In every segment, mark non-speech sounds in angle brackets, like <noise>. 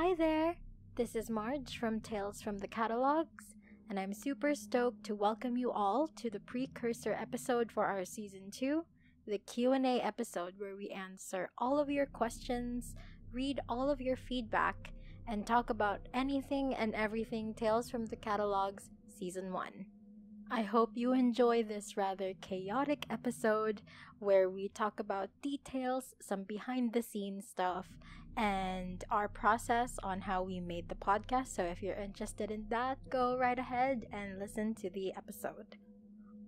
Hi there, this is Marge from Tales from the Catalogs, and I'm super stoked to welcome you all to the precursor episode for our season 2, the Q&A episode where we answer all of your questions, read all of your feedback, and talk about anything and everything Tales from the Catalogs season 1. I hope you enjoy this rather chaotic episode where we talk about details, some behind the scenes stuff, and our process on how we made the podcast. So if you're interested in that, go right ahead and listen to the episode.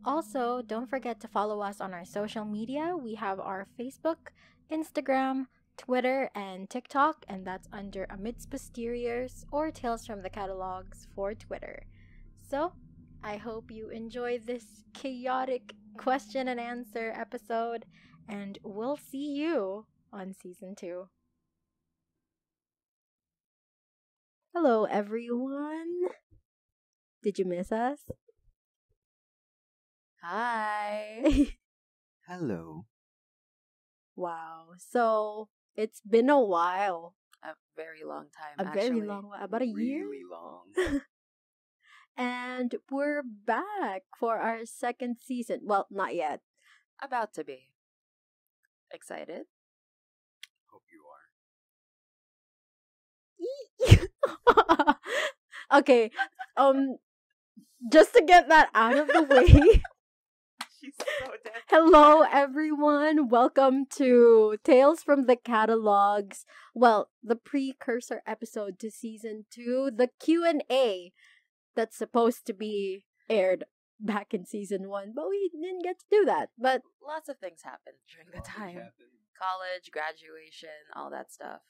Also, don't forget to follow us on our social media. We have our Facebook, Instagram, Twitter, and TikTok, and that's under Amidst Posteriors or Tales from the Catalogs for Twitter. So, I hope you enjoy this chaotic question and answer episode, and we'll see you on season two. Hello, everyone. Did you miss us? Hi. <laughs> Hello. wow. So it's been a while. a very long time. A very long while. About a year. Really long. <laughs> And we're back for our second season. Well, not yet. About to be. Excited? <laughs> okay. Um just to get that out of the way. <laughs> So. Hello everyone. Welcome to Tales from the Catalogs. Well, the precursor episode to season 2, the Q&A that's supposed to be aired back in season 1, but we didn't get to do that. But Lots of things happened during the time. College, graduation, all that stuff.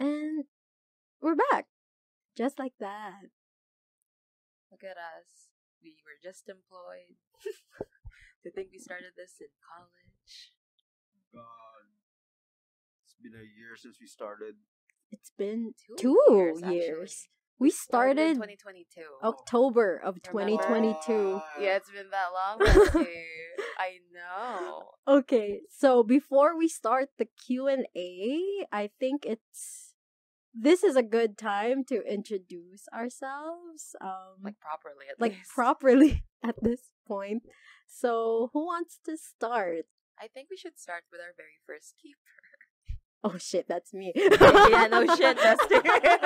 And we're back. Just like that. Look at us. We were just employed. <laughs> to think we started this in college. God. It's been a year since we started. It's been Two two, years, years. We in started 2022. October of Remember? 2022. Yeah, it's been that long. <laughs> I know. Okay, so before we start the Q&A, I think it's this is a good time to introduce ourselves um Like properly, at like least. <laughs> properly <laughs> at this point. So, who wants to start? I think we should start with our very first keeper. Oh shit, that's me. yeah, no shit, <laughs> bestie.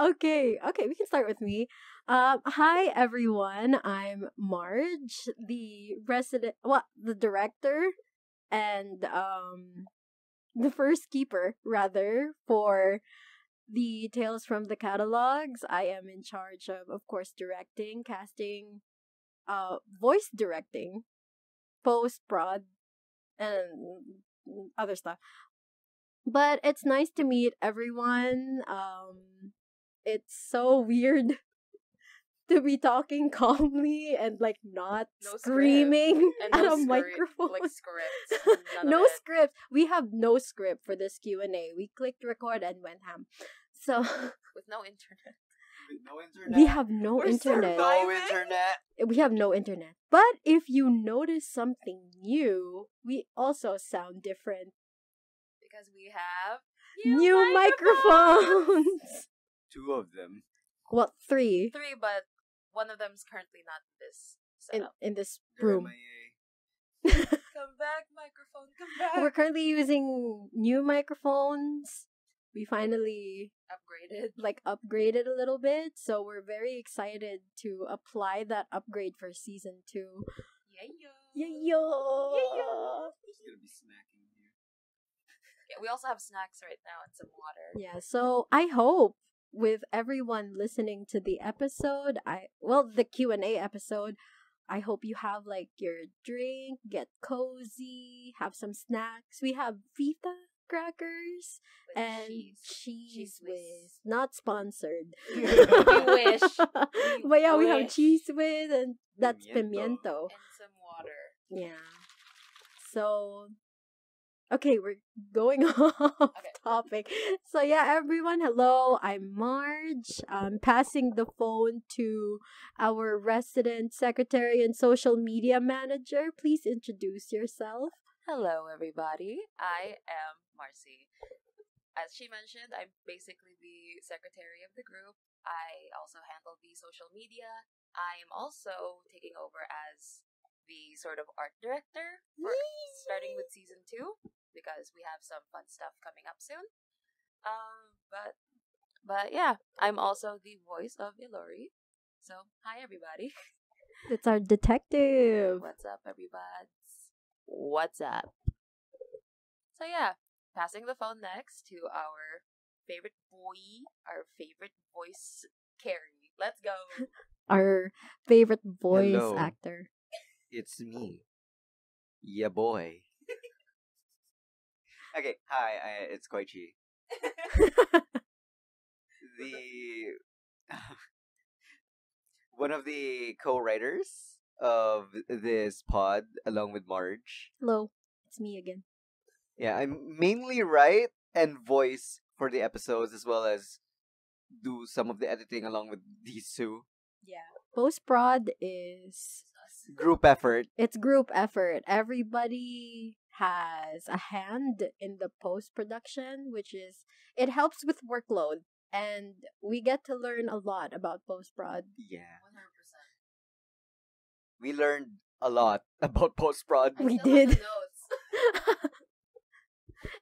okay, okay, we can start with me. Um, hi everyone, I'm Marge, the resident, well, the director, and um, the first keeper rather for the Tales from the Catalogs. I am in charge of, of course, directing, casting, uh, voice directing, post prod, and other stuff. But it's nice to meet everyone. Um, it's so <laughs> weird to be talking <laughs> calmly and like not No script. screaming And at no a script, microphone. like scripts. <laughs> No script. We have no script for this Q and A. We clicked record and went ham. So <laughs> with no internet. With no internet. we have no We're internet. no internet. Eh, we have no internet. But if you notice something new, we also sound different. Because we have New, microphones. Two of them. well, three Three, but one of them's currently not in this in setup. in this room. <laughs> Come back, microphone, come back. We're currently using new microphones. We finally upgraded. like upgraded a little bit, so we're very excited to apply that upgrade for season two. Yeah, yo. Yeah, yo. Yeah, yo. Just gonna be snacking here. Yeah, we also have snacks right now and some water. Yeah, so I hope with everyone listening to the episode, I well the Q&A episode, I hope you have like your drink, get cozy, have some snacks. We have Fita crackers With and cheese. cheese, Cheez Whiz. whiz. Not sponsored. <laughs> We wish. <laughs> We but yeah, we have Cheez Whiz and that's Pimiento. pimiento. And some water. Yeah. So okay, we're going <laughs> off topic. So yeah, everyone, hello. I'm Marge. I'm passing the phone to our resident secretary and social media manager. Please introduce yourself. Hello, everybody. I am Marcy. as she mentioned, I'm basically the secretary of the group. I also handle the social media. I am also taking over as the sort of art director for starting with season two because we have some fun stuff coming up soon. Um, but but yeah, I'm also the voice of Ilori. So hi everybody. <laughs> It's our detective. What's up, everybody? What's up? So yeah, passing the phone next to our favorite boy, our favorite voice, Carrie. Let's go. <laughs> Our favorite voice Hello. actor. It's me. Yeah, boy. okay, hi, I, it's Koichi. The <laughs> one of the co-writers of this pod, along with Marge. Hello, it's me again. Yeah, I mainly write and voice for the episodes as well as do some of the editing along with these two. Yeah. Post prod is Group effort. it's group effort. Everybody has a hand in the post production, which is it helps with workload and we get to learn a lot about post prod. Yeah. 100%. We learned a lot <laughs> about post prod. We did. <laughs>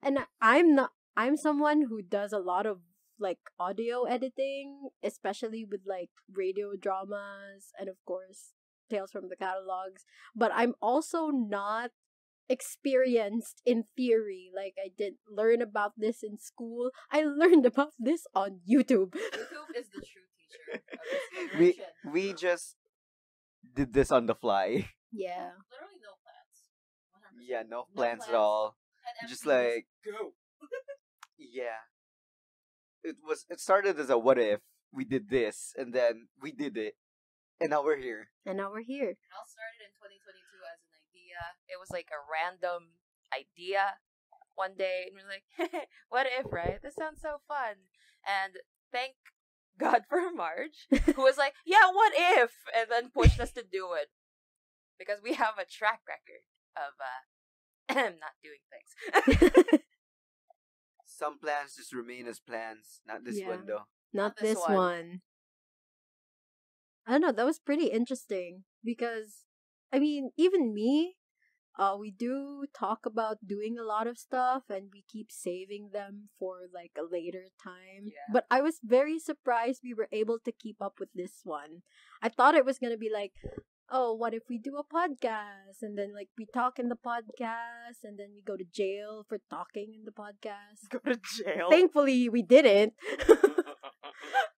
and I'm not I'm someone who does a lot of like audio editing, especially with like radio dramas and of course tales from the catalogs, but I'm also not experienced in theory. Like I didn't learn about this in school. I learned about this on YouTube. YouTube is the true teacher of <laughs> this We we just did this on the fly. yeah. Literally no plans. 100%. Yeah, no No plans at all. Just like go. <laughs> yeah. It was it started as a what if we did this and then we did it. And now we're here. And now we're here. It all started in 2022 as an idea. It was like a random idea one day, and we're like, <laughs> "What if?" Right? This sounds so fun. And thank God <laughs> for Marge, who was like, <laughs> "Yeah, what if?" and then pushed us to do it because we have a track record of uh, <clears throat> not doing things. Some plans just remain as plans. Not this Yeah. one though. Not this this one. one. I don't know, that was pretty interesting because I mean, even me, uh we do talk about doing a lot of stuff and we keep saving them for like a later time. Yeah. But I was very surprised we were able to keep up with this one. I thought it was going to be like Oh, what if we do a podcast and then like we talk in the podcast and then we go to jail for talking in the podcast? <laughs> Go to jail. Thankfully, we didn't. <laughs> <laughs>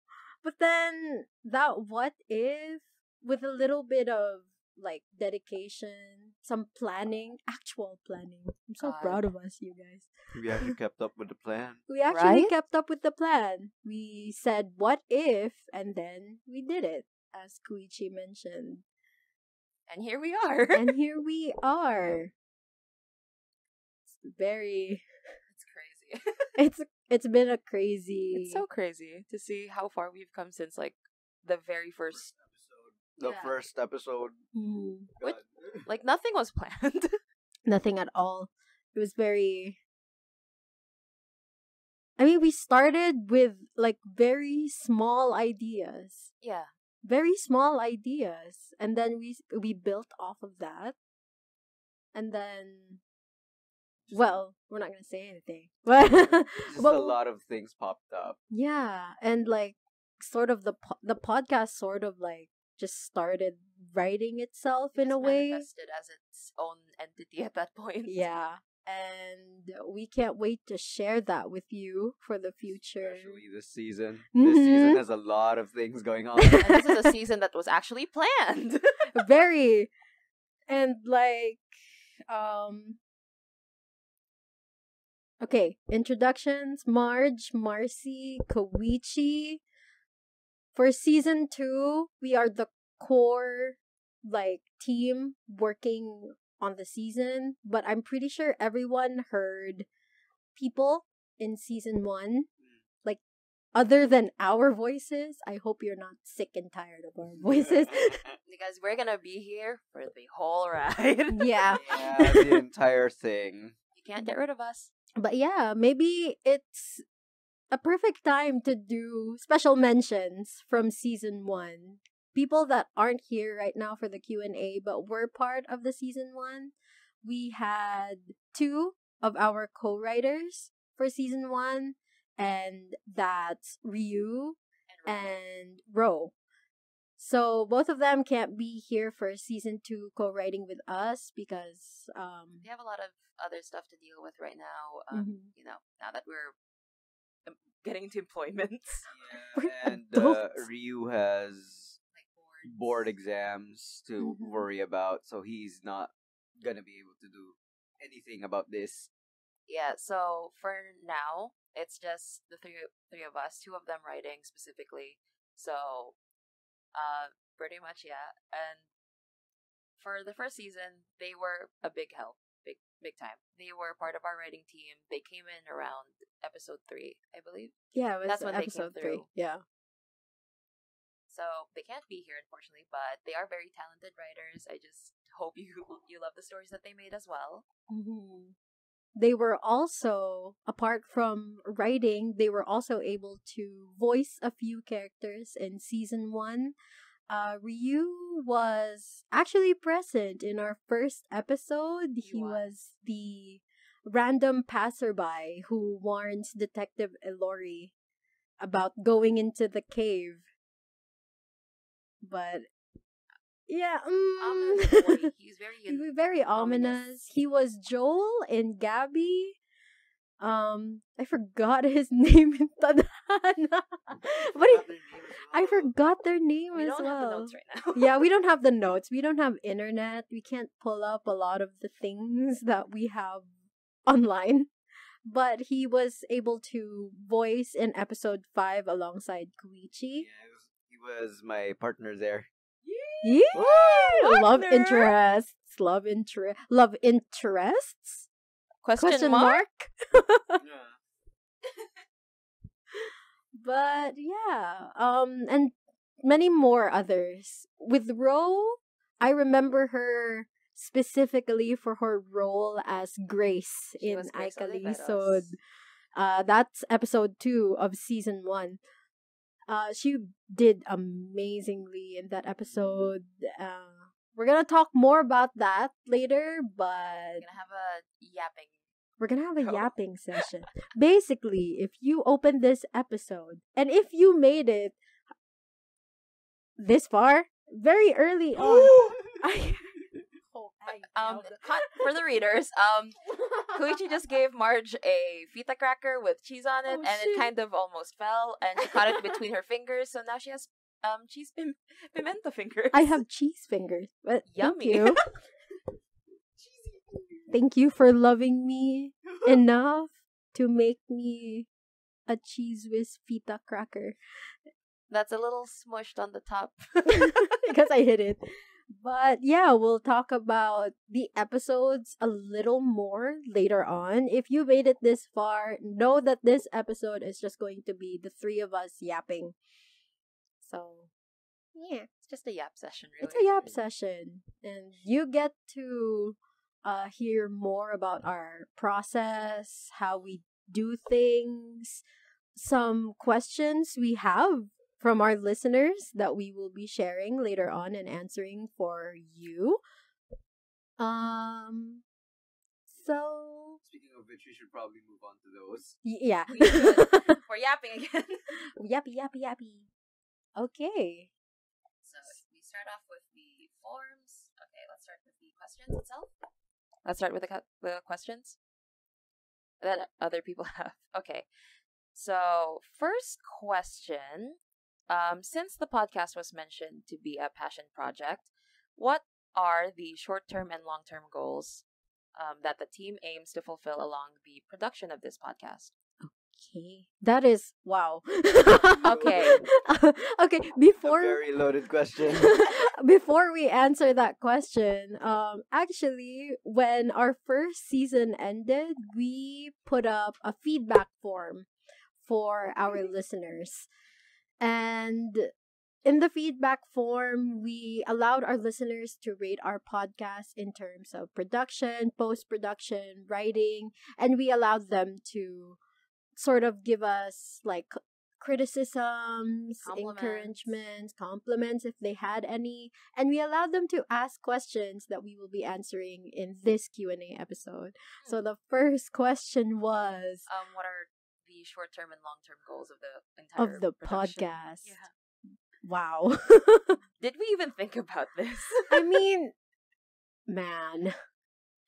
But then that what if with a little bit of like dedication, some planning, actual planning. I'm so God. proud of us, you guys. we actually <laughs> kept up with the plan. We actually Right? kept up with the plan. We said what if and then we did it as Koichi mentioned. and here we are. and here we <laughs> are. It's very it's <laughs> it's it's been a crazy It's so crazy to see how far we've come since like the very first episode. The Yeah. first episode. Mm. Which- like nothing was planned. <laughs> nothing at all. It was very. I mean, we started with like very small ideas, yeah. very small ideas, and then we we built off of that, and then, well, we're not gonna say anything, <laughs> but Just but- a lot of things popped up. yeah, and like sort of the po- the podcast sort of like just started writing itself in a It's way. manifested as its own entity at that point. Yeah. And we can't wait to share that with you for the future. Especially this season. This season Mhm. has a lot of things going <laughs> on. and this is a season that was actually planned. Very. And like um Okay, introductions, Marge, Marcy, Koichi. For season 2, we are the core like team working on the season, but I'm pretty sure everyone heard people in season 1 like other than our voices. I hope you're not sick and tired of our voices. <laughs> <laughs> because we're gonna be here for the whole ride. yeah. yeah, the <laughs> entire thing. you can't get rid of us. But yeah, maybe it's a perfect time to do special mentions from season 1. People that aren't here right now for the Q&A but were part of the season 1. We had two of our co-writers for season 1 and that's Ryu And Ro- and Ro. So both of them can't be here for season 2 co-writing with us because um we have a lot of other stuff to deal with right now. Um, mhm. You know, now that we're um, getting into employment, We're <laughs> and uh. Ryu has like board exams to Mhm. worry about, so he's not gonna be able to do anything about this. Yeah, so for now, it's just the three three of us, two of them writing specifically. So, uh, pretty much yeah. And for the first season, they were a big help, big big time. They were part of our writing team. They came in around episode three, I believe. Yeah, it was That's when they came episode 3. through. Yeah. So they can't be here unfortunately, but they are very talented writers. I just hope you <laughs> you love the stories that they made as well. hmm They were also, apart from writing, they were also able to voice a few characters in season one. Uh, Ryu was actually present in our first episode. He He, was. was the random passerby who warns Detective Elori about going into the cave. But yeah, Ominous mm, boy. He's very he was <laughs> very ominous. ominous. He was Joel and Gabby. Um, I forgot <laughs> his name <laughs> in Tadhana. but he, I forgot their name We as don't well. have the notes right now. yeah, we don't have the notes. We don't have internet. We can't pull up a lot of the things that we have online. But he was able to voice in episode 5 alongside Koichi. Yeah, he was my partner there. Yeah. Love partner. interests. Love interest. Love interests. Question, Question mark? mark. <laughs> Yeah. But yeah, um, and many more others. With Ro, I remember her specifically for her role as Grace She in Aikalisod. Uh, that's episode two of season one. Uh, she did amazingly in that episode. Uh, we're gonna talk more about that later, but We're gonna have a yapping. we're gonna have a Go. <laughs> yapping session. Basically, if you open this episode and if you made it this far, very early on, oh, <gasps> I Um, nailed it. con- for the readers, um, Koichi just gave <laughs> Marge a Fita cracker with cheese on it, Oh, and shit. it kind of almost fell, and she caught it between her fingers, so now she has um cheese pim- pimento fingers. I have cheese fingers. But Yummy. Thank you. <laughs> thank you for loving me <laughs> enough to make me a Cheez Whiz Fita cracker. That's a little smushed on the top. because I hit it. But yeah, we'll talk about the episodes a little more later on. If you made it this far, know that this episode is just going to be the three of us yapping. So, yeah, It's just a yap session, really. it's a yap session. And you get to uh, hear more about our process, how we do things, some questions we have from our listeners that we will be sharing later on and answering for you. Um, so Speaking of which, we should probably move on to those. y- yeah, We should. <laughs> We're yapping again. <laughs> yappy yappy yappy. Okay, So we start off with the forms. Okay, let's start with the questions itself. Let's start with the, cu- the questions that other people <laughs> have. Okay. So, first question. Um, since the podcast was mentioned to be a passion project, what are the short term and long term goals um, that the team aims to fulfill along the production of this podcast? okay, that is wow. Okay. <laughs> okay. A Before very loaded question. <laughs> before we answer that question, um, actually, when our first season ended, we put up a feedback form for our listeners, and in the feedback form, we allowed our listeners to rate our podcast in terms of production, post production, writing, and we allowed them to sort of give us like criticisms, Compliments. encouragements, compliments if they had any, and we allowed them to ask questions that we will be answering in this Q&A episode. So the first question was Um, what are the short term and long term goals of the entire of the production? podcast. Yeah. Wow. Mm-hmm. <laughs> Did we even think about this? I <laughs> mean, man.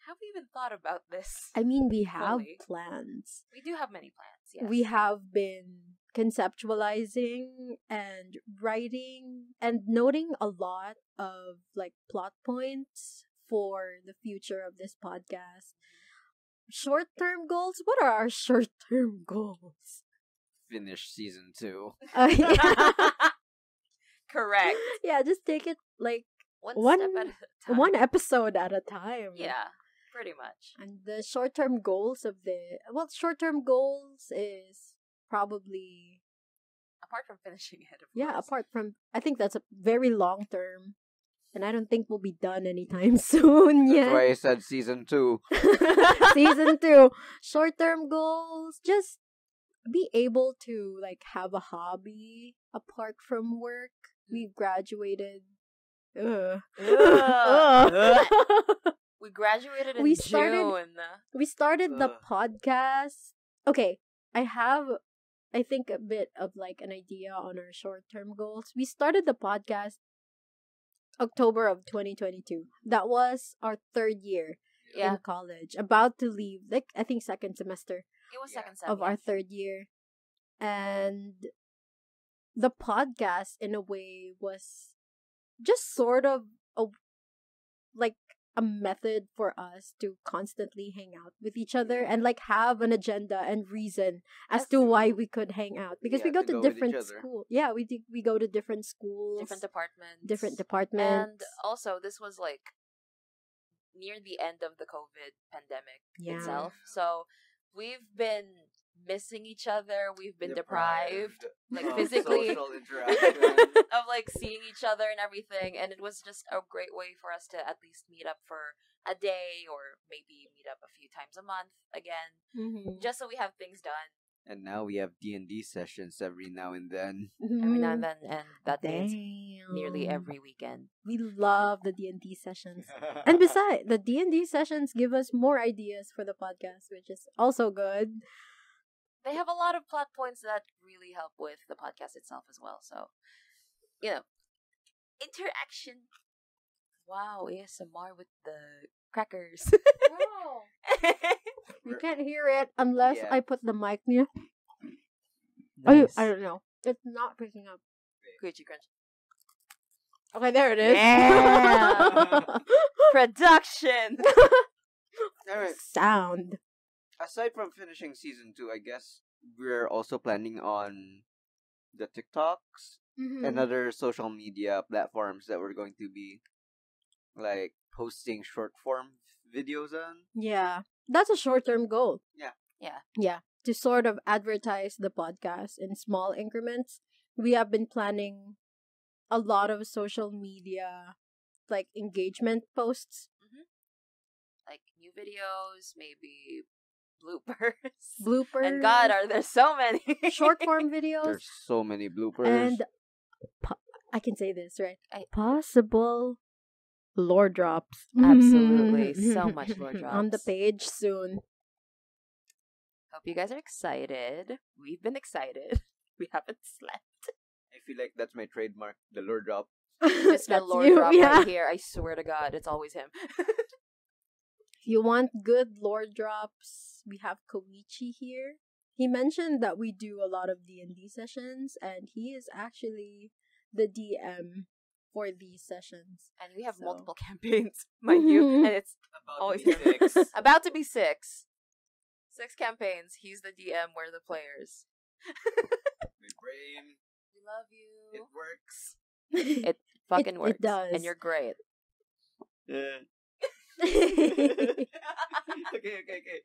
have we even thought about this? I mean, we have Fully. plans. We do have many plans. Yes. We have been conceptualizing and writing and noting a lot of like plot points for the future of this podcast. Short term goals? What are our short term <laughs> goals? Finish season two. Uh, <laughs> yeah. <laughs> Correct. yeah, just take it like One, One- step at a time. one episode at a time. Yeah, pretty much. And the short term goals of the well, short term goals is probably Apart from finishing it, of yeah. course. Apart from I think that's a very long term, and I don't think we'll be done anytime <laughs> soon. yet. That's why I said season two. <laughs> Season two, short term goals, just be able to like have a hobby apart from work. We've graduated. Ugh. Ugh. <laughs> Ugh. We graduated in We started- June. we started the podcast. Okay, I have, I think, a bit of like an idea on our short term goals. We started the podcast October of 2022. That was our third year Yeah, in college, about to leave, like, I think, second semester it was Yeah. second sem. of our third year. And the podcast, in a way, was just sort of a like a method for us to constantly hang out with each other and like have an agenda and reason as That's to why we could hang out because Yeah, we go to to go different other. school yeah we do, we go to different schools different departments. different departments. And also, this was like near the end of the COVID pandemic Yeah. itself. So we've been missing each other. We've been deprived, like, of physically. <laughs> of like seeing each other and everything. And it was just a great way for us to at least meet up for a day or maybe meet up a few times a month again, Mhm. just so we have things done and now we have D and D sessions every now and then. every now and then. And that means nearly every weekend. we love the D&D sessions and <laughs> besides the D&D sessions give us more ideas for the podcast which is also good They have a lot of plot points that really help with the podcast itself as well. So, you know, interaction. Wow, ASMR with the crackers. <laughs> you can't hear it unless Yeah. i put the mic near I, Nice. Oh, I don't know it's not picking up Crunchy crunch. okay there it is Yeah. <laughs> Production. <laughs> All right. sound Aside from finishing season two, I guess we're also planning on the TikToks Mhm. and other social media platforms that we're going to be like posting short form videos on. Yeah, that's a short term goal. Yeah. Yeah. Yeah. To sort of advertise the podcast in small increments. We have been planning a lot of social media like engagement posts, like new videos, maybe bloopers. bloopers, <laughs> And God, are there so many short <laughs> form videos, There's so many bloopers. and po- I can say this, right? I- Possible lore drops. Absolutely. Mm-hmm. So <laughs> much lore drops On the page soon. Hope you guys are excited. We've been excited. We haven't slept. I feel like that's my trademark, the lore drop. Mr. That's Lord you, Drop yeah. right here. I swear to God, it's always him. If you want good lore drops, we have Koichi here. He mentioned that we do a lot of D&D sessions and he is actually the DM for these sessions. and we have So- multiple <laughs> campaigns, <laughs> mind you, and it's About Always to be six. <laughs> about to be six. Six campaigns. He's the DM. We're the players. my brain, We love you. it works. It fucking it works. does. And you're great. Yeah. <laughs> okay, okay, okay.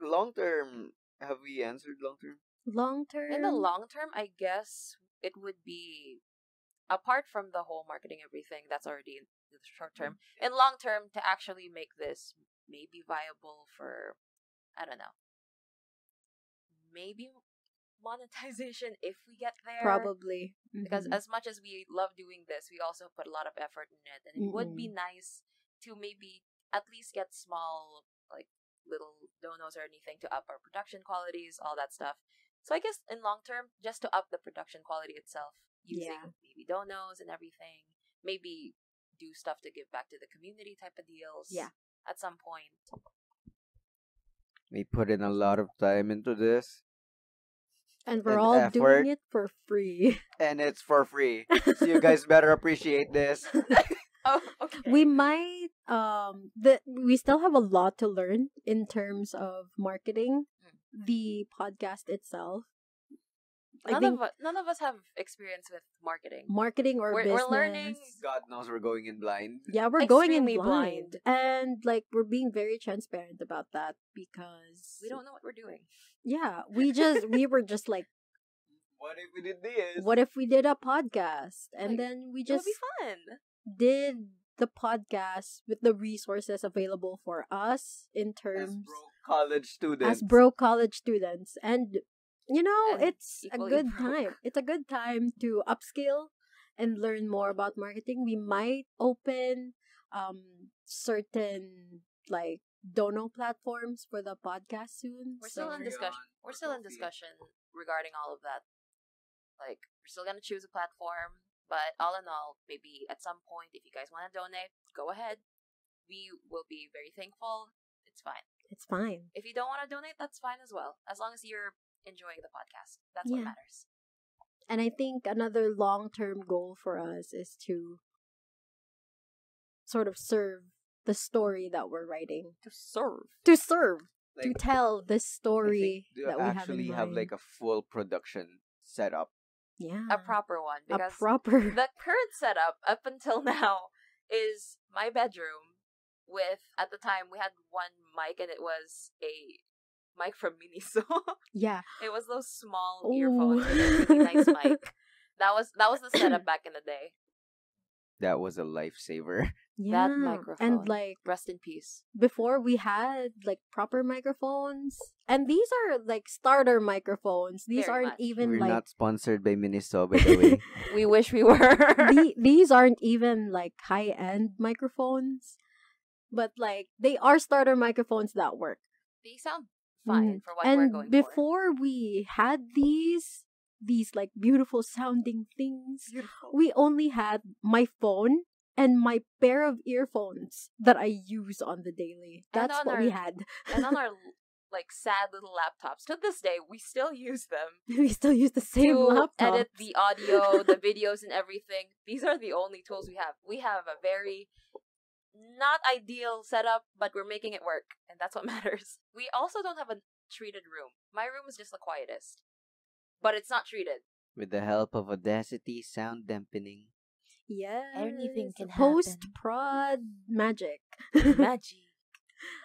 Long term, have we answered long term? long term. In the long term, I guess it would be apart from the whole marketing everything, that's already in the short term. In long term, to actually make this maybe viable for, I don't know, maybe monetization if we get there. Probably. Because Mhm. as much as we love doing this, we also put a lot of effort in it, and it would be nice to maybe at least get small, like little donos or anything to up our production qualities, all that stuff. So I guess in long term, just to up the production quality itself, using Yeah. maybe donos and everything, maybe do stuff to give back to the community type of deals. Yeah. At some point. We put in a lot of time into this, and we're and all effort. doing it for free. <laughs> and it's for free. so you guys better appreciate this. <laughs> Oh, okay. we might um the we still have a lot to learn in terms of marketing Mm. the podcast itself. I none think of us, none of us have experience with marketing. marketing or We're- business. we're learning God knows we're going in blind. Yeah, we're going in extremely blind. And like we're being very transparent about that because We don't know what we're doing. Yeah, we just <laughs> we were just like What if we did this? what if we did a podcast and Like, then we It would just be fun. did the podcast with the resources available for us in As terms broke college students. as broke college students and you know And it's a good broke. time it's a good time to upskill and learn more about marketing we might open um certain like dono platforms for the podcast soon We're still in discussion. We're still in discussion regarding all of that. Like, we're still gonna choose a platform, but all in all, maybe at some point, if you guys want to donate, go ahead. We will be very thankful. It's fine. it's fine If you don't want to donate, that's fine as well. As long as you're enjoying the podcast, that's Yeah. what matters. and i think another long-term goal for us is to sort of serve the story that we're writing To serve. to serve to Like, tell this I story think that we actually have in have like a full production setup. Yeah A proper one. a Because proper the current setup up until <laughs> now is my bedroom with at the time we had one mic and it was a mic from <laughs> Miniso. yeah it was those small Ooh. earphones with a really nice mic. That was that was the <coughs> setup back in the day. That was a lifesaver. <laughs> yeah microphone. and like Rest in peace. before we had like proper microphones and these are like starter microphones these Very aren't much. even We're like not sponsored by Miniso, by the way. <laughs> We wish we were. the- <laughs> these aren't even like high end microphones but like they are starter microphones that work they sound fine Mm. for what and we're going for. before we had these these like beautiful sounding things we only had my phone and my pair of earphones that I use on the daily. That's what we our- had. and on <laughs> our like sad little laptops, to this day, we still use them <laughs> we still use the same to laptop. edit the audio, the <laughs> videos, and everything. These are the only tools we have. We have a very not ideal setup, but we're making it work, and that's what matters. We also don't have a treated room. My room is just the quietest, but it's not treated. With the help of Audacity sound dampening. Yes. Anything can Post prod magic. <laughs> Magic.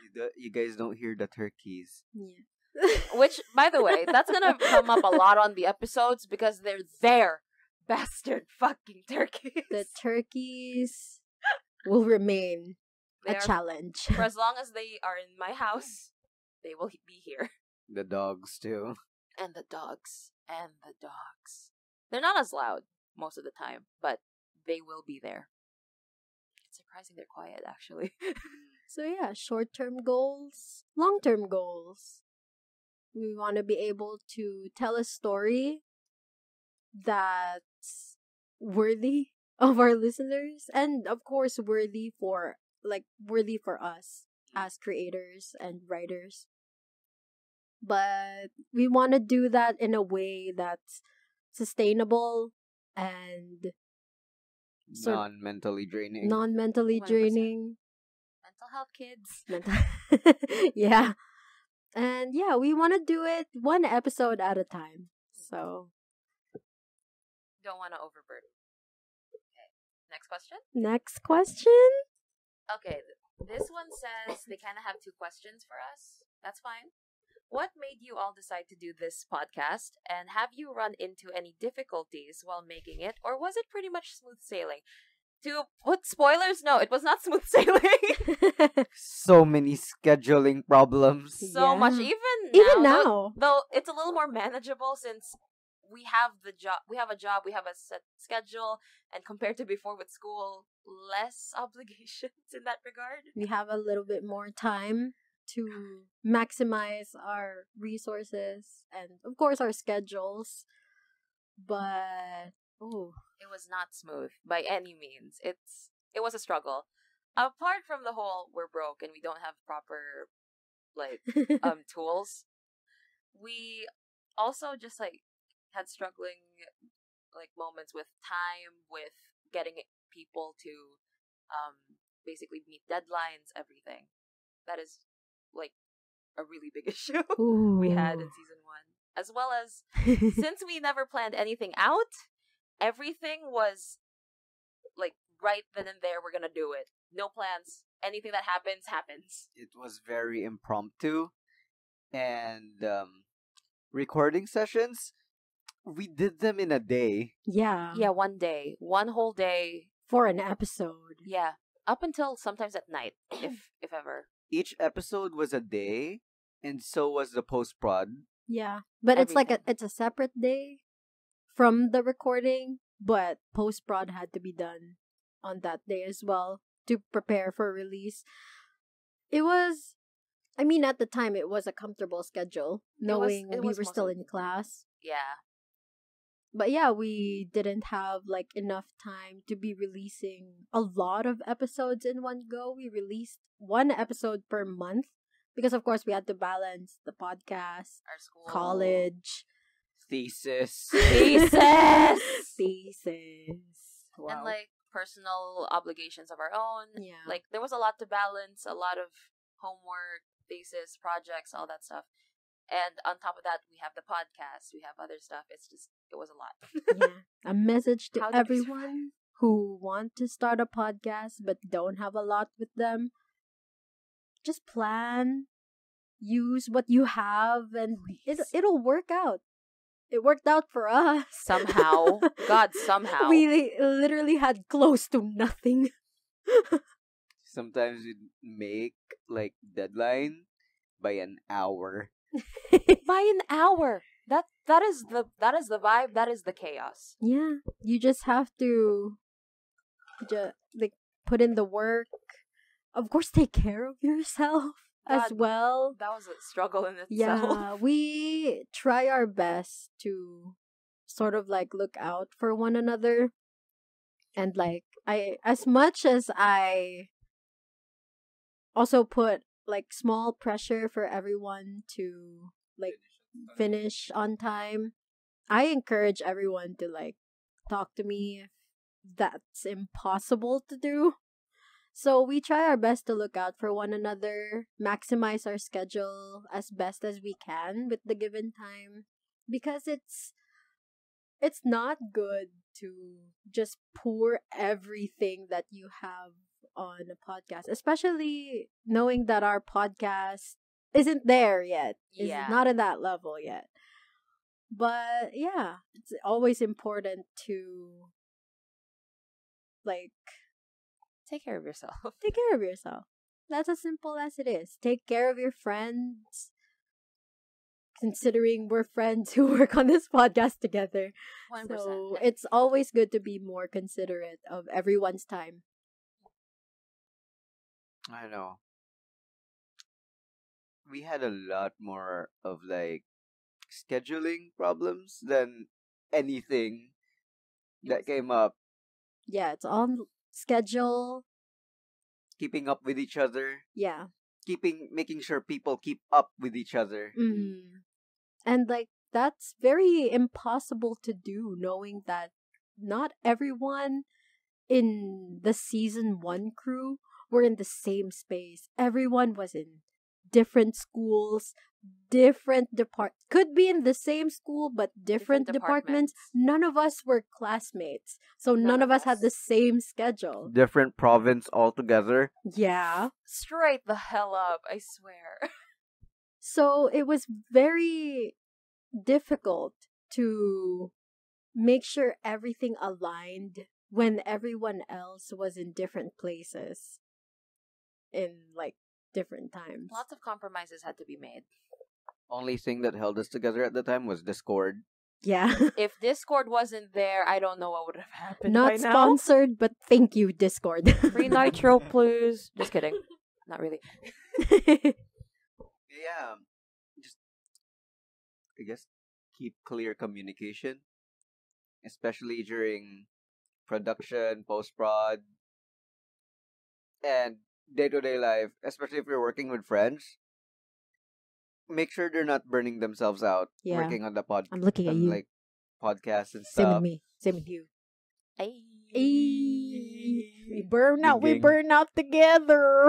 You, do- you guys don't hear the turkeys. yeah. <laughs> Which, by the way, that's gonna come up a lot on the episodes because they're there, bastard fucking turkeys. the turkeys will remain They a are- challenge. For <laughs> as long as they are in my house, they will be here. The dogs, too. and the dogs and the dogs. They're not as loud most of the time, but they will be there. It's surprising they're quiet actually. <laughs> Mm. So yeah, short term goals, long term goals. We want to be able to tell a story that's worthy <laughs> of our listeners and of course worthy for like worthy for us mm. as creators and writers. But we want to do that in a way that's sustainable and Sort- Non mentally draining. non mentally draining. Mental health kids. mental- <laughs> yeah. And yeah, we want to do it one episode at a time. So, Don't want to overburden. Okay. Next question. next question. Okay, this one says they kind of have two questions for us. That's fine. What made you all decide to do this podcast? And have you run into any difficulties while making it, or was it pretty much smooth sailing? To put spoilers, no, it was not <laughs> smooth sailing. <laughs> So many scheduling problems. so much, Yeah. even Even now, though- now. though it's a little more manageable since we have the job we have a job we have a set schedule and compared to before with school less <laughs> obligations in that regard we have a little bit more time to maximize our resources and of course our schedules but oh it was not smooth by any means. It's it was a struggle. Apart from the whole we're broke and we don't have proper like <laughs> um tools we also just like had struggling like moments with time with getting people to um basically meet deadlines everything. That is like a really big <laughs> issue we had in season 1 as well as <laughs> since we never planned anything out everything was like right then and there we're gonna do it. No plans. Anything that happens happens. It was very impromptu. And um, recording sessions, we did them in a day. yeah. Yeah one day. One whole day. For an episode. Yeah, up until sometimes at night, <clears throat> if if ever. Each episode was a day, and so was the post prod. yeah but it's like a it's a separate day from the recording but post prod had to be done on that day as well to prepare for release. It was i mean at the time it was a comfortable schedule It was- knowing it we was were still in class. Yeah, but yeah we didn't have like enough time to be releasing a lot of episodes in one go we released one episode per month because of course we had to balance the podcast our school college Thesis. <laughs> thesis thesis wow. and like personal obligations of our own. yeah Like there was a lot to balance, a lot of homework, thesis, projects, all that stuff. And on top of that, we have the podcast, we have other stuff. It's just it was a lot. yeah a <laughs> message to How did we everyone who want to start a podcast but don't have a lot with them just plan use what you have and it, it'll work out it worked out for us somehow, God, <laughs> somehow. we li- literally had close to nothing Sometimes we'd make like deadline by an hour. <laughs> by an hour. That that is the that is the vibe. That is the chaos. yeah you just have to just like put in the work of course take care of yourself <laughs> as well That was a struggle in itself. yeah we try our best to sort of like look out for one another and like i as much as i also put like small pressure for everyone to like finish on time. I encourage everyone to like talk to me if that's impossible to do. So we try our best to look out for one another maximize our schedule as best as we can with the given time because it's it's not good to just pour everything that you have on a podcast especially knowing that our podcast isn't there yet is Yeah. not at that level yet but yeah it's always important to like Take care of yourself. take care of yourself. That's as simple as it is. Take care of your friends. Considering we're friends who <laughs> work on this podcast together. One So it's always good to be more considerate of everyone's time. I know. We had a lot more of like scheduling problems than anything that came up. Yeah, it's on schedule. Keeping up with each other, Yeah. keeping making sure people keep up with each other. Mm. And like that's very impossible to do knowing that not everyone in the season 1 crew were in the same space. Everyone was in different schools, different depart could be in the same school but different, Different departments. departments. None of us were classmates. So none, None of of us had the same schedule. Different province altogether. Yeah. Straight the hell up, I swear. <laughs> So it was very difficult to make sure everything aligned when everyone else was in different places in like different times. Lots of compromises had to be made. Only thing that held us together at the time was Discord. Yeah. <laughs> If Discord wasn't there, I don't know what would have happened. Not by now. sponsored, but thank you, Discord. <laughs> Free Nitro, please. Just kidding. Not really. <laughs> Yeah. Um, just I guess keep clear communication. Especially during production, post prod, and day to day life, especially if you're working with friends. Make sure they're not burning themselves out Yeah. working on the pod I'm looking at you. like podcasts and stuff. Same with me. Same with you. Ay. We burn out. We Ding, ding. burn out together.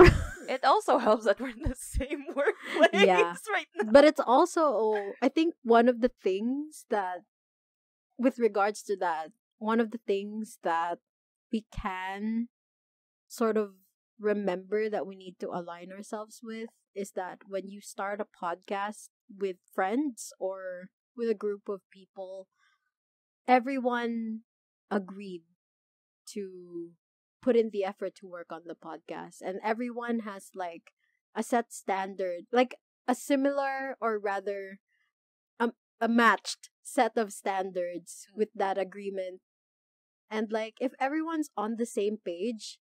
It also helps that we're in the same <laughs> workplace Yeah. right now. but it's also I think one of the things that with regards to that, one of the things that we can sort of remember that we need to align ourselves with is that when you start a podcast with friends or with a group of people, everyone agreed to put in the effort to work on the podcast. And everyone has like a set standard like a similar or rather a, a matched set of standards with that agreement. And like if everyone's on the same page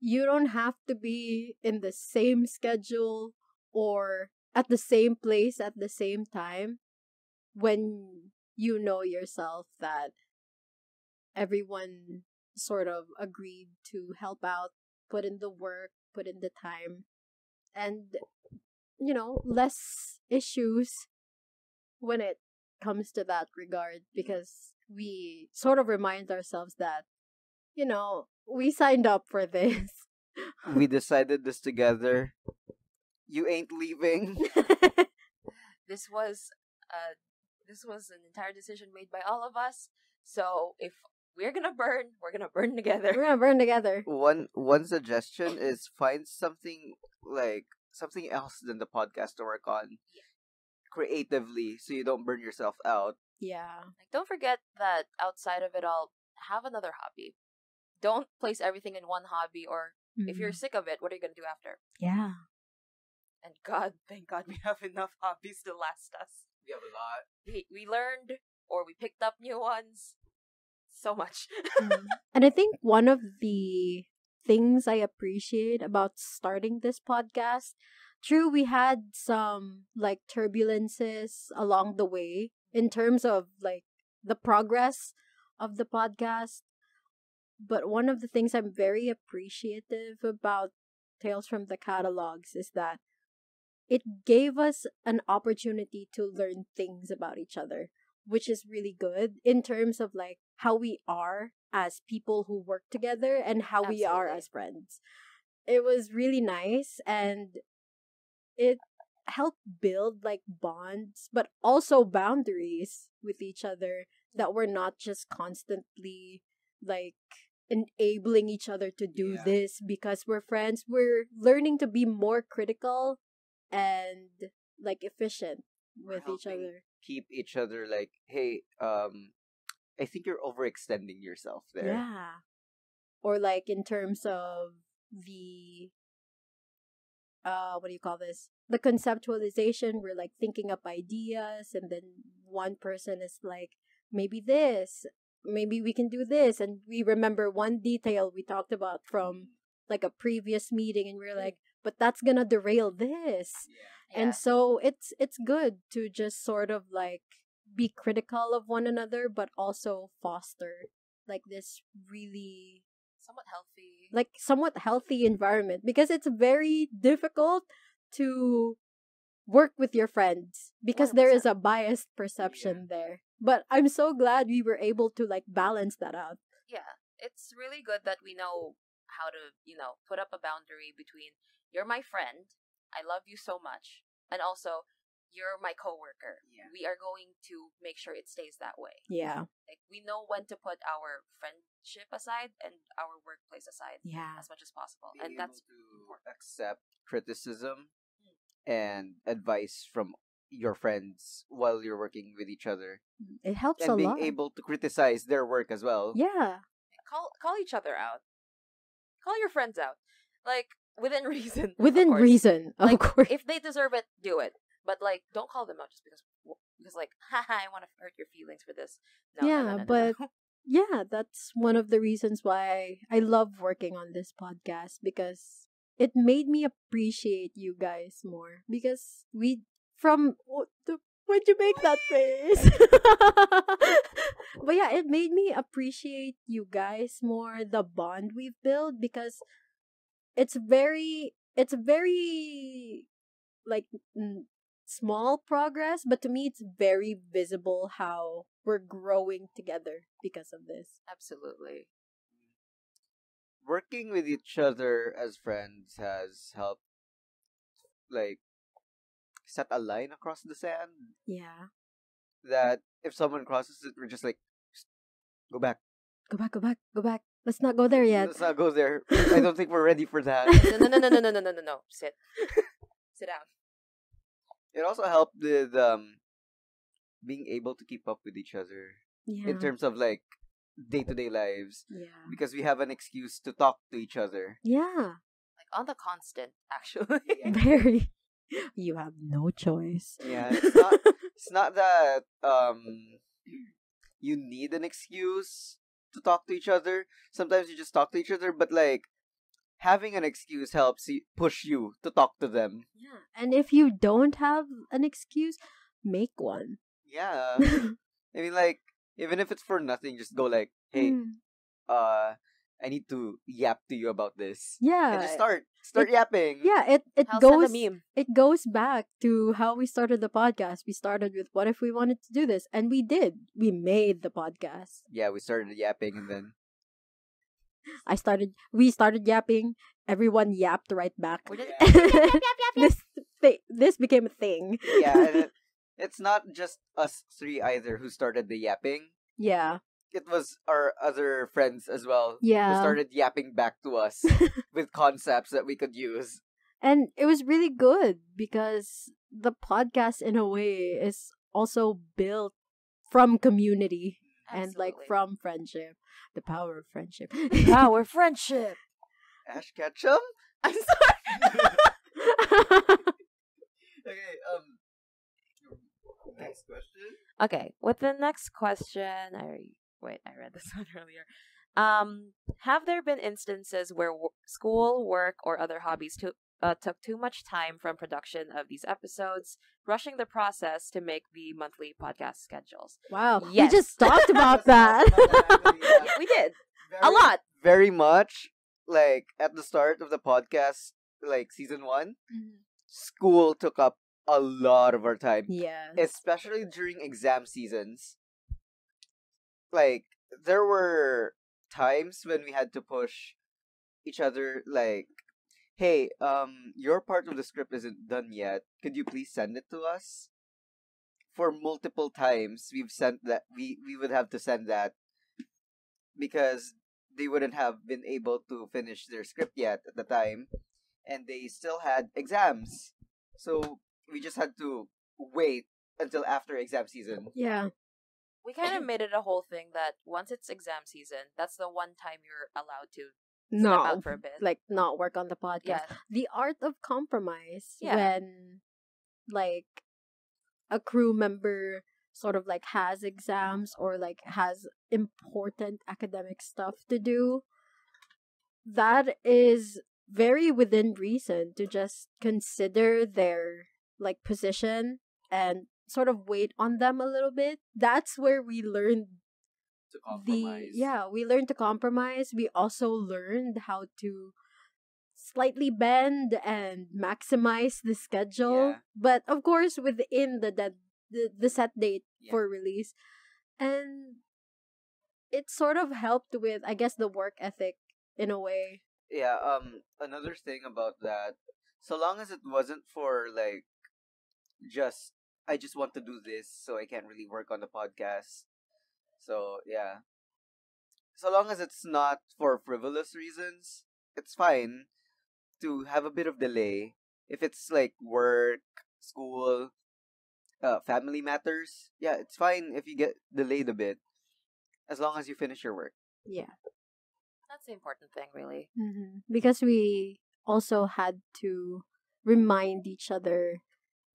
you don't have to be in the same schedule or at the same place at the same time when you know yourself that everyone sort of agreed to help out put in the work put in the time and you know less issues when it comes to that regard because we sort of remind ourselves that you know we signed up for this we <laughs> decided this together. You ain't leaving. <laughs> This was uh this was an entire decision made by all of us. So if we're gonna burn, we're gonna burn together. we're gonna burn together one one suggestion is find something like something else than the podcast to work on creatively so you don't burn yourself out yeah Like don't forget that outside of it all, have another hobby. Don't place everything in one hobby or if you're Mhm. sick of it, what are you gonna do after? yeah And God, thank God we <laughs> have enough hobbies to last us. we have a lot We we learned or we picked up new ones. So much. Mm. <laughs> and I think one of the things I appreciate about starting this podcast, true, we had some like turbulences along the way in terms of like the progress of the podcast. But one of the things I'm very appreciative about Tales from the Catalogs is that it gave us an opportunity to learn things about each other which is really good in terms of like how we are as people who work together and how we are as friends. It was really nice and it helped build like bonds but also boundaries with each other that we're not just constantly like enabling each other to do Yeah. this because we're friends. We're learning to be more critical and like efficient with each other. keep each other like hey um i think you're overextending yourself there Yeah. Or like in terms of the uh what do you call this? The conceptualization, we're like thinking up ideas and then one person is like maybe this, maybe we can do this and we remember one detail we talked about from mm-hmm. like a previous meeting and we're mm-hmm. like but that's going to derail this. And so it's it's good to just sort of like be critical of one another but also foster like this really somewhat healthy. like somewhat healthy environment because it's very difficult to work with your friends because there is a biased perception there. But I'm so glad we were able to like balance that out. yeah, it's really good that we know how to, you know, put up a boundary between you're my friend, I love you so much, and also you're my coworker. Yeah. We are going to make sure it stays that way. Yeah. Like we know when to put our friendship aside and our workplace aside Yeah. as much as possible. Being and that's able to accept criticism hmm. and advice from your friends while you're working with each other mm, It helps and a being lot. able to criticize their work as well. yeah. Call call each other out. Call your friends out. Like within <laughs> reason. Within course. reason, of Like, course. If they deserve it, do it. But like, don't call them out just because because like, <laughs> haha, I want to hurt your feelings for this. No, no, Yeah, no, no, no, but no. <laughs> yeah, that's one of the reasons why I love working on this podcast because it made me appreciate you guys more because we from Why'd you make that face? <laughs> but yeah, it made me appreciate you guys more, the bond we've built because it's very it's very like small progress, but to me it's very visible how we're growing together because of this. absolutely. Working with each other as friends has helped, like, set a line across the sand Yeah. that if someone crosses it, we're just like, go back. Go back, go back, go back. Let's not go there <laughs> yet. Let's not go there. I don't think we're ready for that. <laughs> <laughs> No, no, no, no, no, no, no, no, no. Sit. Sit down. It also helped with um being able to keep up with each other Yeah. in terms of like day to day lives yeah. because we have an excuse to talk to each other. Yeah. Like on the constant, actually. Very. <laughs> You have no choice. Yeah, it's not <laughs> it's not that um you need an excuse to talk to each other. Sometimes you just talk to each other, but like having an excuse helps you push you to talk to them. Yeah. And if you don't have an excuse, make one. Yeah. <laughs> I mean like even if it's for nothing, just go like, Hey, Mm. uh I need to yap to you about this. yeah. And just start. Start it- yapping. Yeah, it it I'll goes meme. it goes back to how we started the podcast. We started with what if we wanted to do this and we did. We made the podcast. Yeah, we started yapping and then I started we started yapping, everyone yapped right back. We did- <laughs> this thi- this became a thing. yeah, and <laughs> it, it's not just us three either who started the yapping. Yeah. It was our other friends as well Yeah. who started yapping back to us <laughs> with concepts that we could use. And it was really good because the podcast in a way is also built from community and like from friendship. The power of friendship. Power of <laughs> friendship. Ash Ketchum? <laughs> I'm sorry. Okay, um next question. Okay, with the next question, I wait, I read this <laughs> one earlier. Um, have there been instances where w- school, work, or other hobbies took uh, took too much time from production of these episodes, rushing the process to make the monthly podcast schedules? wow. Yes. We just talked <laughs> about <laughs> that. We did a lot. Very much. Like at the start of the podcast, like season one, school took up a lot of our time. Yeah, especially during exam seasons. Like there were times when we had to push each other like hey um your part of the script isn't done yet could you please send it to us for multiple times we've sent that we we would have to send that because they wouldn't have been able to finish their script yet at the time and they still had exams so we just had to wait until after exam season. yeah. We kind of <clears throat> made it a whole thing that once it's exam season, that's the one time you're allowed to No. out for a bit. Like not work on the podcast. yeah, The art of compromise Yeah. when like a crew member sort of like has exams or like has important academic stuff to do that is very within reason to just consider their like position and sort of wait on them a little bit that's where we learned To the yeah we learned to compromise we also learned how to slightly bend and maximize the schedule Yeah. but of course within the dead the, the set date Yeah. for release and it sort of helped with i guess the work ethic in a way Yeah, um another thing about that, so long as it wasn't for like just I just want to do this so I can't really work on the podcast. So, yeah. So long as it's not for frivolous reasons, it's fine to have a bit of delay If it's like work, school, uh, family matters, yeah, it's fine if you get delayed a bit, as long as you finish your work. Yeah. That's the important thing, really. hmm Because we also had to remind each other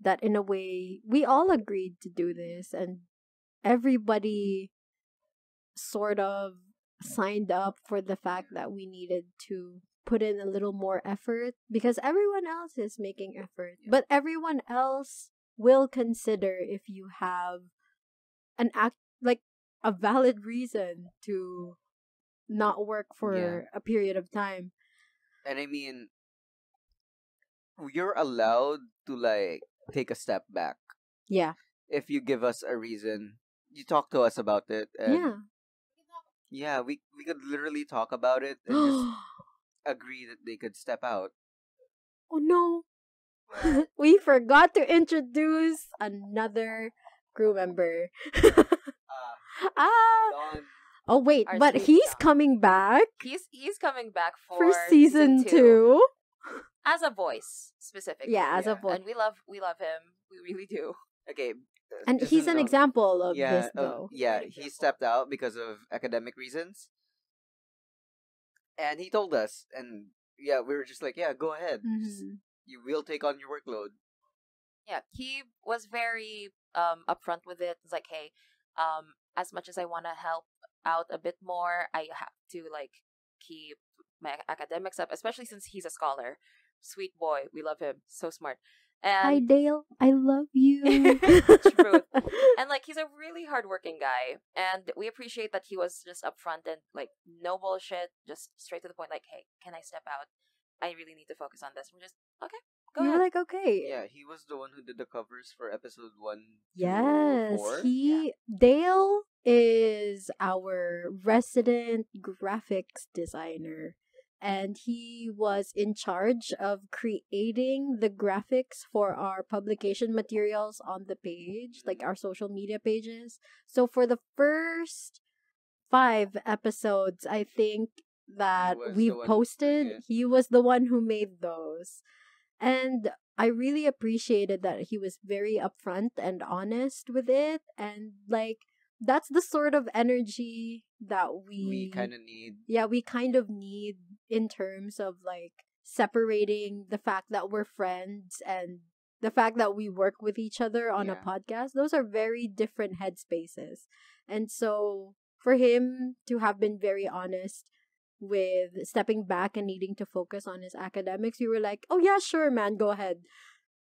that in a way we all agreed to do this and everybody sort of signed up for the fact that we needed to put in a little more effort because everyone else is making effort but everyone else will consider if you have an act like a valid reason to not work for Yeah. a period of time And I mean, you're allowed to like take a step back. Yeah. If you give us a reason. You talk to us about it, and yeah. Yeah, we we could literally talk about it and just <gasps> agree that they could step out. oh no. <laughs> We forgot to introduce another crew member. Uh, <laughs> ah. Don, oh wait but he's Don. coming back? He's he's coming back for, for season two as a voice specifically. yeah as a voice and we love we love him. We really do. <laughs> okay, uh, and just he's an note. example of yeah, this though yeah, he stepped out because of academic reasons, and he told us, and yeah, we were just like, yeah, go ahead, Just- Mhm. you will take on your workload. Yeah, he was very um upfront with it. It's like, hey, um, as much as I want to help out a bit more, I have to like keep my academics up, especially since he's a scholar. Sweet boy, we love him, so smart. hi dale i love you <laughs> Truth. <laughs> and like he's a really hardworking guy, and we appreciate that he was just upfront and like no bullshit, just straight to the point. Like, hey, can I step out? I really need to focus on this. We're just okay. Go You're ahead. like okay Yeah, he was the one who did the covers for episode one. Yes, to four. he Dale is our resident graphics designer and he was in charge of creating the graphics for our publication materials on the page, like our social media pages. So for the first 5 episodes, I think that we've one who posted, he was the one who made those. And I really appreciated that he was very upfront and honest with it. And like, that's the sort of energy that we, we kind of need. yeah, we kind of need in terms of like separating the fact that we're friends and the fact that we work with each other on a podcast. Those are very different headspaces. And so for him to have been very honest with stepping back and needing to focus on his academics, we were like, oh, yeah, sure, man, go ahead.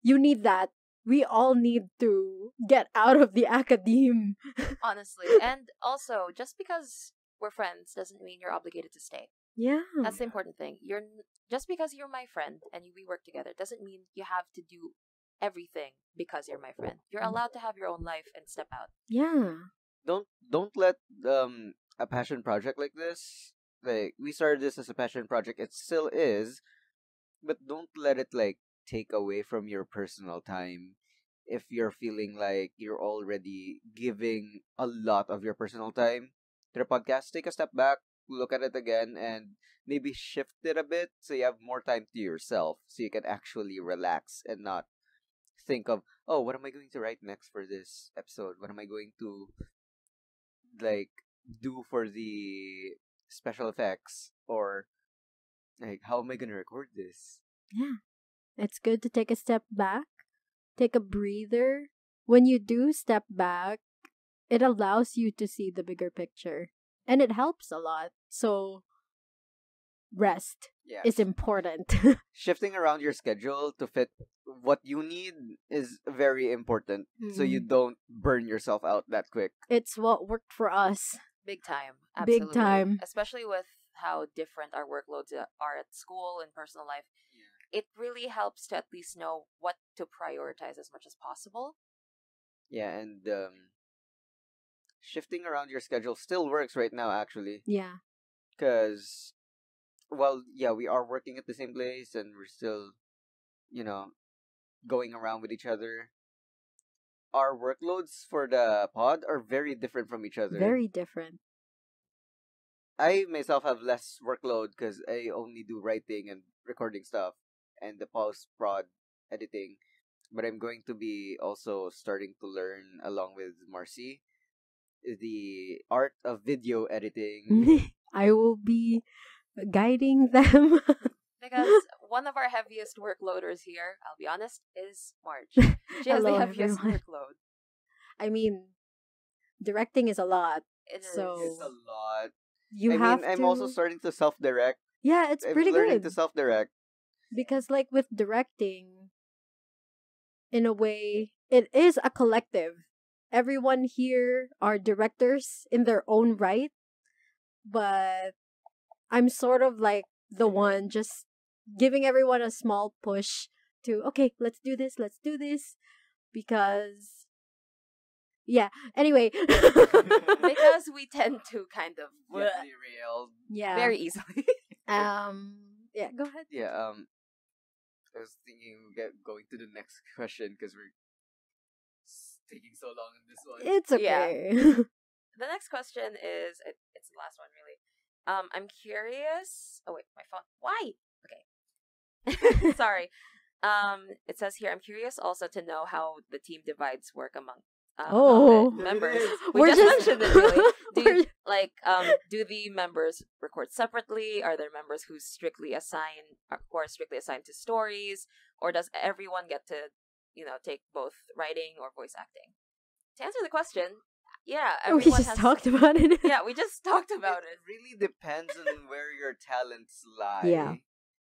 You need that. We all need to get out of the academe. <laughs> honestly. and also, just because we're friends doesn't mean you're obligated to stay. Yeah. That's the important thing. You're just because you're my friend and we work together doesn't mean you have to do everything because you're my friend. You're allowed to have your own life and step out. yeah. Don't don't let um a passion project like this. Like we started this as a passion project. It still is, but don't let it like take away from your personal time. If you're feeling like you're already giving a lot of your personal time to the podcast, take a step back, look at it again, and maybe shift it a bit so you have more time to yourself, so you can actually relax and not think of, oh, what am I going to write next for this episode? What am I going to like do for the special effects or like how am I gonna record this? Yeah. It's good to take a step back, take a breather. When you do step back, it allows you to see the bigger picture and it helps a lot. So, rest Yeah. is important. <laughs> Shifting around your schedule to fit what you need is very important so you mm-hmm. don't burn yourself out that quick. it's what worked for us. Big time. Big time. Especially with how different our workloads uh, are at school and personal life. It really helps to at least know what to prioritize as much as possible. Yeah, and um shifting around your schedule still works right now actually Yeah. because well yeah we are working at the same place and we're still you know going around with each other our workloads for the pod are very different from each other Very different. i myself have less workload because i only do writing and recording stuff and the post prod editing, but I'm going to be also starting to learn along with Marcy the art of video editing. <laughs> I will be guiding <laughs> them. Because one of our heaviest workloaders here, I'll be honest, is Marge. She has Hello, the heaviest everyone. workload. I mean, directing is a lot. It is. So- it's a lot. You I have mean, I'm also starting to self direct. yeah, it's I'm pretty learning good to self direct. Because, like, with directing, in a way, it is a collective. Everyone here are directors in their own right, but I'm sort of like the one just giving everyone a small push to okay, let's do this, let's do this, because yeah. Anyway, <laughs> because we <laughs> tend to kind of Get derailed. yeah, very easily. <laughs> um, yeah. Go ahead. Yeah, um, I was thinking we get going to the next <laughs> question because we're taking so long in this one. It's Yeah. okay. <laughs> the next question is it, it's the last one really. Um, I'm curious. Oh wait, my phone. Why? Okay. <laughs> Sorry. Um, it says here. I'm curious also to know how the team divides work among. Uh, Oh. members. There. We We're just, mentioned it. Really. <laughs> Do you, like, um, do the members record separately? Are there members who strictly assign, are- who are strictly assigned to stories, or does everyone get to, you know, take both writing or voice acting? To answer the question, yeah, <laughs> we just has, talked about it. Yeah, we just talked about it it. really depends on where your talents lie. Yeah.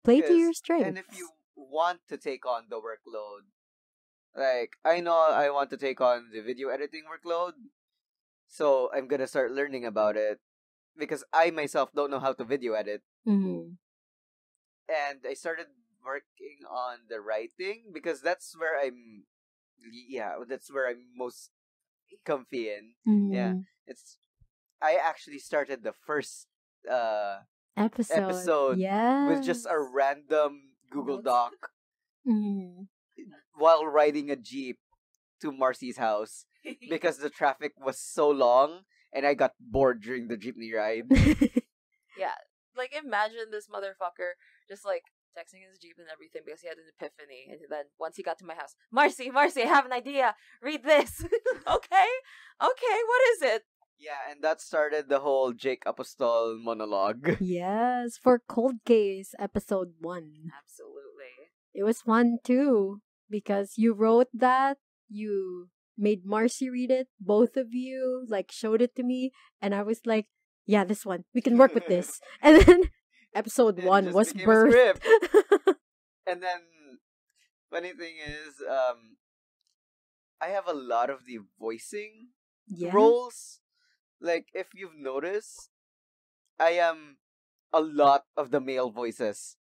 Play to your strengths. And if you want to take on the workload, like I know I want to take on the video editing workload, so I'm gonna start learning about it because I myself don't know how to video edit, Mhm. and I started working on the writing because that's where I'm, yeah, that's where I'm most comfy in. Yeah. Mhm. It's I actually started the first uh Episode. episode Yeah. with just a random Google. Doc Mhm. While riding a jeep to Marcy's house <laughs> because the traffic was so long and I got bored during the jeepney ride. <laughs> Yeah, like imagine this motherfucker just like texting his jeep and everything because he had an epiphany, and then once he got to my house, Marcy, Marcy, I have an idea. Read this. <laughs> okay, okay, what is it? yeah, and that started the whole Jake Apostol monologue. yes, for Cold Case episode 1. Absolutely. It was fun too because you wrote that, you made Marcy read it, both of you like showed it to me and I was like, yeah, this one. We can work with <laughs> this. <laughs> And then episode It 1 was birthed. <laughs> And then funny thing is, um I have a lot of the voicing yeah. roles. Like if you've noticed, I am a lot of the male voices.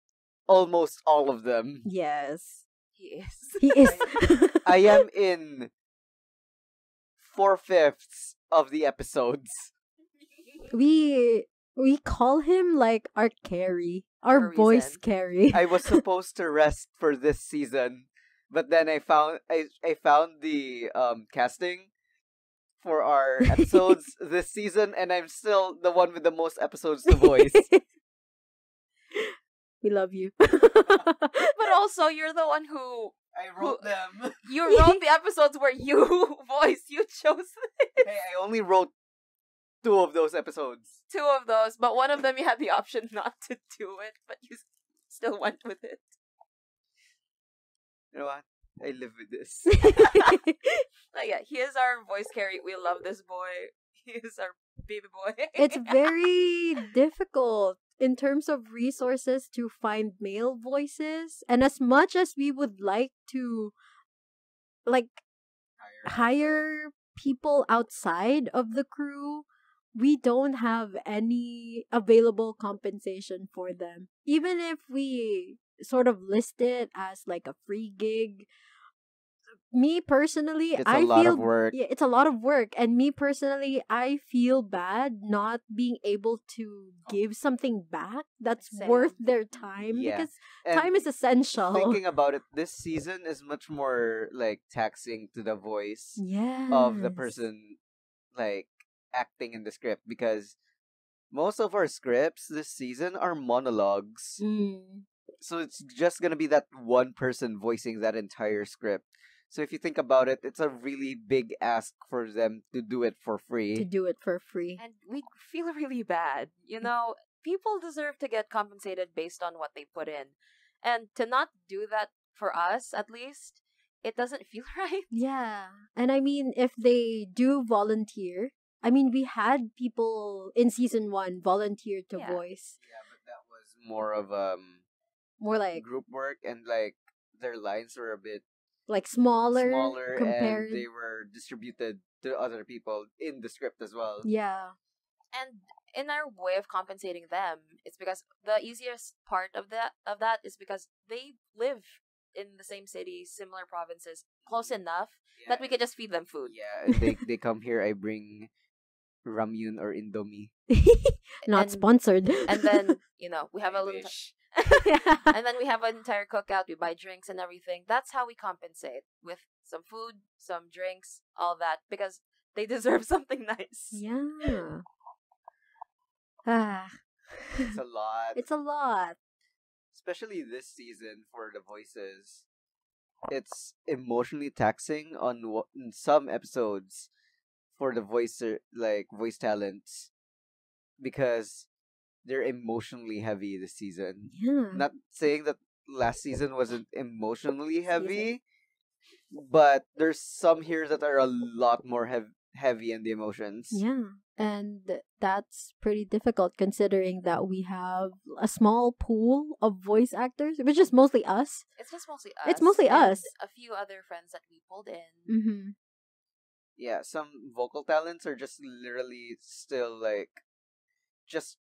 Almost all of them. Yes. He is. He is. <laughs> <laughs> I am in four fifths of the episodes. we we call him like our carry, our voice carry. I was <laughs> supposed to rest for this season, but then I found I I found the um casting for our episodes this season, and I'm still the one with the most episodes to voice. We love you. <laughs> but also, you're the one who I wrote them. <laughs> you wrote the episodes where you <laughs> voice. You chose hey, I only wrote two of those episodes. two of those, but one of them you had the option not to do it, but you still went with it. You know what? I live with this. But yeah, he is our voice carry. We love this boy. He is our baby boy. it's very difficult in terms of resources to find male voices and as much as we would like to like hire people outside of the crew we don't have any available compensation for them. Even if we sort of list it as like a free gig me personally It's i a lot feel of work. yeah it's a lot of work and me personally i feel bad not being able to give something back that's Same. worth their time Yeah. because And time is essential Thinking about it, this season is much more like taxing to the voice yeah of the person like acting in the script because most of our scripts this season are monologues. mm. so it's just gonna be that one person voicing that entire script. So if you think about it, it's a really big ask for them to do it for free. to do it for free. And we feel really bad. You know, people deserve to get compensated based on what they put in. And to not do that for us, at least, it doesn't feel <laughs> right. Yeah. And I mean, if they do volunteer, I mean, we had people in season one volunteer to Yeah. voice. Yeah, but that was more of um More like group work and like their lines were a bit like smaller, smaller compared. and they were distributed to other people in the script as well. yeah. And in our way of compensating them, it's because the easiest part of that of that is because they live in the same city, similar provinces, close enough that we could just feed them food. Yeah, they they <laughs> come here. I bring ramyun or indomie. <laughs> Not and, sponsored. And then, <laughs> you know, we have I a little wish. <laughs> <laughs> yeah. and then we have an entire cookout. We buy drinks and everything. That's how we compensate with some food, some drinks, all that because they deserve <laughs> something nice. Yeah. Ah. It's a lot, It's a lot. especially this season for the voices. It's emotionally taxing on wha- in some episodes for the voice like voice talents because they're emotionally heavy this season. Yeah. Not saying that last season wasn't emotionally heavy, but there's some here that are a lot more hev- heavy in the emotions. Yeah. And that's pretty difficult considering that we have a small pool of voice actors, which is mostly us. It's just mostly us. It's mostly and us. A few other friends that we pulled in. Mm-hmm. Yeah, some vocal talents are just literally still like just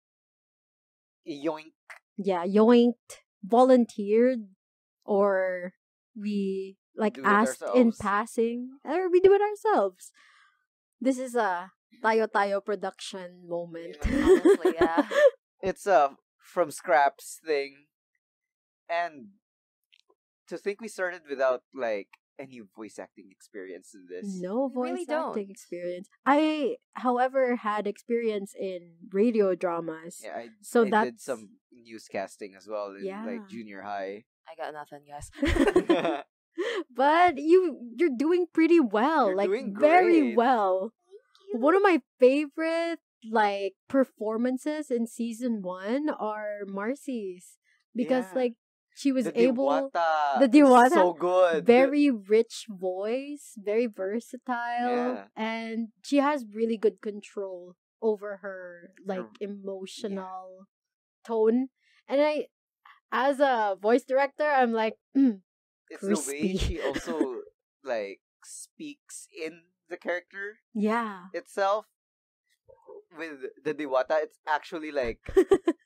yoink. Yeah, yoinked, volunteered, or we like Do asked in passing, or we do it ourselves. This is a tayo tayo production moment. Yeah, honestly, yeah. <laughs> It's a from scraps thing. And to think we started without like any voice acting experience in this. No voice really acting don't. experience. I, however, had experience in radio dramas. Yeah, I, So I that's did some newscasting as well in Yeah. like junior high. I got nothing, guys. <laughs> but you you're doing pretty well. You're like doing very great. well. One of my favorite like performances in season one are Marcy's because Yeah. like she was the able Diwata the Diwata, so good. very rich voice, very versatile, Yeah. and she has really good control over her like emotional tone. And I, as a voice director, I'm like, mm, it's the way she <laughs> also like speaks in the character yeah, itself. With the Diwata, it's actually like <laughs>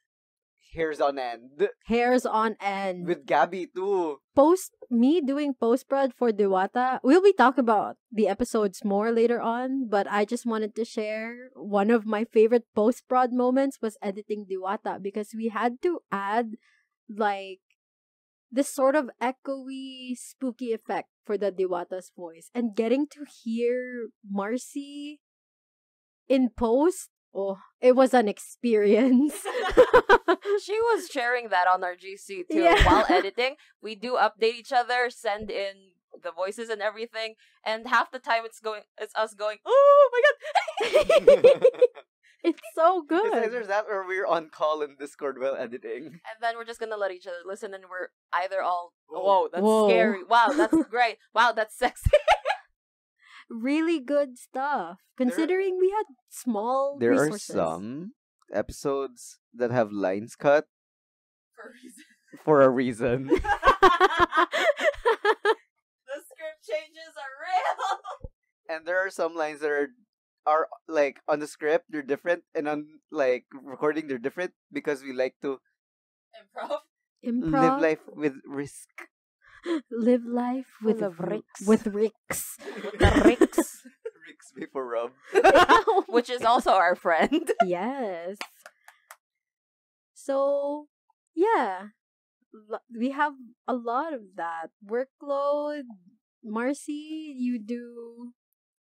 hairs on end. hairs on end. With Gabby too. post me doing post prod for Diwata. We'll be talking about the episodes more later on, but I just wanted to share one of my favorite post prod moments was editing Diwata because we had to add like this sort of echoey spooky effect for the Diwata's voice and getting to hear Marcy in post oh it was an experience <laughs> she was sharing that on our GC too Yeah. while <laughs> editing. We do update each other, send in the voices and everything, and half the time it's going, it's us going, oh my god, <laughs> it's so It's good either that or we're on call in Discord while editing. and then we're just gonna let each other listen, and we're either all, Whoa. whoa, that's Whoa. scary, wow, that's great, wow, that's sexy. Really good stuff. Considering we had small There resources. are some episodes that have lines cut For a reason. for a reason. <laughs> The script changes are real. and there are some lines that are are like on the script they're different and on like recording they're different because we like to Improv. Improv. live life with risk. <laughs> Live life with Full of ricks. With ricks. <laughs> The Ricks, <laughs> Rick's before rub. which is also our friend. yes. So, yeah. We have a lot of that. Workload. Marcy, you do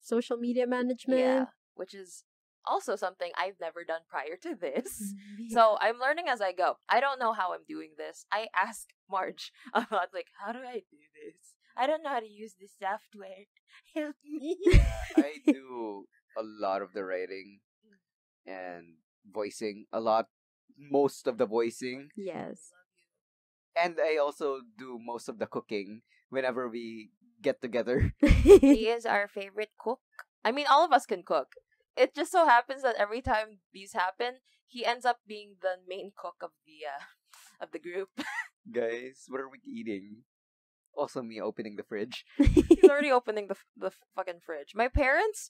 social media management. Yeah, which is also something I've never done prior to this. Mm-hmm. So I'm learning as I go. I don't know how I'm doing this. I ask Marge <laughs> about like how do I do this? I don't know how to use this software. <laughs> Help me. I <laughs> do a lot of the writing and voicing a lot most of the voicing yes. and I also do most of the cooking whenever we get together. he is our favorite cook. I mean, all of us can cook. It just so happens that every time these happen, he ends up being the main cook of the uh, <laughs> of the group. Guys, what are we eating? Also me opening the fridge. <laughs> He's already opening the the fucking fridge. My parents,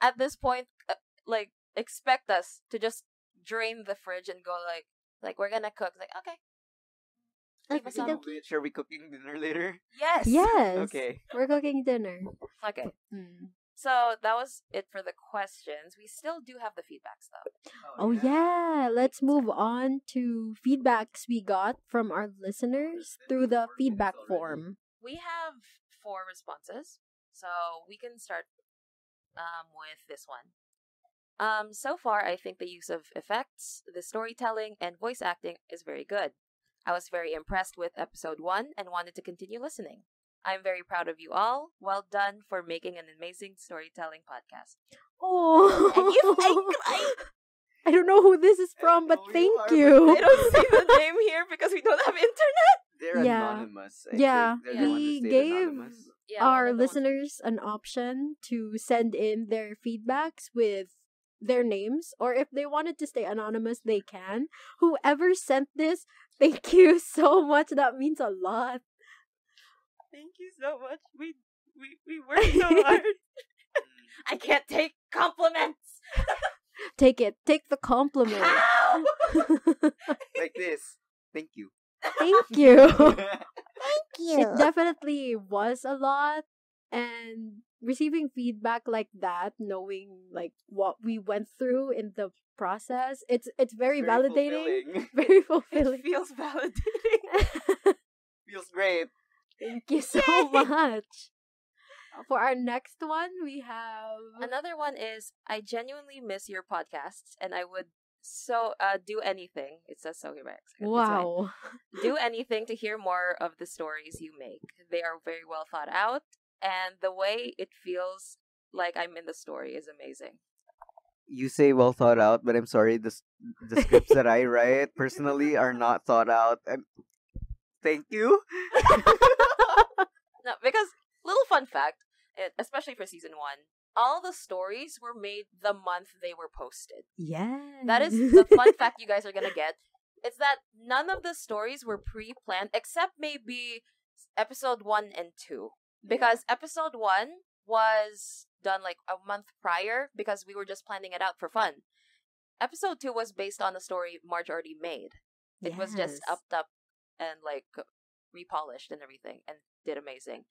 at this point, uh, like expect us to just drain the fridge and go like, like we're gonna cook. Like okay, Leave us Speaking out. of which, are we cooking dinner later? yes, yes. Okay. We're cooking dinner. Okay, Mm. So that was it for the questions. We still do have the feedbacks though. Oh yeah, let's move on to feedbacks we got from our listeners through the feedback form. We have four responses, so we can start um, with this one. Um, so far, I think the use of effects, the storytelling, and voice acting is very good. I was very impressed with episode one and wanted to continue listening. I'm very proud of you all. Well done for making an amazing storytelling podcast. Oh, And you- <laughs> I- I- <laughs> I don't know who this is from, but know you thank are, but you. I don't see the <laughs> name here because we don't have internet. They're Yeah. anonymous. I Yeah, think. They're the we gave anonymous. Our of listeners an option to send in their feedbacks with their names, or if they wanted to stay anonymous, they can. Whoever sent this, thank you so much. That means a lot. Thank you so much. We we we <laughs> worked so hard. <laughs> I can't take compliments. <laughs> Take it. Take the compliment. How? like this. Thank you. thank you. Thank you. it definitely was a lot and receiving feedback like that knowing like what we went through in the process it's it's very, validating fulfilling. very It fulfilling feels validating. Feels great. Thank you so <laughs> much for our next one we have Another one is I genuinely miss your podcasts and I would so uh do anything. It says so here by accident. Wow <laughs> Do anything to hear more of the stories you make. They are very well thought out and the way it feels like I'm in the story is amazing. You say well thought out, but I'm sorry. The the scripts that I <laughs> write personally are not thought out. And thank you. No, because little fun fact, especially for season one, all the stories were made the month they were posted. yeah That is the fun fact <laughs> you guys are gonna get. It's that none of the stories were pre-planned except maybe episode one and two, because episode one was done like a month prior because we were just planning it out for fun. Episode two was based on the story Marge already made. It was just upped up and like repolished and everything and did amazing.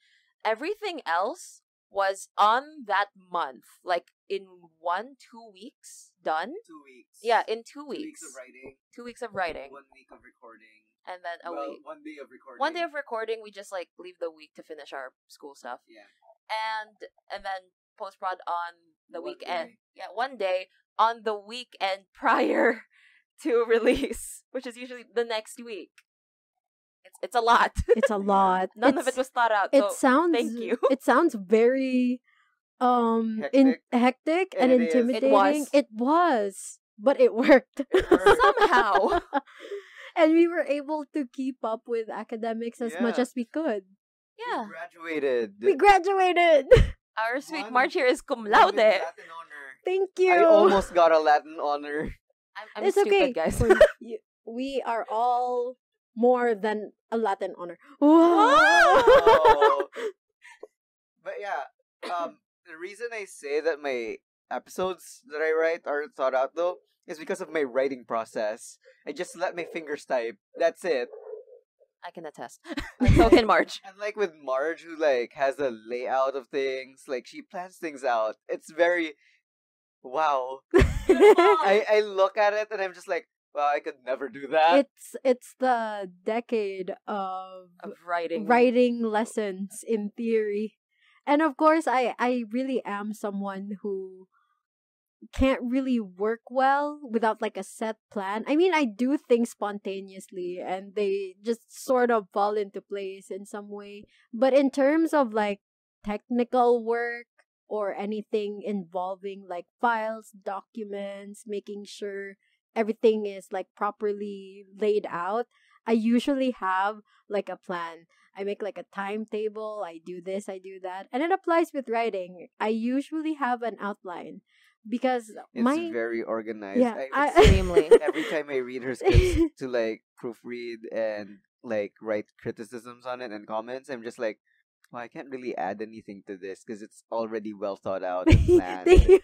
Everything else was on that month, like in one, two weeks done. Two weeks. Yeah, in two Two weeks. weeks of writing. Two weeks of writing. One week of recording. And then a well, week. one day of recording. One day of recording, we just like leave the week to finish our school stuff. yeah. And and then post prod on the One weekend. day. Yeah, one day on the weekend <laughs> prior to release, which is usually the next week. It's it's a lot. it's a lot <laughs> None of it was thought out. it So sounds thank you. <laughs> it sounds very um in Hectic. hectic and, And it is. It intimidating was. it was but it <laughs> worked worked. Somehow. and we were able to keep up with academics as much as we could yeah. We graduated. we graduated Our sweet One- Marge here is cum laude. Latin honor. thank you I almost got a Latin honor. I'm, I'm it's stupid, okay guys. You- we are all more than a latin honor wow Oh. <laughs> but yeah, um, the reason I say that my episodes that I write aren't thought out though is because of my writing process. I just let my fingers type. That's it. I can attest. <laughs> so can Marge. <laughs> And like with Marge, who like has a layout of things, like she plans things out. It's very wow. I I look at it and I'm just like, wow, I could never do that. it's it's the decade of Of writing. writing lessons in theory and of course i i really am someone who can't really work well without like a set plan. I mean, I do things spontaneously and they just sort of fall into place in some way. But in terms of like technical work or anything involving like files, documents, making sure everything is like properly laid out, I usually have like a plan. I make like a timetable, I do this, I do that. And it applies with writing. I usually have an outline because It's my very organized. yeah, I, Extremely. <laughs> every time I read her scripts to like proofread and like write criticisms on it and comments, I'm just like, well, I can't really add anything to this because it's already well thought out and <laughs> planned.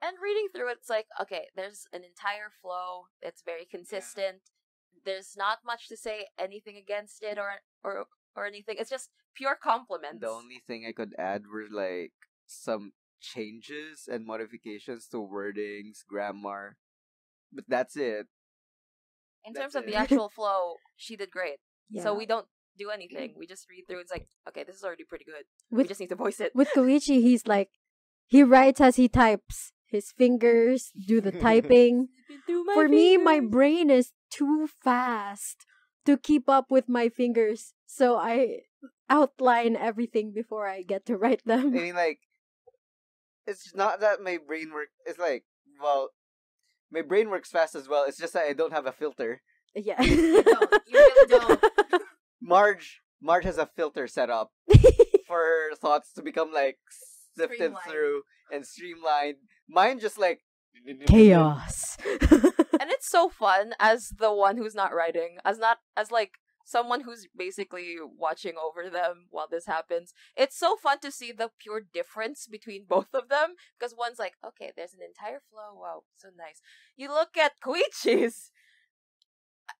And reading through it, it's like, okay, there's an entire flow. It's very consistent. There's not much to say anything against it or or or anything. It's just pure compliments. The only thing I could add were like some changes and modifications to wordings, grammar, but that's it. In that's terms of the actual <laughs> flow, she did great. So we don't do anything. <clears throat> We just read through. It's like, okay, this is already pretty good. we just need to voice it. with Koichi, he's like he writes as he types. His fingers do the typing. <laughs> For me, my brain is too fast to keep up with my fingers. So I outline everything before I get to write them. I mean, like, it's not that my brain work. It's like, well, my brain works fast as well. It's just that I don't have a filter. yeah. You don't. You really <laughs> don't. Marge, Marge has a filter set up <laughs> for her thoughts to become like sifted Streamlined. through and streamlined. Mine just like Chaos. <laughs> and it's so fun as the one who's not writing, as not as like someone who's basically watching over them while this happens. It's so fun to see the pure difference between both of them because one's like, okay, there's an entire flow. Wow, so nice. You look at Koichi's.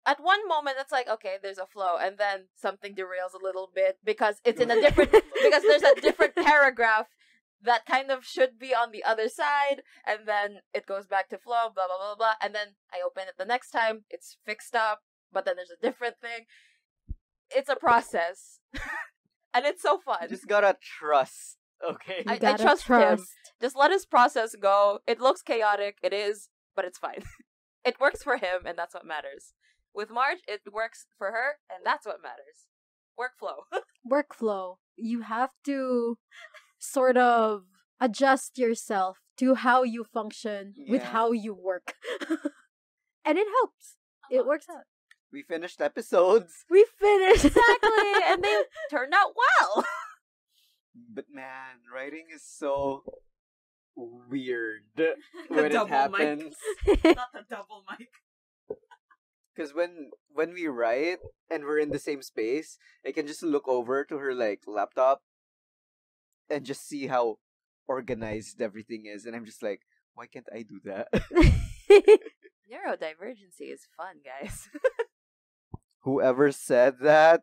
At one moment, it's like, okay, there's a flow, and then something derails a little bit because it's in a different <laughs> because there's a different paragraph that kind of should be on the other side, and then it goes back to flow, blah blah blah blah, and then I open it the next time, it's fixed up, but then there's a different thing. It's a process, <laughs> and it's so fun. you just gotta trust. Okay. I- You gotta trust him. trust. Just let his process go. It looks chaotic, it is, but it's fine. <laughs> it works for him, and that's what matters. With Marge, it works for her, and that's what matters. Workflow. <laughs> Workflow. You have to sort of adjust yourself to how you function with how you work. <laughs> and it helps. It works out. we finished episodes, We finished. exactly, and they <laughs> turned out well. <laughs> but man, writing is so weird when it double mic. happens. Not the double mic. Because when when we write and we're in the same space, I can just look over to her like laptop and just see how organized everything is, and I'm just like, why can't I do that? <laughs> Neurodivergency is fun, guys. <laughs> Whoever said that,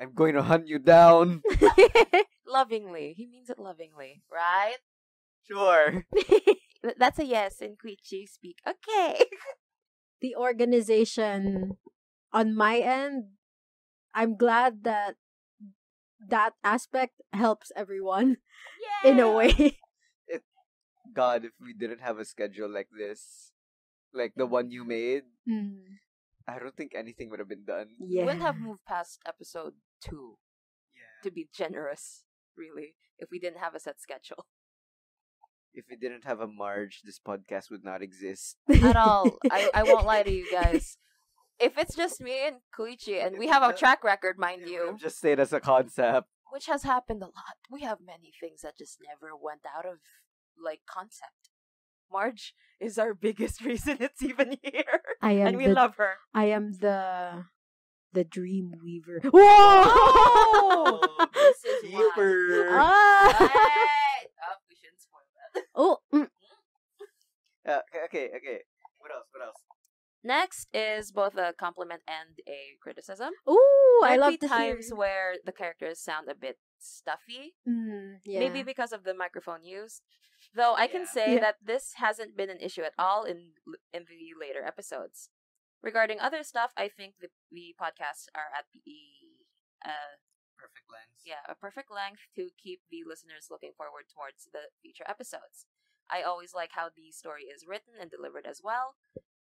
I'm going to hunt you down. <laughs> lovingly. He means it lovingly, right? Sure. That's a yes in Koichi speak. Okay. the organization on my end, I'm glad that that aspect helps everyone <laughs> in a way. <laughs> God, if we didn't have a schedule like this, like the one you made, Mm, I don't think anything would have been done. We wouldn't have moved past episode two, Yeah. to be generous, really, if we didn't have a set schedule. If we didn't have a Marge, this podcast would not exist. At all. I, I won't lie to you <laughs> guys. If it's just me and Koichi, <laughs> and we have a track record, mind It would you, have just stayed as a concept. which has happened a lot. We have many things that just never went out of like concept. Marge is our biggest <laughs> reason it's even here. I am And we the, love her. I am the the dream weaver. Oh, Whoa! <laughs> this is why. Keeper. ah! Hey! Oh, we shouldn't spoil that. oh, mm. Uh, okay, okay, okay. What else? What else? Next is both a compliment and a criticism. Ooh, I There'd love be to times hear. where the characters sound a bit stuffy, Mm, yeah. maybe because of the microphone use. Though I can Yeah. say Yeah. that this hasn't been an issue at all in in the later episodes. Regarding other stuff, I think the the podcasts are at the uh Perfect lens. yeah a perfect length to keep the listeners looking forward towards the future episodes. I always like how the story is written and delivered as well.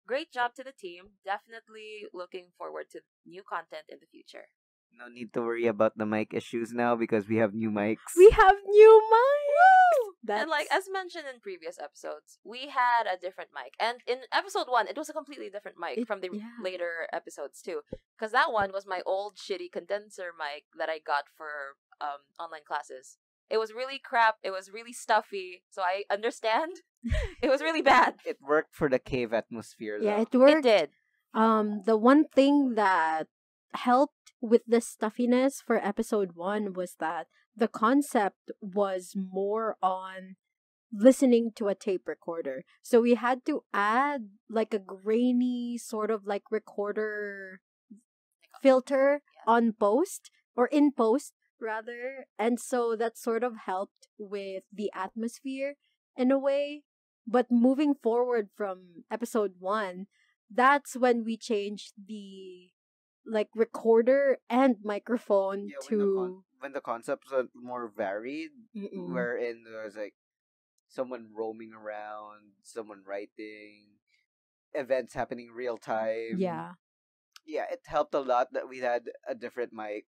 Great job to the team. Definitely looking forward to new content in the future. No need to worry about the mic issues now because we have new mics. We have new mics. That's And like as mentioned in previous episodes, we had a different mic. And in episode one, it was a completely different mic It- from the yeah. later episodes too. Because that one was my old shitty condenser mic that I got for um online classes. It was really crap. It was really stuffy. So I understand. <laughs> it was really bad. it worked for the cave atmosphere. yeah, it worked. It did. Um, the one thing that helped with the stuffiness for episode one was that the concept was more on listening to a tape recorder. So we had to add like a grainy sort of like recorder filter Yeah. on post or in post rather. And so that sort of helped with the atmosphere in a way. But moving forward from episode one, that's when we changed the like recorder and microphone Yeah, when the, to con- when the concepts are more varied, Mm-mm. wherein there's like someone roaming around, someone writing, events happening real time. yeah yeah, it helped a lot that we had a different mic.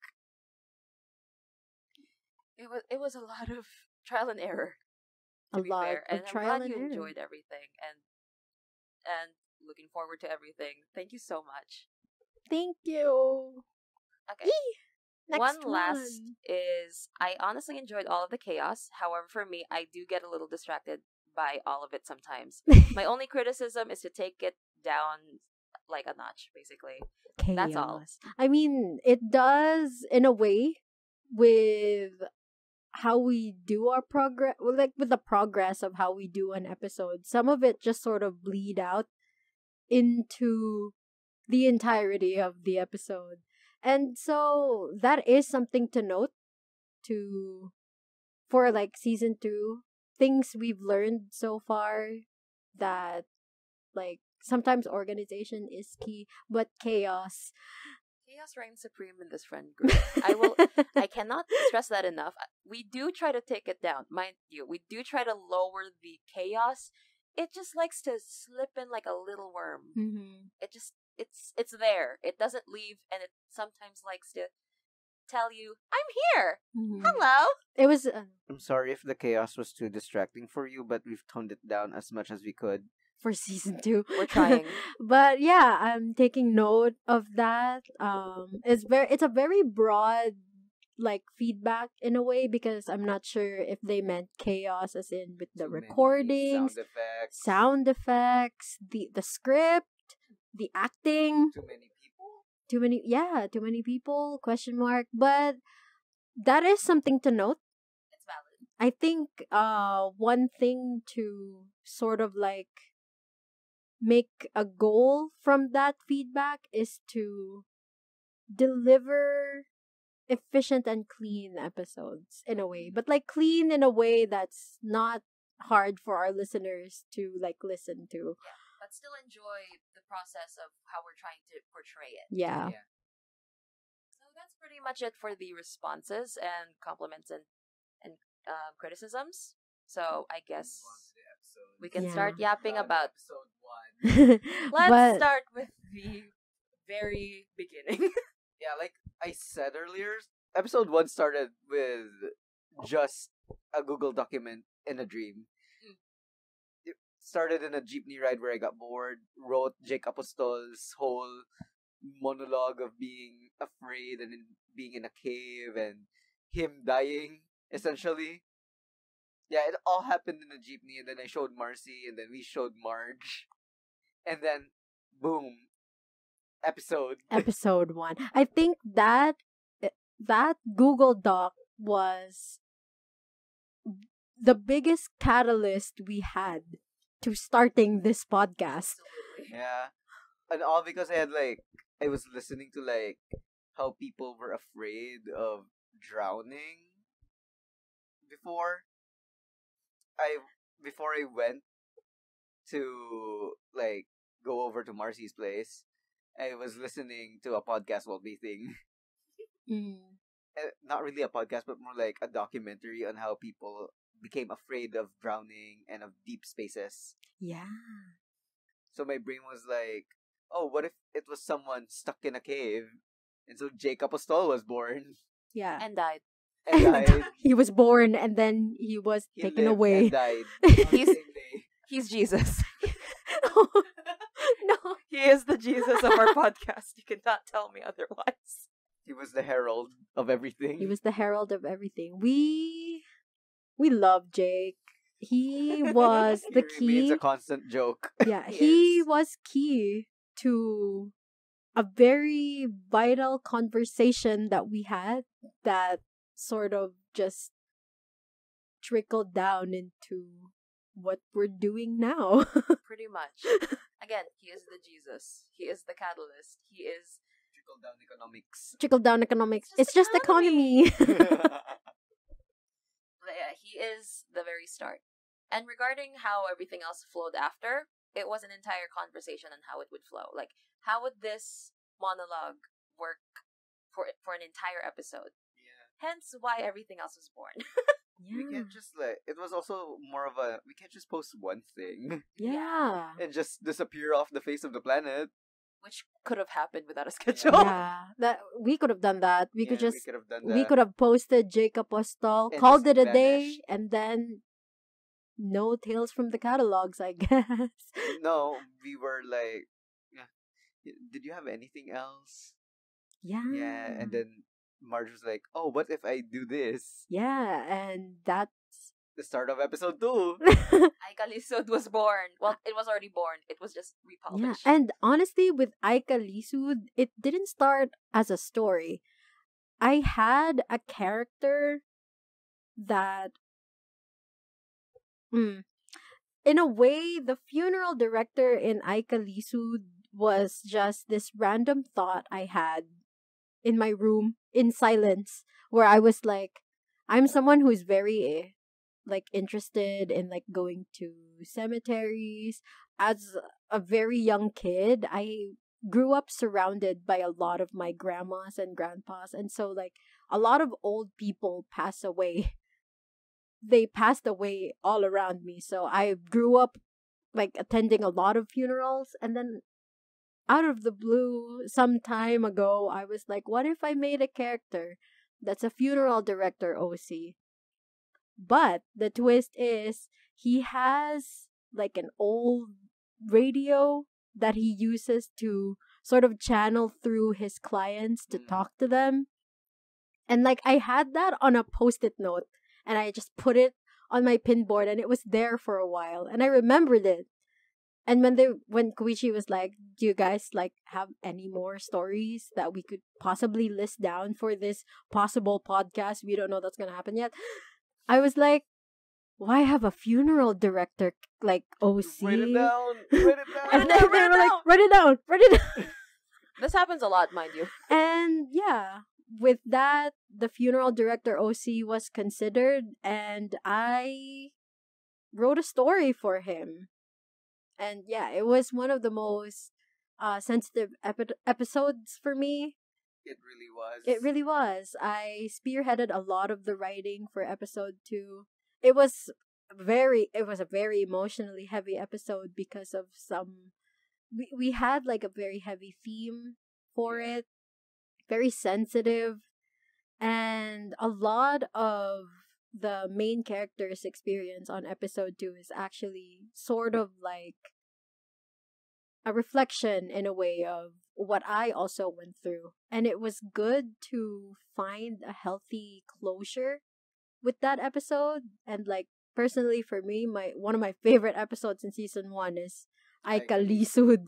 It was it was a lot of trial and error. A lot fair. And I'm glad and you error. enjoyed everything and and looking forward to everything. Thank you so much. Thank you. Okay. Next one one, last is I honestly enjoyed all of the chaos. However, for me, I do get a little distracted by all of it sometimes. My only <laughs> criticism is to take it down like a notch, basically. That's all. Chaos. I mean, it does in a way with how we do our progress, like with the progress of how we do an episode. Some of it just sort of bleed out into the entirety of the episode. And so that is something to note to for like season 2 things we've learned so far that like sometimes organization is key but chaos Chaos reigns supreme in this friend group. I will I <laughs> cannot stress that enough. We do try to take it down, mind you. We do try to lower the chaos. It just likes to slip in like a little worm. mm-hmm. It just it's it's there. It doesn't leave and it sometimes likes to tell you, "I'm here. Mm-hmm. Hello." it was uh, I'm sorry if the chaos was too distracting for you, but we've toned it down as much as we could. For season <laughs> 2 We're trying. <laughs> but yeah i'm taking note of that um it's very it's a very broad like feedback in a way because i'm not sure if they meant chaos as in with the Too recordings sound effects, sound effects the the script the acting too many people. too many yeah too many people question mark but that is something to note It's valid. i think uh one thing to sort of like make a goal from that feedback is to deliver efficient and clean episodes in a way but like clean in a way that's not hard for our listeners to like listen to yeah, But still enjoy the process of how we're trying to portray it. yeah Yeah. So that's pretty much it for the responses and compliments and and um, criticisms. So I guess we can Yeah. start yapping about. Episode one. <laughs> Let's But- start with the very beginning. <laughs> Yeah, like I said earlier, episode one started with just a Google document in a dream. Mm. It started in a jeepney ride where I got bored, wrote Jake Apostol's whole monologue of being afraid and in, being in a cave and him dying, essentially. Yeah, it all happened in a jeepney, and then I showed Marcy, and then we showed Marge. And then, boom, episode. <laughs> episode one. I think that eh, that Google Doc was the biggest catalyst we had to starting this podcast. Yeah. And all because I had like I was listening to like how people were afraid of drowning before I before I went to like go over to Marcy's place. I was listening to a podcast while bathing. <laughs> Mm. uh, not really a podcast, but more like a documentary on how people became afraid of drowning and of deep spaces. Yeah. So my brain was like, oh, what if it was someone stuck in a cave? And so Jake Apostol was born Yeah. And died. and <laughs> died. he was born and then he was He taken lived away. And died. <laughs> He's- same day. He's Jesus. <laughs> <laughs> no. he is the Jesus of our <laughs> podcast. You cannot tell me otherwise. He was the herald of everything. He was the herald of everything. We we love Jake. He was He the remains key. It's a constant joke. Yeah, He he was key to a very vital conversation that we had that sort of just trickled down into what we're doing now. <laughs> Pretty much. Again, he is the Jesus. He is the catalyst. He is Trickle down economics. Trickle down economics. It's It's just just economy. <laughs> yeah, he is the very start. And regarding how everything else flowed after, it was an entire conversation on how it would flow. Like, how would this monologue work for for an entire episode? yeah. Hence, why everything else was born. <laughs> We can't just like it was also more of a we can't just post one thing <laughs> Yeah. and just disappear off the face of the planet. Which could have happened without a <laughs> schedule. Yeah. That we could have done that. We could just we could have done we could have posted Jake Apostol, And called it a day, and then no tales from the catalogs, I <laughs> guess. No, we were like, yeah. Did you have anything else? yeah. Yeah, and then Marge was like, "Oh, what if I do this?" Yeah, and that's The start of episode two. <laughs> Aikalisud was born. Well, it was already born. It was just republished. yeah. And honestly, with Aika Lisud, it didn't start as a story. I had a character that Hmm. in a way, the funeral director in Aika Lisud was just this random thought I had in my room in silence where I was like, I'm someone who's very like interested in like going to cemeteries. As a very young kid, I grew up surrounded by a lot of my grandmas and grandpas and so like a lot of old people pass away <laughs> they passed away all around me so i grew up like attending a lot of funerals and then out of the blue some time ago i was like what if i made a character that's a funeral director oc but the twist is he has like an old radio that he uses to sort of channel through his clients to Mm. talk to them. And like I had that on a post-it note and I just put it on my pinboard and it was there for a while and I remembered it. And when they when Koichi was like, "Do you guys like have any more stories that we could possibly list down for this possible podcast? We don't know that's going to happen yet." I was like, "Why have a funeral director like OC?" Write it down. <laughs> Write it down. And Write then down, they were it like, down. write it down, write it down. <laughs> this happens a lot, mind you. and yeah, with that, the funeral director OC was considered, and I wrote a story for him. And yeah, it was one of the most uh, sensitive epi- episodes for me. It really was. It really was. I spearheaded a lot of the writing for episode two. It was very it was a very emotionally heavy episode because of some we we had like a very heavy theme for it. Very sensitive. And a lot of the main character's experience on episode two is actually sort of like a reflection in a way of what I also went through. And it was good to find a healthy closure with that episode. And like personally for me, my one of my favorite episodes in season one is Aika Aika Lisud.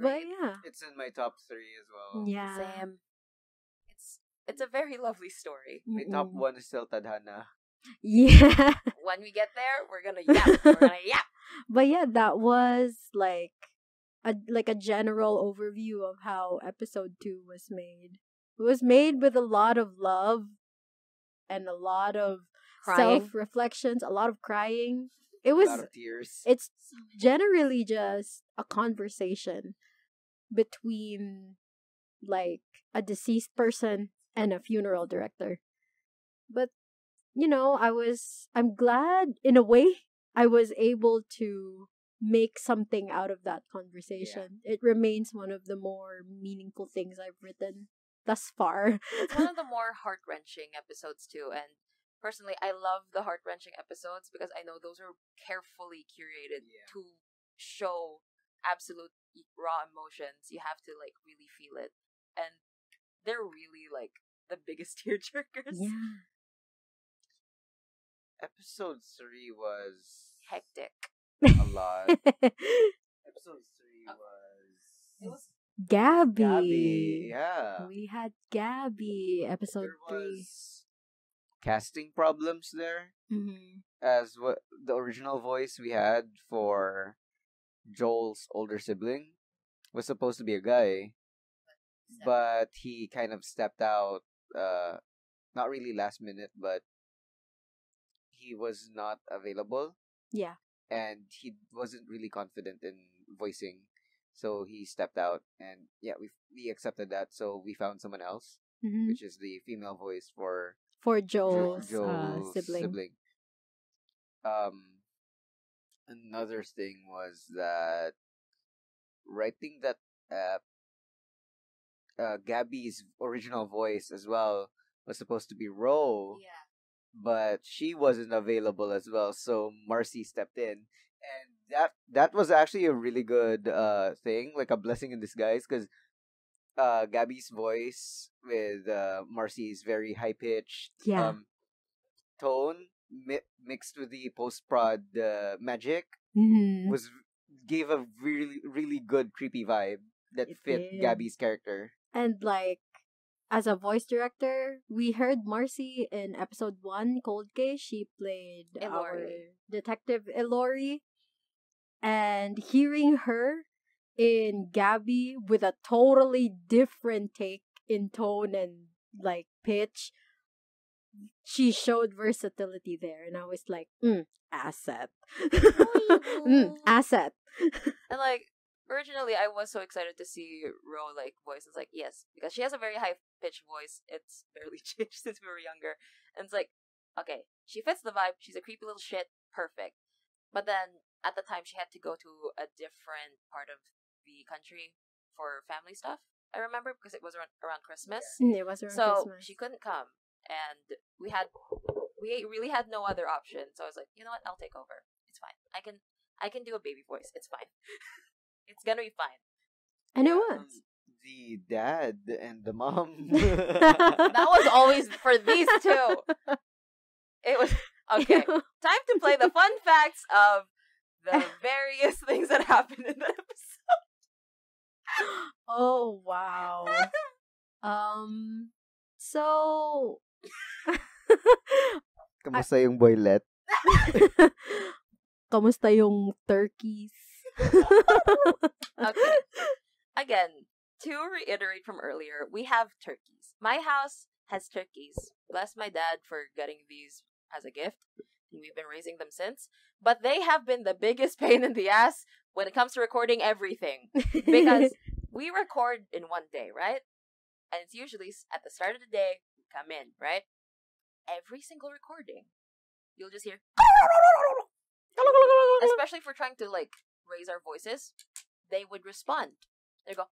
But yeah. It's in my top three as well. Yeah. Sam. It's it's a very <laughs> lovely story. My top one is still Tadhana. Yeah. <laughs> When we get there, we're gonna yap. We're gonna <laughs> yap. but yeah, that was like a like a general overview of how episode 2 was made. It was made with a lot of love and a lot of self-reflections, a lot of crying. It a was lot of tears. it's generally just a conversation between like a deceased person and a funeral director. But you know, I was I'm glad in a way I was able to make something out of that conversation. It remains one of the more meaningful things I've written thus far. It's one of the <laughs> more heart wrenching episodes too, and personally, I love the heart wrenching episodes because I know those are carefully curated Yeah. to show absolute raw emotions. You have to like really feel it, and they're really like the biggest <laughs> tearjerkers. yeah. Episode three was Hectic. a lot. <laughs> Episode three Uh, was It was Gabby. Gabby. Yeah. We had Gabby episode there three. was casting problems there, Mm-hmm. as what the original voice we had for Joel's older sibling was supposed to be a guy, but he kind of stepped out. Uh, not really last minute, but he was not available. Yeah. and he wasn't really confident in voicing so he stepped out and yeah we we accepted that so we found someone else hmm which is the female voice for For Jo- Joel's, uh, sibling. um another thing was that writing that uh, uh Gabby's original voice as well was supposed to be Ro yeah. but she wasn't available as well so marcy stepped in and that that was actually a really good uh thing like a blessing in disguise because uh gabby's voice with uh marcy's very high pitched Yeah. um tone mi- mixed with the post prod uh, magic Mhm. was gave a really really good creepy vibe that It fit did. gabby's character And like, as a voice director, we heard Marcy in episode one, Cold Case. She played our detective Elori. And hearing her in Gabby with a totally different take in tone and like pitch, she showed versatility there. And I was like, mm, asset. <laughs> mm, asset. <laughs> And like originally, I was so excited to see Ro like voice. It's like yes, because she has a very high pitched voice. It's <laughs> barely changed since we were younger, and it's like okay, she fits the vibe. She's a creepy little shit. Perfect. But then at the time, she had to go to a different part of the country for family stuff. I remember because it was around, around Christmas. Mm, It was around so Christmas. she couldn't come, and we had we really had no other option. So I was like, you know what? I'll take over. It's fine. I can I can do a baby voice. It's fine. <laughs> it's gonna be fine. and it Um, was. the dad and the mom <laughs> That was always for these two. <laughs> It was <laughs> okay. Time to play the fun facts of the various things that happened in the episode. <gasps> oh wow. um so Kamusta yung boylet? Kamusta yung turkeys? <laughs> Okay. <laughs> Again, to reiterate from earlier, we have turkeys. My house has turkeys. Bless my dad for getting these as a gift. We've been raising them since. But they have been the biggest <laughs> pain in the ass when it comes to recording everything. Because we record in one day, right? And it's usually at the start of the day, we come in, right? Every single recording, you'll just hear, especially if we're trying to like raise our voices, they would respond. They go,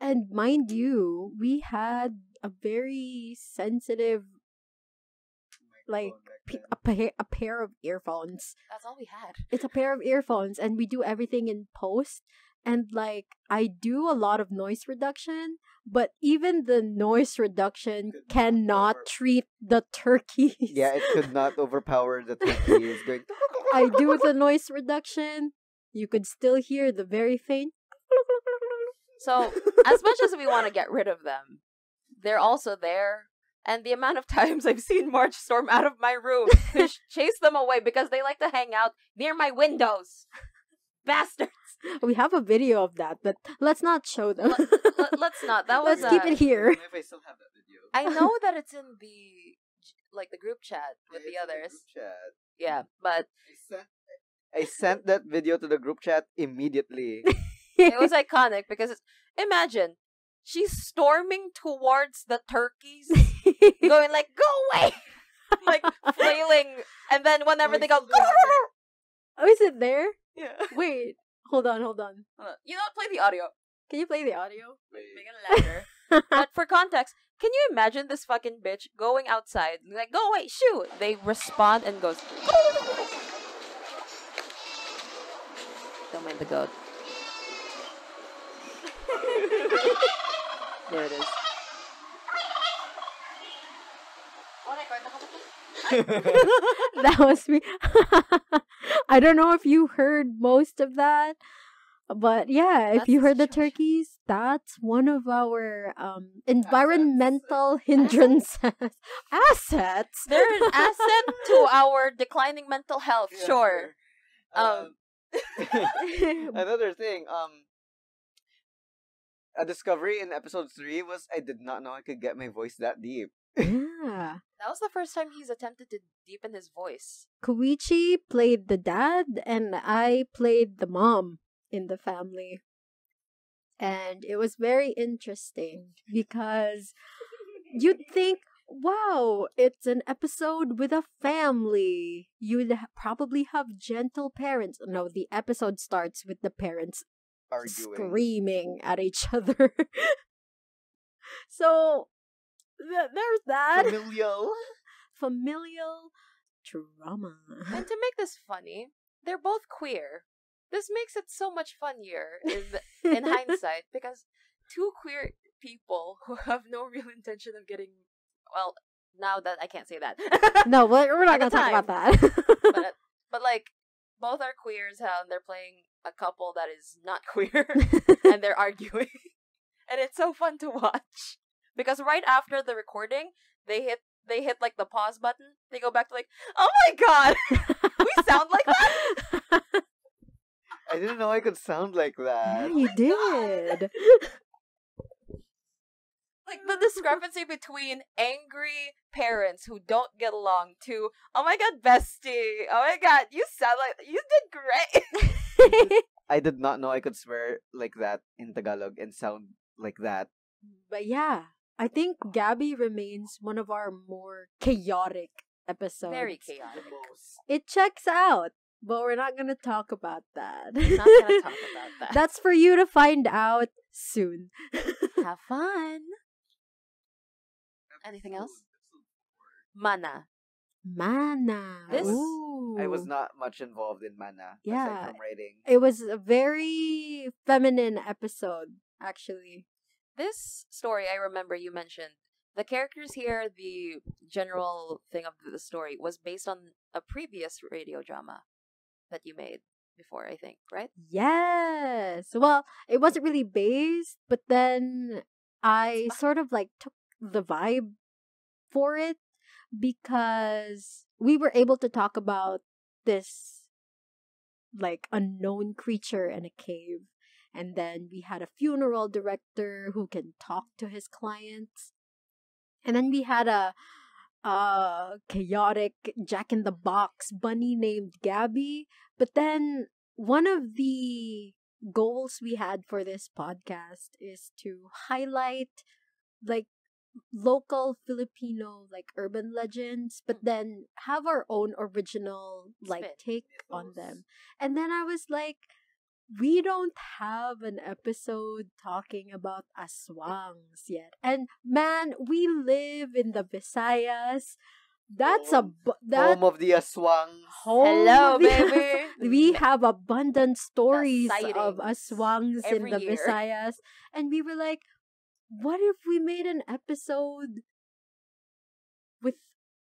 and mind you, we had a very sensitive like p- a pair a pair of earphones. that's all we had. It's a pair of earphones and we do everything in post and like I do a lot of noise reduction, but even the noise reduction Could cannot over- treat the turkeys. yeah, it could not <laughs> overpower the turkey. It's going. I do the noise reduction. You could still hear the very faint. So, as much as we want to get rid of them, they're also there. And the amount of times I've seen Marge storm out of my room to <laughs> chase them away because they like to hang out near my windows. <laughs> Bastards. we have a video of that, but let's not show them. Let, let's not. That <laughs> was Let's keep uh, it here. If I still have that video. I know that it's in the like the group chat with Yeah, the it's in others. group chat. Yeah, but I sent. I sent that video to the group chat immediately. <laughs> it was iconic because imagine she's storming towards the turkeys, <laughs> going like, "Go away!" <laughs> like flailing, and then whenever oh, they go, oh, is it there? yeah. Wait, hold on, hold on. Hold on. You know, what? play the audio. Can you play the audio? Make it louder. but for context, can you imagine this fucking bitch going outside, like, go away, shoot! They respond and goes, Don't mind the goat. <laughs> there it is. <laughs> that was me. <laughs> I don't know if you heard most of that, but yeah, if you heard the turkeys, that's one of our um environmental hindrances assets. They're an asset to our declining mental health, Yeah, sure. Um, Um, <laughs> <laughs> another thing, um, a discovery in episode three was I did not know I could get my voice that deep. yeah. <laughs> That was the first time he's attempted to deepen his voice. Koichi played the dad and I played the mom in the family. And it was very interesting because you'd think, wow, it's an episode with a family. You'd probably have gentle parents. No, the episode starts with the parents Arguing. screaming at each <laughs> other. so th- there's that Familial. <laughs> familial trauma. And to make this funny, they're both queer. This makes it so much funnier in in <laughs> hindsight because two queer people who have no real intention of getting well now that I can't say that. <laughs> no, we're, we're not gonna talk about that. <laughs> uh, but like both are queers how they're playing a couple that is not <laughs> queer and they're arguing. and it's so fun to watch. Because right after the recording, they hit they hit like the pause button. They go back to like, "Oh my god, we sound like that." I didn't know I could sound like that. yeah, that. you my did. Like the discrepancy between angry parents who don't get along to, "Oh my god, bestie. Oh my god, you sound like you did great." <laughs> I did not know I could swear like that in Tagalog and sound like that. but yeah, I think Gabby remains one of our more chaotic episodes. Very chaotic. It checks out, but we're not gonna talk about that. Not gonna talk about <laughs> that. That's for you to find out soon. Have fun. Anything else? Mana. Mana. This- Ooh. I was not much involved in Mana Yeah. from writing. It was a very feminine episode, actually. This story, I remember you mentioned the characters here, the general thing of the story was based on a previous radio drama that you made before, I think, right? Yes. Well, it wasn't really based, but then I sort of like took the vibe for it because we were able to talk about this like unknown creature in a cave. And then we had a funeral director who can talk to his clients. And then we had a uh chaotic jack in the box bunny named Gabby. But then one of the goals we had for this podcast is to highlight like local Filipino like urban legends, but mm-hmm. then have our own original like take on them. And then I was like, we don't have an episode talking about aswangs yet. And man, we live in the Visayas. That's a Home- bu- that Home of the Aswangs. home Hello, the- <laughs> baby. we have abundant stories of aswangs in the year. Visayas. And we were like, what if we made an episode with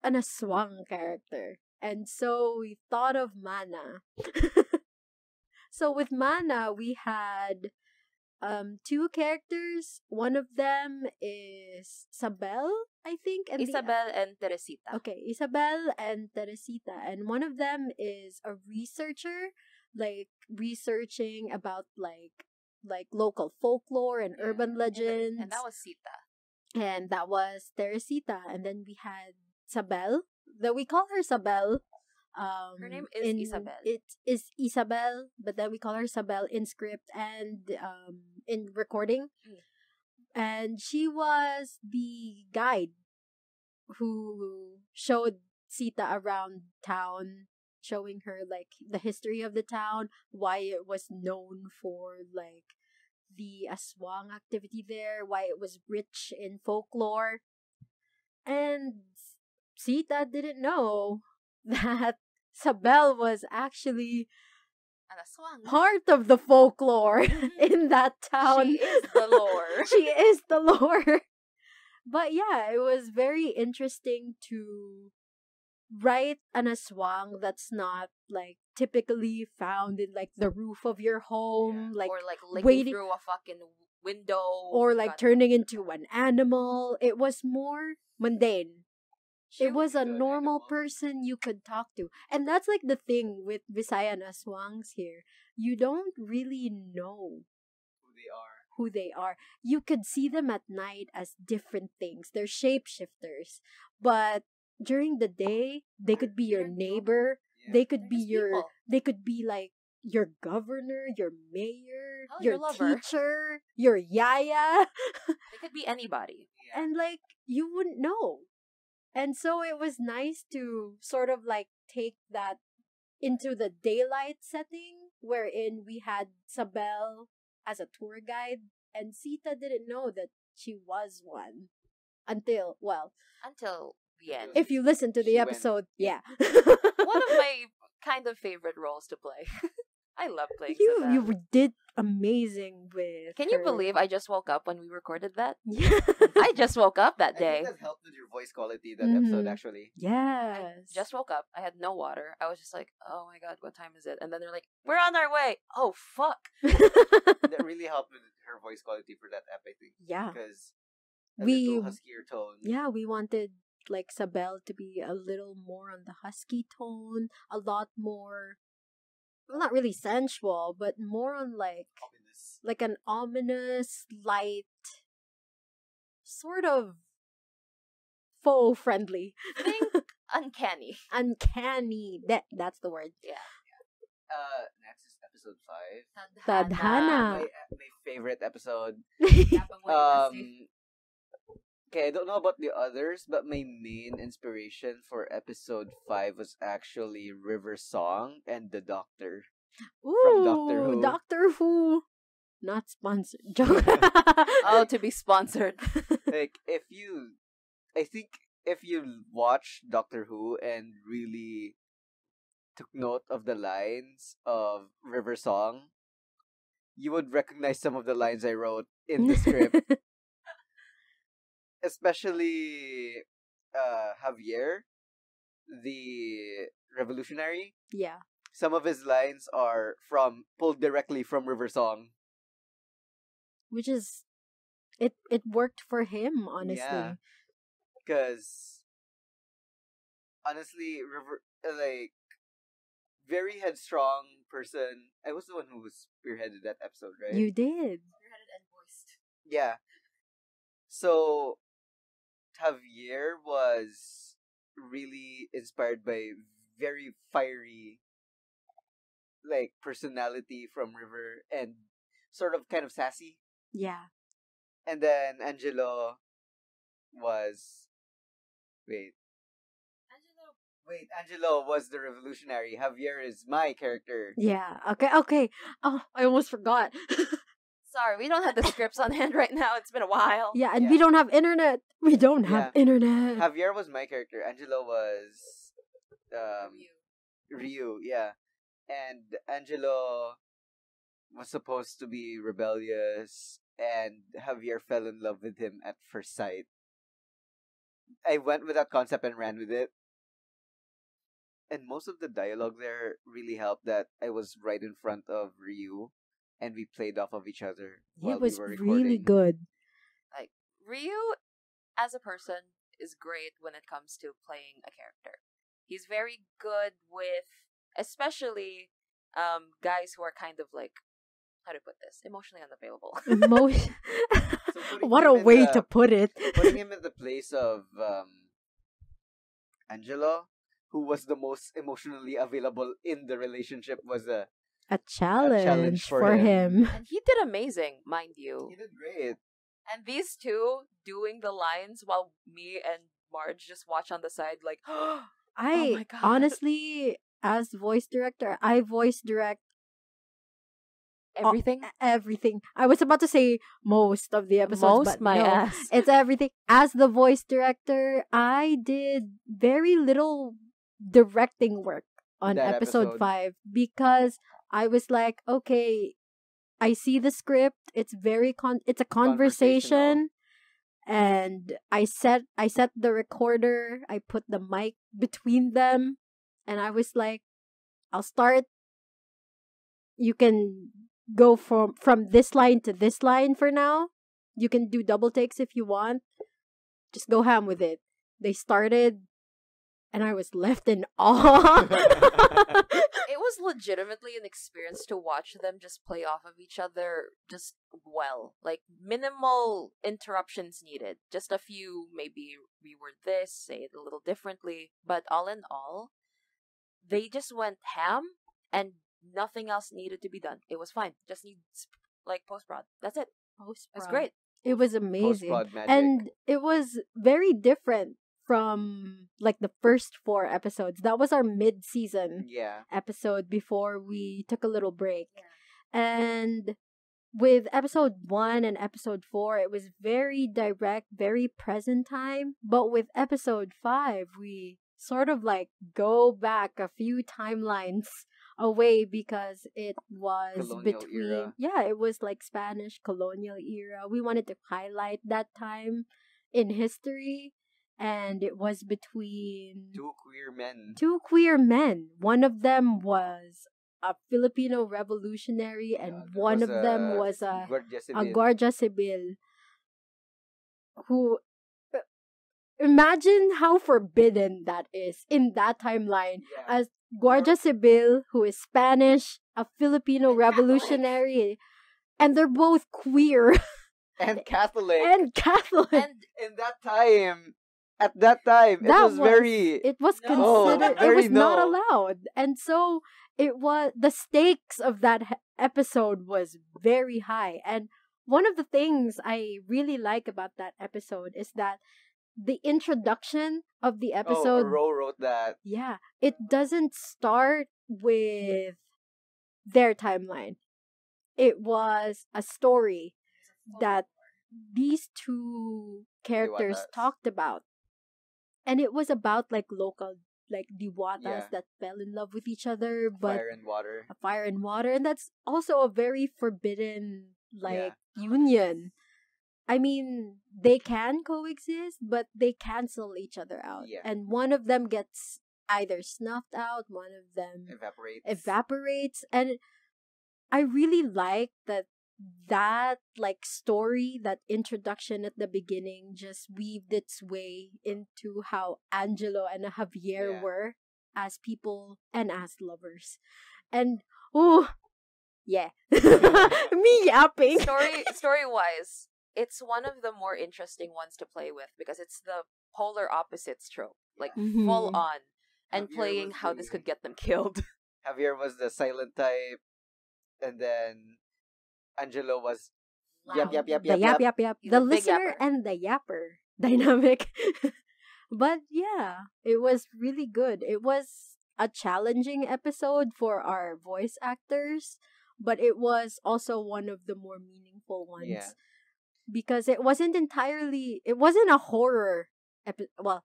an aswang character? And so we thought of Mana. <laughs> so with Mana, we had um two characters. One of them is Sabel, I think. And the- Isabel and Teresita. Okay, Isabel and Teresita, and one of them is a researcher, like researching about like like local folklore and Yeah, urban and legends. And that was Sita. and that was Teresita, and then we had Sabel. That we call her Sabel. Um, Her name is in- Isabel. It is Isabel, but then we call her Sabel in script and um in recording. Mm. and she was the guide who showed Sita around town, showing her like the history of the town, why it was known for like the aswang activity there, why it was rich in folklore. And Sita didn't know <laughs> that Sabel was actually part of the folklore <laughs> mm-hmm. in that town. She is the lore. <laughs> she is the lore. But yeah, it was very interesting to write an aswang that's not like typically found in like the roof of your home, like or like licking waiting- through a fucking window. or like turning into an animal. It was more mundane. She it was a would be an normal animal. person you could talk to. And that's like the thing with Visayan aswangs here. You don't really know Who they are. who they are. You could see them at night as different things. They're shapeshifters. But during the day, they could be your neighbor. Yeah. They could be your people. they could be like your governor, your mayor, Oh, your your teacher, your yaya. <laughs> They could be anybody. Yeah. and like you wouldn't know. And so it was nice to sort of like take that into the daylight setting wherein we had Sabel as a tour guide and Sita didn't know that she was one until well Until the end. if you listen to the She went- episode yeah <laughs> One of <laughs> my kind of favorite roles to play. <laughs> I love playing you Sabel. you did amazing with Can you believe I just woke up when we recorded that? yeah I just woke up that I day. think that helped with your voice quality that episode Mhm. actually. I yes just woke up. I had no water. I was just like, oh my god, what time is it? And then they're like, we're on our way. Oh, fuck. That really helped with her voice quality for that ep, I think. yeah Because a We- huskier tone. yeah, we wanted like Sabel to be a little more on the husky tone, a lot more well, not really sensual, but more on like Ominous. like an ominous, light, sort of faux friendly, Think uncanny. <laughs> uncanny. That that's the word. yeah Uh, next is episode five. Tadhana. My, my favorite episode. <laughs> Um, nasty. Okay, I don't know about the others, but my main inspiration for episode five was actually River Song and the Doctor. Ooh, Doctor Who. Doctor Who. Not sponsored. <laughs> Oh, <laughs> to be sponsored. <laughs> like if you, I think if you watch Doctor Who and really took note of the lines of River Song, you would recognize some of the lines I wrote in the script. Especially uh Javier, the revolutionary. yeah. Some of his lines are from pulled directly from River Song. Which is it it worked for him, honestly. Yeah. Cause honestly, River uh, like very headstrong person. I was the one who was spearheaded that episode, right? You did. Spearheaded and voiced. Yeah. So Javier was really inspired by very fiery like personality from River and sort of kind of sassy. Yeah. And then Angelo was wait. Angelo. Wait, Angelo was the revolutionary. Javier is my character. Yeah. Okay. Okay. Oh, I almost forgot. <laughs> Sorry, we don't have the scripts on hand right now. It's been a while. yeah, and Yeah. we don't have internet. We don't have internet. Javier was my character. Angelo was um You. Ryu, yeah. And Angelo was supposed to be rebellious, and Javier fell in love with him at first sight. I went with that concept and ran with it. And most of the dialogue there really helped that I was right in front of Ryu, and we played off of each other while it was we were really good. Like Ryu, as a person, is great when it comes to playing a character. He's very good with, especially, um, guys who are kind of like, how to put this, emotionally unavailable. Emotion. <laughs> So <laughs> what a way the- to put it. putting him <laughs> in the place of um, Angelo, who was the most emotionally available in the relationship, was a A challenge, challenge for for him. him. and he did amazing, mind you. he did great. And these two doing the lines while me and Marge just watch on the side, like, <gasps> oh I my God. honestly, as voice director, I voice direct everything. e- everything. I was about to say most of the episodes, Most but my no, ass. It's everything. As the voice director, I did very little directing work on episode episode. 5 because I was like, okay, I see the script. It's very con it's a conversation and I set I set the recorder, I put the mic between them and I was like I'll start you can go from from this line to this line for now. You can do double takes if you want. Just go ham with it. They started and I was left in <laughs> awe. <laughs> it was legitimately an experience to watch them just play off of each other just well. Like minimal interruptions needed. Just a few maybe reword this, say it a little differently, but all in all, they just went ham and nothing else needed to be done. It was fine. Just needs like post prod. That's it. It's great. It was amazing. Magic. And it was very different from like the first four episodes. That was our mid season yeah. episode before we took a little break. And with episode one and episode four, it was very direct, very present time. But with episode five, we sort of like go back a few timelines away because it was Colonial between era. yeah it was like spanish colonial era we wanted to highlight that time in history and it was between Two queer men. two queer men. One of them was a Filipino revolutionary, and other one of was them was a Guardia a. Guardia Civil. Who uh, imagine how forbidden that is in that timeline. Yeah. As Guardia Civil, who is Spanish, a Filipino <laughs> And Catholic. revolutionary, and they're both queer and <laughs> Catholic. and Catholic. And in that time, at that time, it was, was- very. it was No. considered it Very was not allowed and so it was the stakes of that episode was very high and one of the things i really like about that episode is that the introduction of the episode. oh, episode Ro wrote that. yeah it doesn't start with their timeline it was a story that these two characters talked about. And it was about like local like diwatas Yeah. that fell in love with each other, but Fire and water. a fire and water, and that's also a very forbidden like union. I mean, they can coexist, but they cancel each other out. Yeah. And one of them gets either snuffed out, one of them Evaporates. evaporates and i really like that that like story that introduction at the beginning just weaved its way into how angelo and javier Yeah. were as people and as lovers and oh yeah <laughs> <laughs> me yapping story <laughs> story wise, it's one of the more interesting ones to play with because it's the polar opposites trope, like Mhm. full on, and Javier playing was how this could get them killed. Javier was the silent type, and then Angelo was yap yap yap the yap yap yap. yap yap the listener and the yapper <laughs> dynamic but yeah it was really good it was a challenging episode for our voice actors but it was also one of the more meaningful ones Yeah. because it wasn't entirely it wasn't a horror epi- well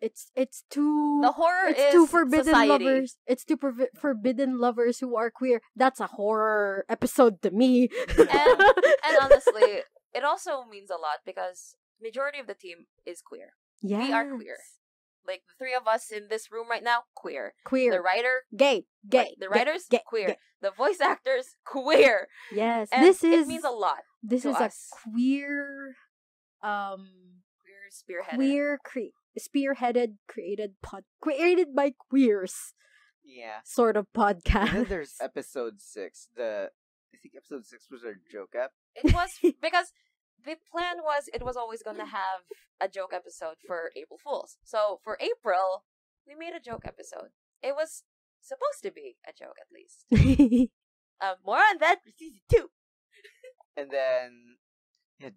it's it's too The horror it's is two forbidden society. lovers. It's too forbidden lovers who are queer. That's a horror episode to me. And- and honestly, <laughs> it also means a lot because majority of the team is queer. yeah we are queer. Like the three of us in this room right now, queer. Queer. The writer, gay. Gay. right, the writers, gay, queer. gay. The voice actors, <laughs> queer. Yes. And this is it means a lot. this is us. a queer um spearheaded. queer cre- spearheaded created pod created by queers Yeah. sort of And then podcast. there's episode six. The I think episode six was our joke app. It was <laughs> because the plan was it was always going to have a joke episode for April Fools. So for April, we made a joke episode. It was supposed to be a joke at least. <laughs> Um, more on that for season two. And then yeah,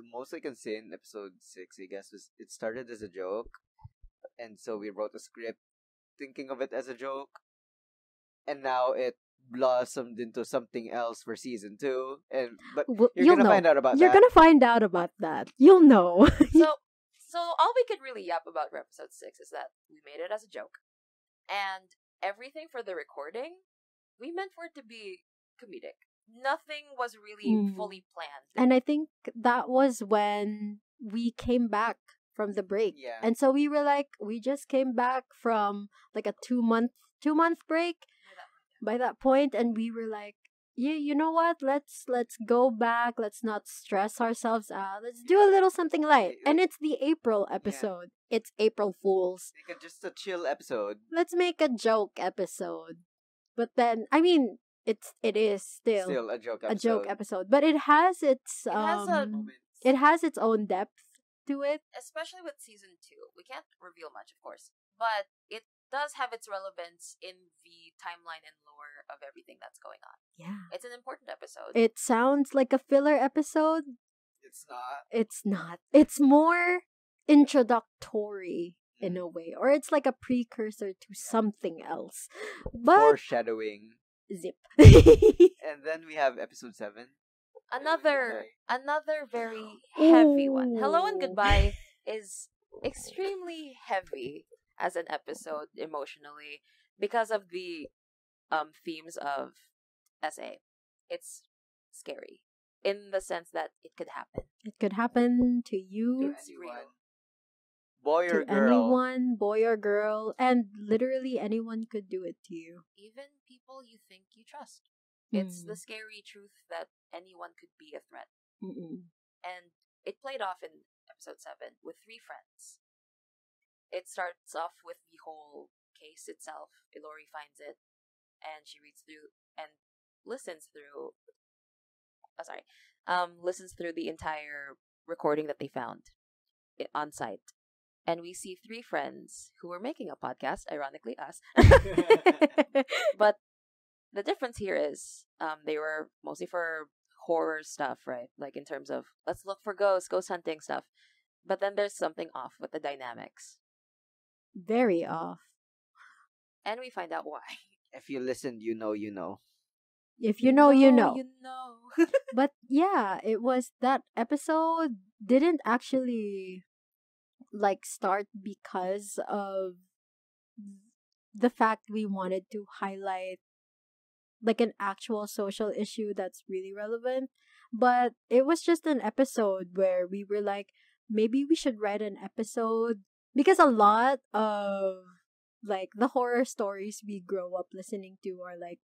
the most I can say in episode six, I guess, was it started as a joke, and so we wrote a script thinking of it as a joke, and now it blossomed into something else for season two. And but Well, you're you'll gonna know. find out about You're that. gonna find out about that. You'll know. <laughs> so so all we could really yap about for episode six is that we made it as a joke. And everything for the recording, we meant for it to be comedic. Nothing was really Mm. fully planned. and I think that was when we came back from the break. Yeah. And so we were like, we just came back from like a two month two month break by that point, and we were like, yeah, you know what? Let's let's go back. Let's not stress ourselves out. Let's do a little something light. And it's the April episode. It's April Fools. Make it just a chill episode. Let's make a joke episode. But then, I mean, it's it is still, Still a joke a episode. joke episode, but it has its It has a- um, Moments. it has its own depth to it. especially with season two. We can't reveal much, of course, but it does have its relevance in the timeline and lore of everything that's going on. Yeah. It's an important episode. It sounds like a filler episode. It's not. It's not. It's more introductory in a way, or it's like a precursor to something else. But Foreshadowing. Zip. <laughs> And then we have episode seven. another another very heavy one. Hello and Goodbye <laughs> is extremely heavy as an episode emotionally because of the um themes of SA. It's scary in the sense that it could happen. it could happen to To you, It's real. Boy or to girl. anyone, boy or girl, and literally anyone could do it to you. Even people you think you trust. It's Mm. the scary truth that anyone could be a threat. Mm-mm. and it played off in episode 7 with three friends. It starts off with the whole case itself. Ilori finds it and she reads through and listens through oh sorry. Um listens through the entire recording that they found i- on site. And we see three friends who were making a podcast, ironically us. <laughs> <laughs> but the difference here is um they were mostly for horror stuff, right? Like in terms of let's look for ghosts, ghost hunting stuff. But then there's something off with the dynamics. Very off. And we find out why. <laughs> if you listen, you know, you know. If you know, you know. You know. But yeah, it was that episode didn't actually like start because of the fact we wanted to highlight like an actual social issue that's really relevant. But it was just an episode where we were like, maybe we should write an episode because a lot of like the horror stories we grow up listening to are like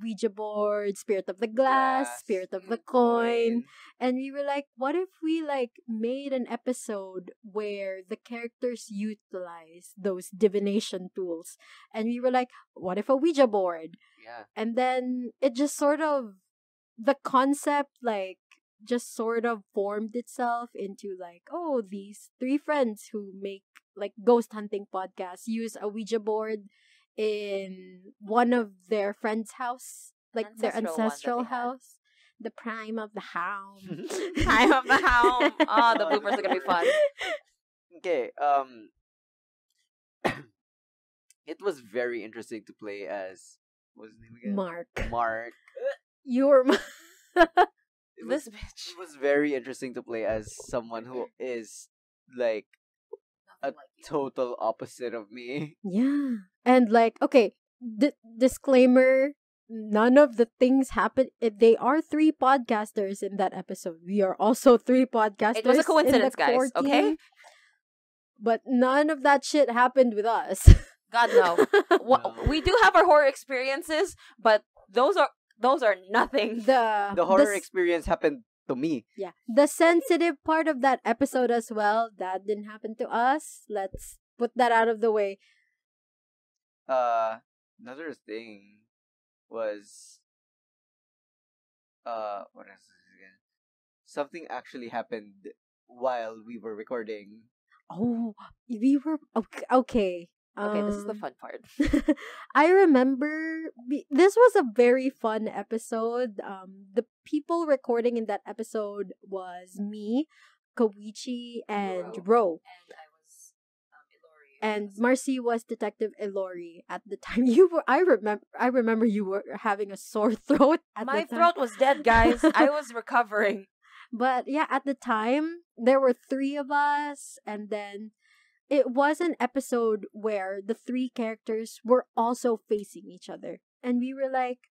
Ouija board, Spirit of the Glass, Glass, Spirit of the Coin. Mm-hmm. And we were like, what if we like made an episode where the characters utilize those divination tools? And we were like, what if a Ouija board? Yeah. And then it just sort of the concept like just sort of formed itself into like, oh, these three friends who make like ghost hunting podcasts use a Ouija board in one of their friends' house, like their Ancestral one that ancestral house, the prime of the hound. <laughs> Prime of the hound. <laughs> <laughs> Oh, the bloopers are gonna be fun. Okay. Um. <coughs> it was very interesting to play as what was his name again? Mark, Mark. you're my- It was, This bitch. it was very interesting to play as someone who is like a like total opposite of me. yeah, and like okay, d- disclaimer. None of the things happen. Eh, they are three podcasters in that episode. We are also three podcasters. It was a coincidence, guys, core okay? But none of that shit happened with us. God no. <laughs> No. We do have our horror experiences, but those are those are nothing. the The horror s- experience happened to me. Yeah. The sensitive part of that episode as well, that didn't happen to us. Let's put that out of the way. Uh, another thing was uh, what is this again? Something actually happened while we were recording. Oh, we were okay. Okay, Okay, this is the um, fun part. <laughs> I remember be- this was a very fun episode. Um, the people recording in that episode was me, Koichi and Ro. Ro. And I was um, Ilori. And Marcy was Detective Ilori at the time. <laughs> You were I remember I remember you were having a sore <laughs> throat at my the time. throat was dead, guys. I was recovering. But yeah, at the time, there were three of us, and then it was an episode where the three characters were also facing each other. And we were like,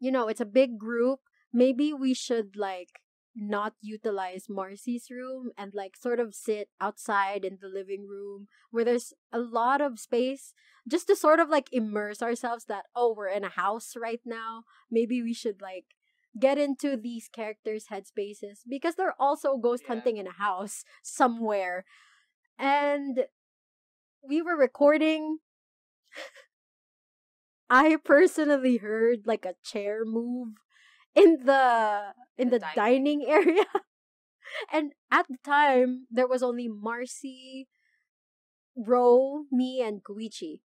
you know, it's a big group. Maybe we should like not utilize Marcy's room and like sort of sit outside in the living room where there's a lot of space just to sort of like immerse ourselves that oh we're in a house right now maybe we should like get into these characters' headspaces because they're also ghost Yeah. hunting in a house somewhere. And we were recording. I personally heard like a chair move in the in the, The dining. dining. <laughs> area. and at the time there was only Marcy, Ro, me, and Koichi.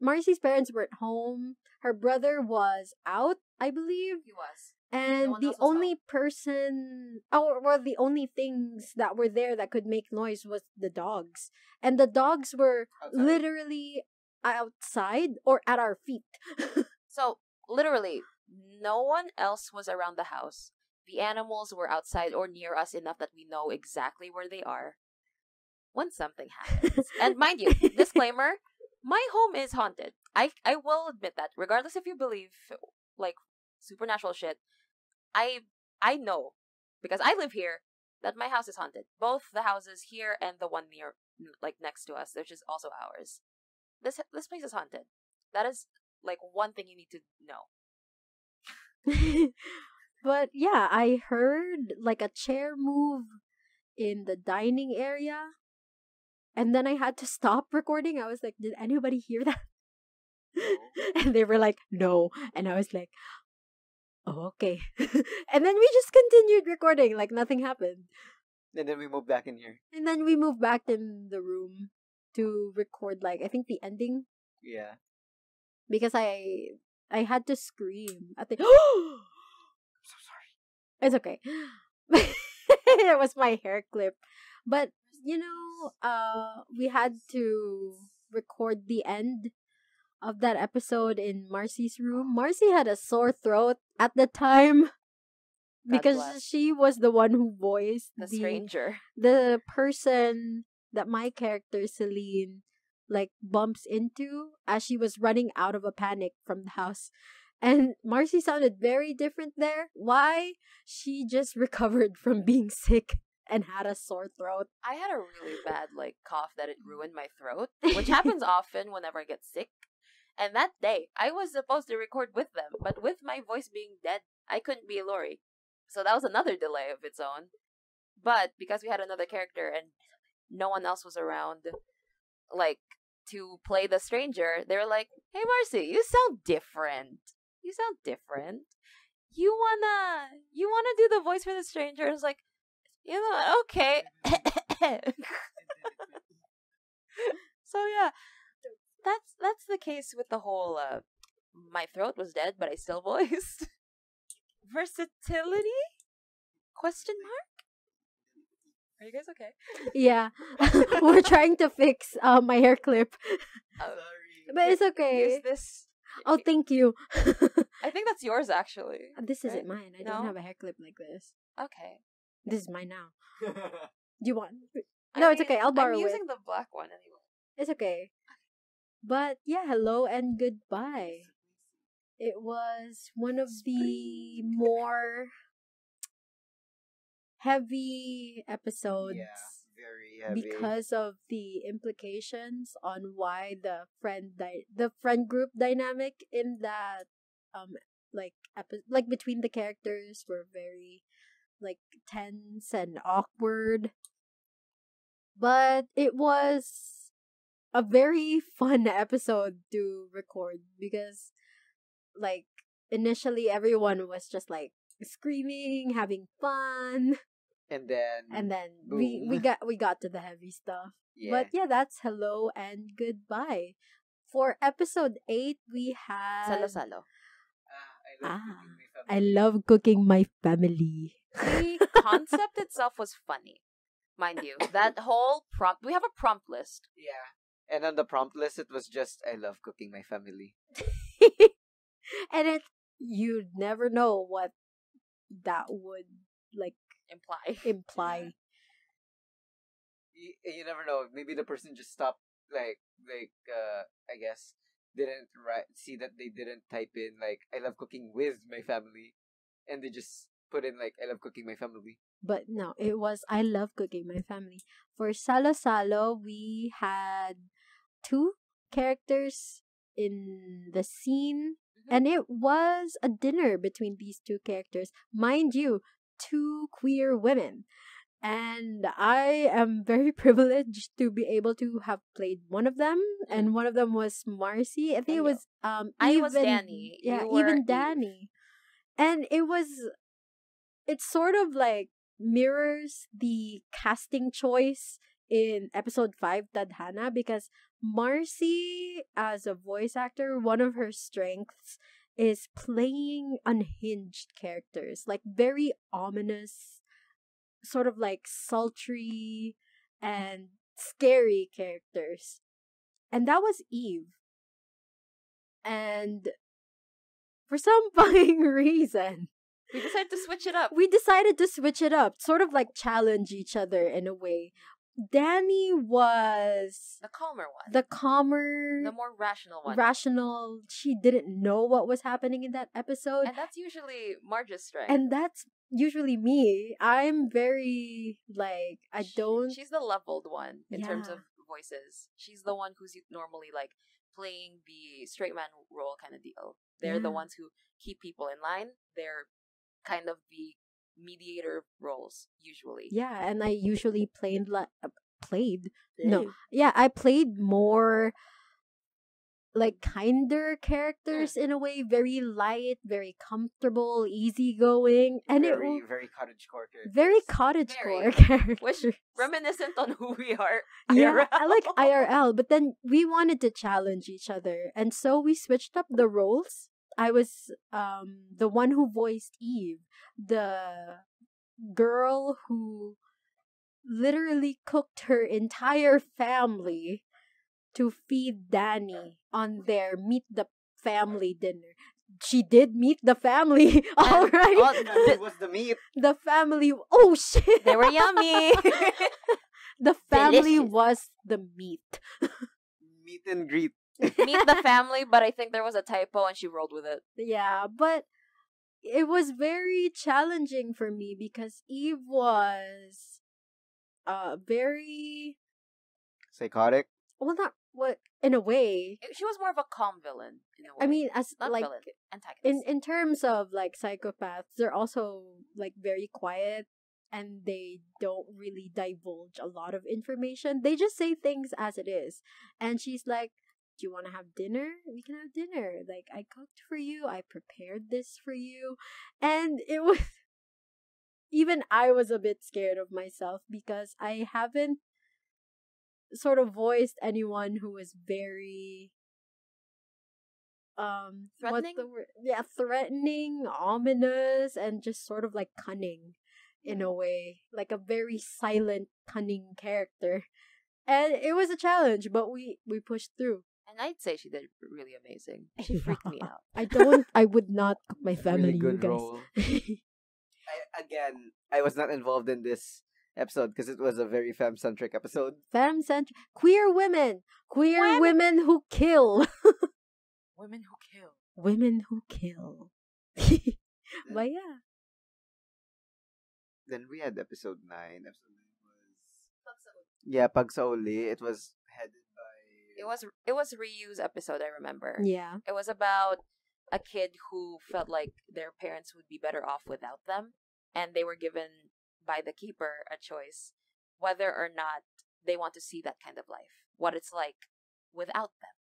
Marcy's parents were at home. Her brother was out, I believe. He was. And one the only person, or, well, the only things that were there that could make noise was the dogs. And the dogs were Outside. literally outside or at our feet. <laughs> So, literally, no one else was around the house. The animals were outside or near us enough that we know exactly where they are when something happens. and mind you, <laughs> disclaimer, my home is haunted. I I will admit that. Regardless if you believe like supernatural shit, I I know because I live here that my house is haunted. Both the houses here and the one near like next to us, which is also ours. This this place is haunted. That is like one thing you need to know. <laughs> but yeah, I heard like a chair move in the dining area. And then I had to stop recording. I was like, did anybody hear that? <laughs> and they were like, no. And I was like, oh, okay. <laughs> and then we just continued recording like nothing happened. And then we moved back in here. And then we moved back in the room to record like I think the ending Yeah. because I I had to scream at the <gasps> I'm so sorry. It's okay. <laughs> it was my hair clip. But you know, uh we had to record the end of that episode in Marcy's room. Marcy had a sore throat at the time because she was the one who voiced The the stranger. the person that my character Celine like bumps into as she was running out of a panic from the house. And Marcy sounded very different there. Why? She just <laughs> recovered from being sick and had a sore throat. I had a really bad like cough that it ruined my throat, which <laughs> happens often whenever I get sick. And that day, I was supposed to record with them, but with my voice being dead, I couldn't be Lori. So that was another delay of its own. But because we had another character and no one else was around, like to play the stranger, they were like, "Hey, Marcy, you sound different. You sound different. You wanna, you wanna do the voice for the stranger?" It's like, "You know, okay." <laughs> <laughs> so yeah, that's that's the case with the whole. Uh, my throat was dead, but I still voiced. <laughs> Versatility? Question mark? Are you guys okay? Yeah. <laughs> We're trying to fix uh, my hair clip. <laughs> Uh, sorry. But it's Use okay. this. Oh, thank you. I think that's yours actually. this isn't mine. I don't have a hair clip like this. Okay. This is mine now. Do you want? I No, it's mean, okay. I'll borrow it. I'm it. using the black one anyway. It's okay. But yeah, hello and goodbye. It was one of the more heavy episodes yeah. Very heavy. because of the implications on why the friend di- the friend group dynamic in that um like epi- like between the characters were very like tense and awkward but it was a very fun episode to record because like initially everyone was just like screaming having fun and then and then we we got we got to the heavy stuff yeah. but yeah that's hello and goodbye for episode 8 we had Salo salo. Ah, I love Ah, cooking my I family. love cooking my family The <laughs> concept itself was funny, mind you. That whole prompt. We have a prompt list. Yeah. And on the prompt list, it was just I love cooking my family. <laughs> and it you'd never know what that would like Imply. imply. <laughs> You, you never know. Maybe the person just stopped, like, like uh, I guess didn't write see that they didn't type in like I love cooking with my family, and they just put in like I love cooking my family. But no, it was I love cooking my family. For Salo Salo, we had two characters in the scene Mhm. and it was a dinner between these two characters. Mind you, two queer women. And I am very <laughs> privileged to be able to have played one of them, and one of them was Marcy. I think it was um I was even- Danny. Yeah, You even Eve. Danny. And it was it sort of like mirrors the casting choice in episode 5 Tadhana because Marcy as a voice actor one of her strengths is playing unhinged characters like very ominous sort of like sultry and scary characters and that was Eve and for some <laughs> fucking reason We decided to switch it up. we decided to switch it up, sort of like challenge each other in a way. Danny was The calmer one. the calmer, the more rational one. rational. She didn't know what was happening in that episode. and that's usually Marge's strength. And that's usually me. I'm very like I She- don't She's the leveled one in terms of voices. She's the one who's normally like playing the straight man role kind of deal. They're the ones who keep people in line. They're kind of the mediator roles usually. yeah, and I usually played like uh, played No. yeah, I played more like kinder characters in a way, very light, very comfortable, easygoing, and it very will very cottagecore characters. very cottagecore Very. characters. <laughs> Which reminiscent on who we are. yeah, I like. IRL, but then we wanted to challenge each other, and so we switched up the roles. I was um the one who voiced Eve, the girl who literally cooked her entire family to feed Danny on their meet the family dinner. She did meet the family, <laughs> all And- right. And it was the meat. the family. Oh shit! They were yummy. <laughs> the <laughs> family Delicious. was the meat. Meet and greet. Meet the <laughs> family, but I think there was a typo and she rolled with it. Yeah, but it was very challenging for me because Eve was uh very Psychotic. well not what in a way. She was more of a calm villain in a way. I mean as not like villain, antagonist. in in terms of like psychopaths, they're also like very quiet and they don't really divulge a lot of information. They just say things as it is. And she's like, "Do you want to have dinner? We can have dinner. Like I cooked for you. I prepared this for you." And it was <laughs> even I was a bit scared of myself because I haven't sort of voiced anyone who was very um Threatening? what the word yeah threatening ominous and just sort of like cunning in a way like a very silent cunning character and it was a challenge but we we pushed through and I'd say she did really amazing. <laughs> She freaked me out. i don't i would <laughs> not cook my <laughs> family really good you role. guys I, again, I was not involved in this episode because it was a very femme centric episode. femme centric queer women queer Women. women who kill Women who kill. women who kill but yeah Then we had episode nine. Episode nine was yeah, Pagsauli. It was headed by It was it was Ryu's episode. I remember. yeah It was about a kid who felt like their parents would be better off without them, and they were given by the keeper a choice whether or not they want to see that kind of life, what it's like without them.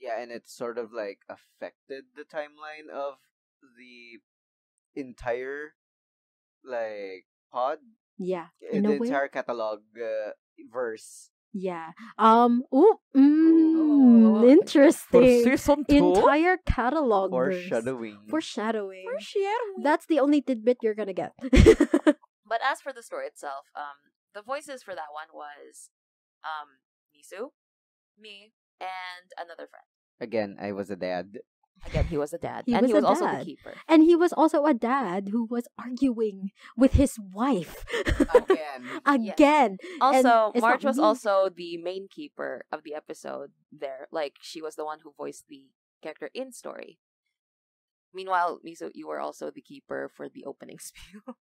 yeah, and it sort of like affected the timeline of the entire like pod yeah in in the way entire catalog uh, verse Yeah. Um. Ooh. Oh, Mm, interesting. season Entire catalog. Foreshadowing. Foreshadowing. Foreshadowing. That's the only tidbit you're gonna get. <laughs> But as for the story itself, um, the voices for that one was, um, Misu, me, and another friend. Again, I was a dad. Again, he was a dad, He and was he a was also dad. the keeper. and he was also a dad who was arguing with his wife Again. <laughs> again. Also, it's not Marge was me. also the main keeper of the episode. There, like she was the one who voiced the character in story. Meanwhile, Misu, you were also the keeper for the opening <laughs> spiel.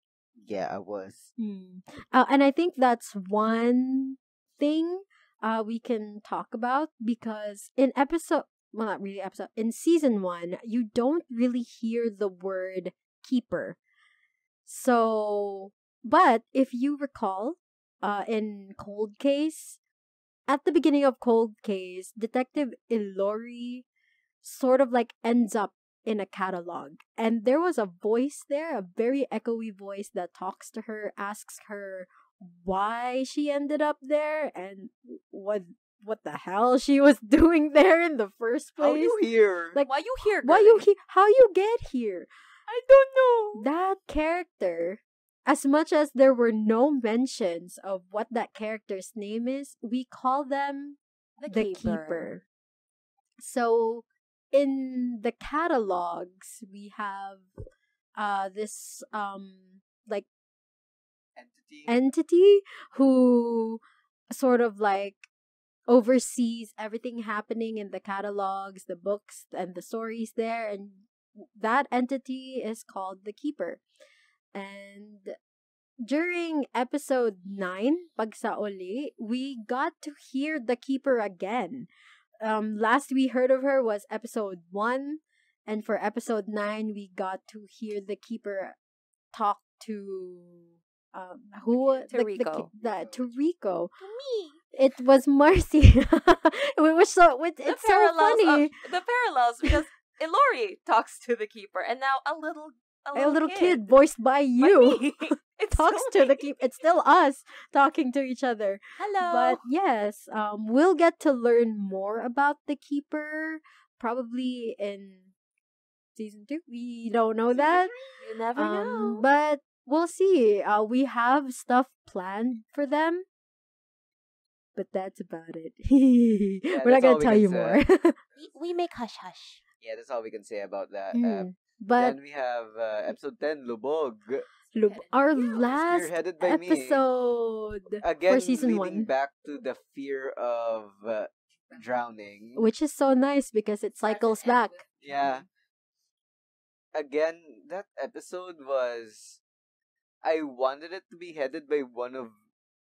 Yeah, I was. Hmm. Uh, and I think that's one thing uh, we can talk about because in episode, well, not really episode, in season one, you don't really hear the word keeper. So, but if you recall, uh, in Cold Case, at the beginning of Cold Case, Detective Ilori sort of like ends up in a catalog. And there was a voice there, a very echoey voice that talks to her, asks her why she ended up there and what what the hell she was <laughs> doing there in the first place. How you here? Like, Why you here? why you girlie? he- how you get here? I don't know. That character as much as there were no mentions of what that character's name is, we call them the, keeper. So in the catalogs we have uh this um like Entity. entity who sort of like oversees everything happening in the catalogs, the books and the stories there and that entity is called the keeper. And during episode 9, Pagsauli, we got to hear the keeper again. Um last we heard of her was episode 1 and for episode 9 we got to hear the keeper talk to um who To the, Rico. the, the, to Rico. Me. It was Marcy. <laughs> was so it, it's so funny. Of, the parallels because Ilori talks to the keeper, and now a little a a little, little kid, kid, voiced by by you. <laughs> <laughs> It's talks so to the keeper. It's still us talking to each other. Hello. But yes, um, we'll get to learn more about the keeper probably in season two. We don't know that. you never Um, know. but we'll see. Uh, we have stuff planned for them. But that's about it. <laughs> We're not gonna we tell you say. more. <laughs> we, we make hush hush. Yeah, that's all we can say about that. Mm, Uh, but then we have uh, episode 10, Lubog. Lub- our Yeah, last Spearheaded by me. episode Again, for season leading one. back to the fear of uh, drowning. which is so nice because it cycles back. Yeah. Again, that episode was. I wanted it to be headed by one of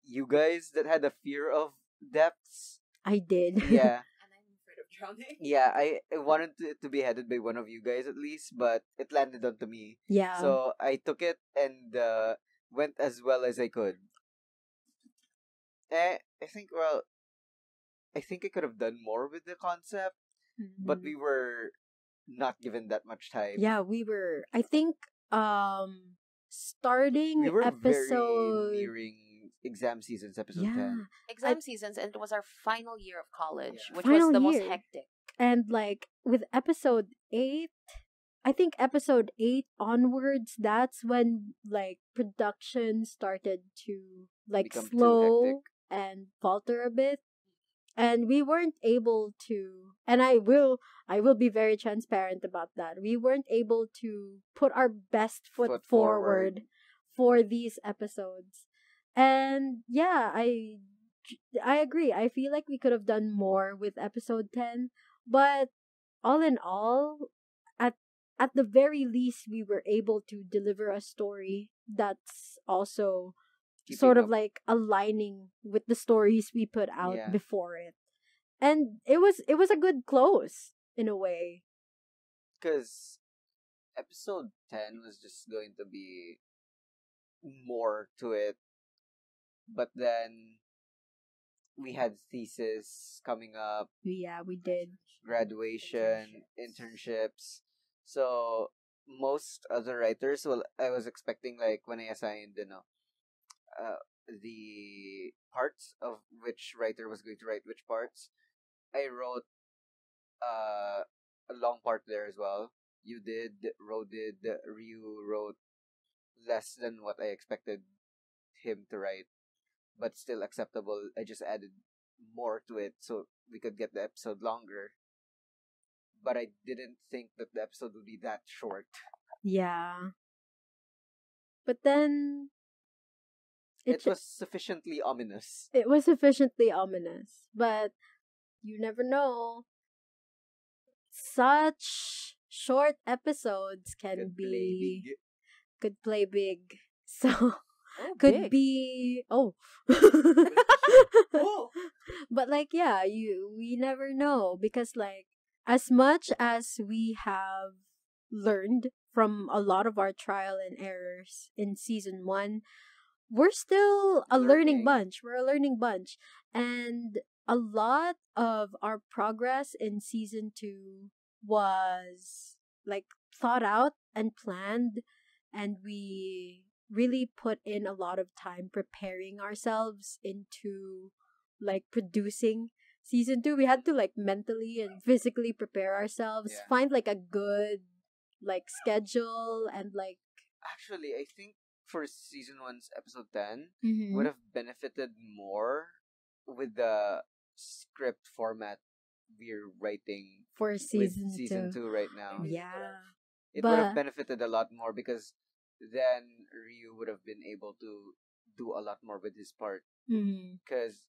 you guys that had a fear of depths. I did. <laughs> Yeah. And I'm afraid of drowning. yeah, I, <laughs> I wanted it to be headed by one of you guys at least, but it landed onto me. yeah. So I took it and uh, went as well as I could. Eh, I think, well, I think I could have done more with the concept, but Mhm. we were not given that much time. yeah, we were. I think um starting we were episode. Very nearing exam seasons, episode yeah, 10. Exam seasons, and it was our final year of college, Yeah. which Final was the most hectic. and like with episode eight, I think episode eight onwards, that's when like production started to like Become slow and falter a bit. And we weren't able to and I will I will be very transparent about that. We weren't able to put our best foot, Foot forward, forward. for these episodes. And yeah, I I agree. I feel like we could have done more with episode 10, but all in all, at at the very least we were able to deliver a story that's also Keeping sort of up. like aligning with the stories we put out Yeah. before it. And it was it was a good close in a way. Because episode 10 was just going to be more to it. But then we had thesis coming up, Yeah, we did. graduation, internships. So most other writers, well, I was expecting like when I assigned, you know, uh, the parts of which writer was going to write which parts. I wrote uh, a long part there as well. You did, Ro did, Ryu wrote less than what I expected him to write, but still acceptable. I just added more to it so we could get the episode longer. But I didn't think that the episode would be that short. Yeah. But then It, ju- was sufficiently ominous. it was sufficiently ominous, but you never know. Such short episodes can Could play be big. could play big. <laughs> So Oh, could big. be oh. Oh! <laughs> but like yeah, you we never know because like as much as we have learned from a lot of our trial and errors in season 1, we're still a learning Learning. bunch. We're a learning bunch and a lot of our progress in season 2 was like thought out and planned and we really put in a lot of time preparing ourselves into like producing season 2 we had to like mentally and physically prepare ourselves Yeah. find like a good like schedule and like Actually, I think for season one's episode 10 Mm-hmm. would have benefited more with the script format we're writing for season, season 2 two right now. yeah It would have benefited a lot more because then Ryu would have been able to do a lot more with his part mm-hmm. because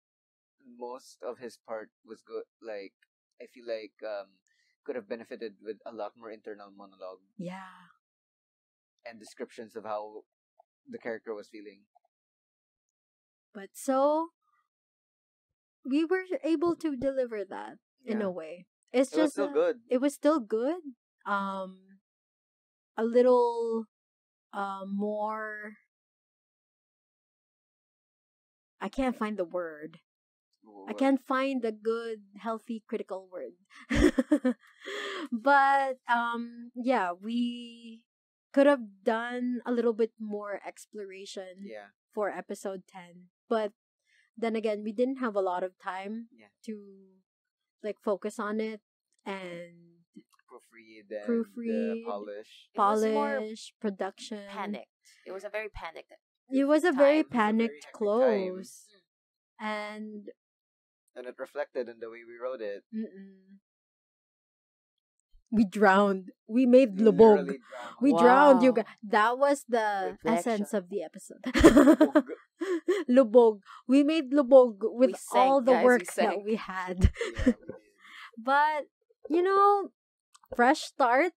most of his part was good. Like I feel like um could have benefited with a lot more internal monologue yeah and descriptions of how the character was feeling. but so we were able to deliver that in a way it's it was just still uh, good. it was still good um a little uh more i can't find the word i can't find a good healthy critical word <laughs> but um yeah we could have done a little bit more exploration Yeah. for episode 10 but then again we didn't have a lot of time Yeah. to like focus on it and proofread and Proofread, uh, polish. It was more polish production Panicked. It was a very panicked. it was a very time. It was a very panicked time. close and And it reflected in the way we wrote it. mm-mm. we drowned we made We lubog drowned. we drowned you guys that was the Reflection. essence of the episode Lubog. lubog <laughs> we made lubog with We all the guys, we work that we had Yeah, we <laughs> but you know fresh start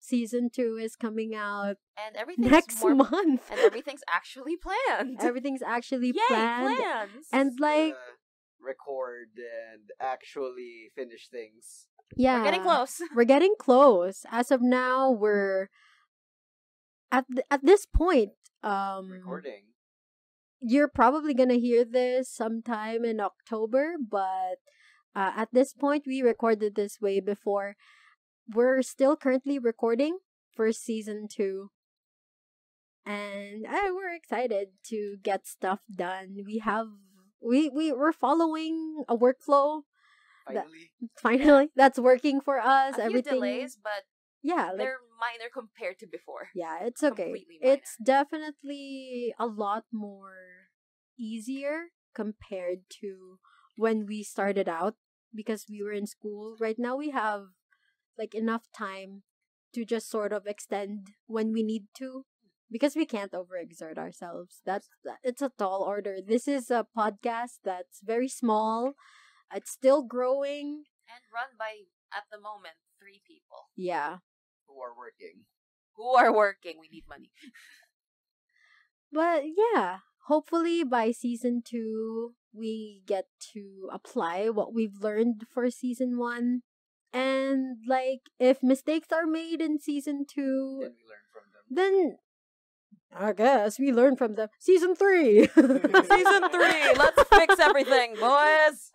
season 2 is coming out And everything's next more, <laughs> month And everything's actually planned. everything's actually Yay, planned plans. and like gonna record and actually finish things. yeah We're getting close. we're getting close as of now we're at th- at this point um Recording. you're probably gonna hear this sometime in October, but uh, at this point, we recorded this way before. We're still currently recording for season two, and uh, we're excited to get stuff done. We have we we we're following a workflow That- Finally. <laughs> finally that's working for us. a few Everything, delays, but yeah, like they're minor compared to before. yeah, it's <laughs> okay. It's definitely a lot more easier compared to when we started out because we were in school. Right now we have like enough time to just sort of extend when we need to because we can't overexert ourselves. That's it's a tall order. This is a podcast that's very small. It's still growing. And run by, at the moment, three people Yeah. Who are working. who are working. We need money. But yeah, hopefully by season two, we get to apply what we've learned for season one. And like, if mistakes are made in season two, Then we learn from them. then I guess we learn from them. Season three. <laughs> Season three. Let's fix everything, <laughs> boys.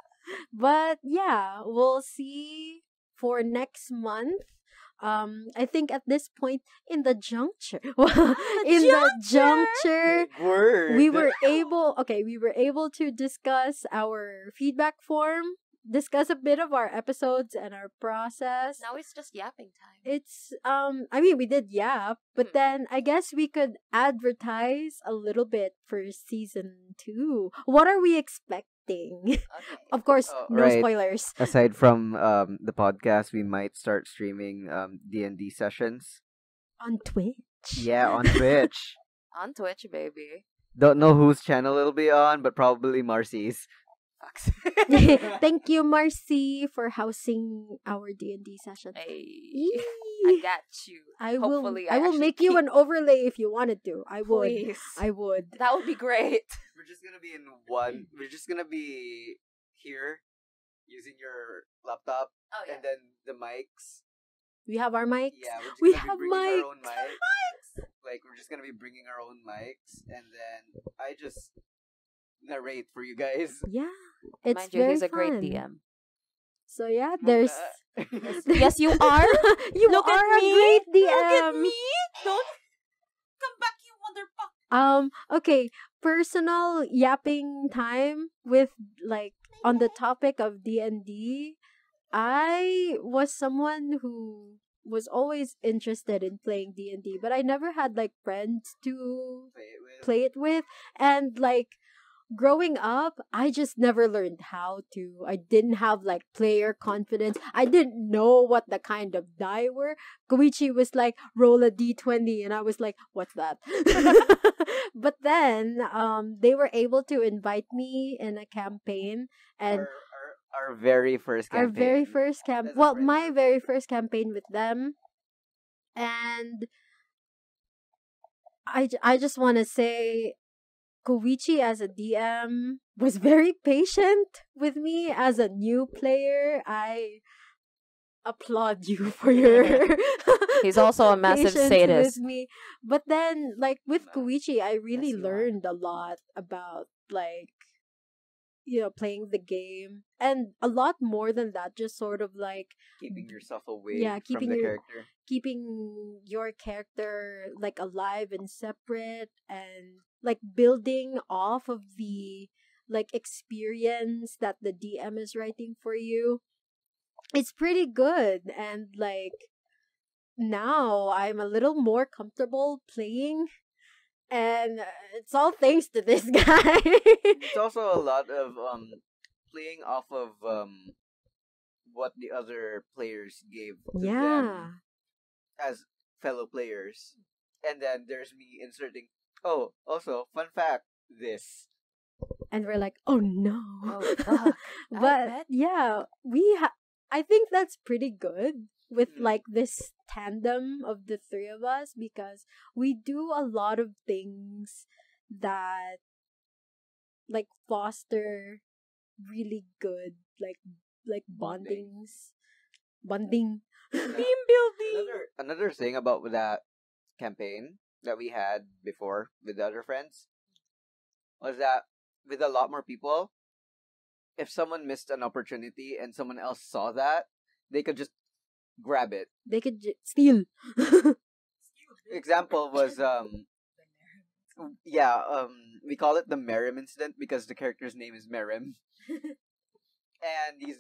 But yeah, we'll see for next month. um I think at this point in the juncture <laughs> in the juncture Big word. we were able okay we were able to discuss our feedback form discuss a bit of our episodes and our process Now it's just yapping time. it's um i mean we did yap but Hmm. then i guess we could advertise a little bit for season two what are we expecting <laughs> okay. of course Oh, no right. spoilers Aside from um the podcast, we might start streaming um D and D sessions. on twitch Yeah, on Twitch. <laughs> On Twitch, baby. Don't know whose channel it'll be on, but probably Marcy's. Fucks. <laughs> <laughs> thank you marcy for housing our d&d session Hey, I got you. I will I, I will actually make you an overlay if you wanted to. I would. Please. I would. That would be great. <laughs> We're just gonna be in one. Mm. We're just gonna be here using your laptop, Oh and then the mics. We have our mics. Yeah, we're just We gonna have be bringing our own mics. mics. Like we're just gonna be bringing our own mics, and then I just narrate for you guys. Yeah. It's Mind you, very he's a great fun. DM. So yeah, there's <laughs> Yes, you are. <laughs> you Look at are a me. great DM. Look at me. Don't come back, you motherfucker. Um okay, personal yapping time with like on the topic of D&D. I was someone who was always interested in playing D&D, but I never had like friends to Play it with. play it with and like growing up i just never learned how to i didn't have like player confidence. I didn't know what the kind of die were. Koichi was like roll a d20 and i was like what's that? <laughs> But then um they were able to invite me in a campaign and our, our, our very first our campaign. very first camp well my very first campaign with them. And I, I just want to say koichi as a dm was very <laughs> patient with me as a new player i applaud you <laughs> for your <laughs> He's also a massive sadist. with me but then like with koichi i really are. learned a lot about like you know playing the game and a lot more than that just sort of like keeping yourself away Yeah, keeping from the your- character. keeping your character like alive and separate and like building off of the like experience that the DM is writing for you. It's pretty good and like now I'm a little more comfortable playing and uh, it's all thanks to this <laughs> guy. It's also a lot of um playing off of um what the other players gave yeah. them as fellow players. And then there's me inserting oh, also, fun fact, this. And we're like, "Oh no." Oh, fuck. <laughs> But bet. yeah, we ha- I think that's pretty good with Mm. like this tandem of the three of us because we do a lot of things that like foster really good like like Bonding. bondings bonding <laughs> Team building. Another another thing about that campaign that we had before with the other friends was that with a lot more people, if someone missed an opportunity and someone else saw that, they could just grab it. they could j- steal <laughs> Example was um yeah, um we call it the Merim incident because the character's name is Merim. and he's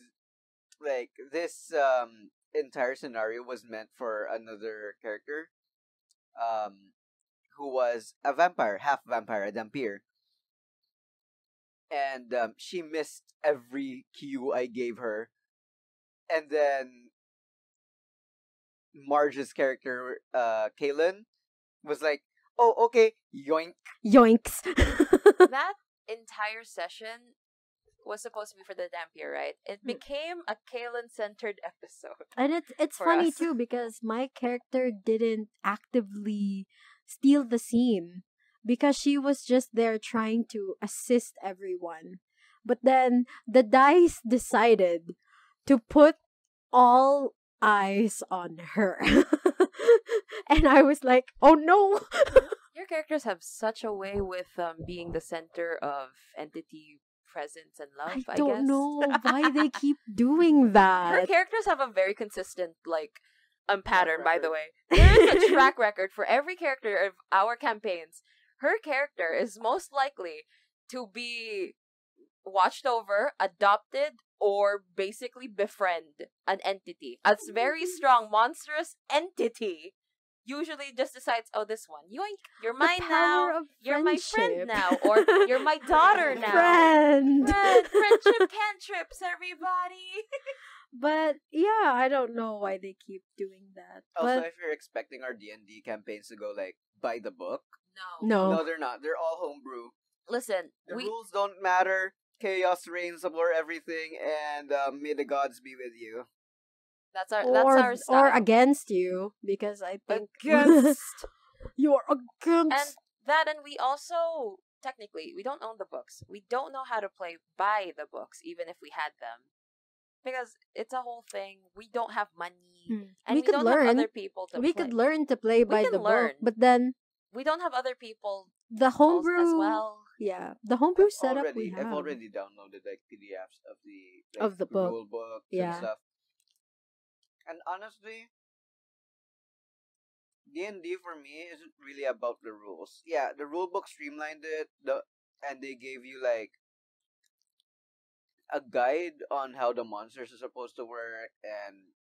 like this um entire scenario was meant for another character um who was a vampire, half vampire, a Dhampir. And um, she missed every cue I gave her. And then Marge's character, uh, Kaylin, was like, "Oh, okay, yoink." yoinks <laughs> that entire session was supposed to be for the Dhampir, right? It Hmm. became a Kalen centered <laughs> episode. And it's it's funny us. too because my character didn't actively steal the scene because she was just there trying to assist everyone. But then the dice decided to put all eyes on her. <laughs> and I was like, "Oh no." <laughs> Your characters have such a way with um, being the center of entity presence and love. I I, don't guess. know why they <laughs> keep doing that. Her characters have a very consistent like um, pattern, by the way. <laughs> There is a track record for every character of our campaigns. Her character is most likely to be watched over, adopted, or basically befriend an entity. A very strong, monstrous entity usually just decides, oh, this one, yoink, you're mine now. You're my friend now, or you're my <laughs> daughter now. Friend. Friend, friendship <laughs> cantrips, everybody. But yeah, I don't know why they keep doing that. Also, but if you're expecting our D and D campaigns to go like by the book, No. no. no, they're not. They're all homebrew. Listen, The we rules don't matter. Chaos reigns over everything, and um, may the gods be with you. that's our or that's our style. or against you because I think Against. <laughs> you're against. and that and we also technically we don't own the books. We don't know how to play by the books, even if we had them. Because it's a whole thing. We don't have money. Mm. And we we, could don't learn. have other people to we play. could learn to play by the learn. book, but then We don't have other people the homebrew as well. Yeah, the homebrew I've setup already, we have. I've already downloaded like PDFs of the like, Of the book. rule books Yeah. and stuff. And honestly, D and D for me isn't really about the rules. Yeah, the rule book streamlined it. The and they gave you like a guide on how the monsters are supposed to work and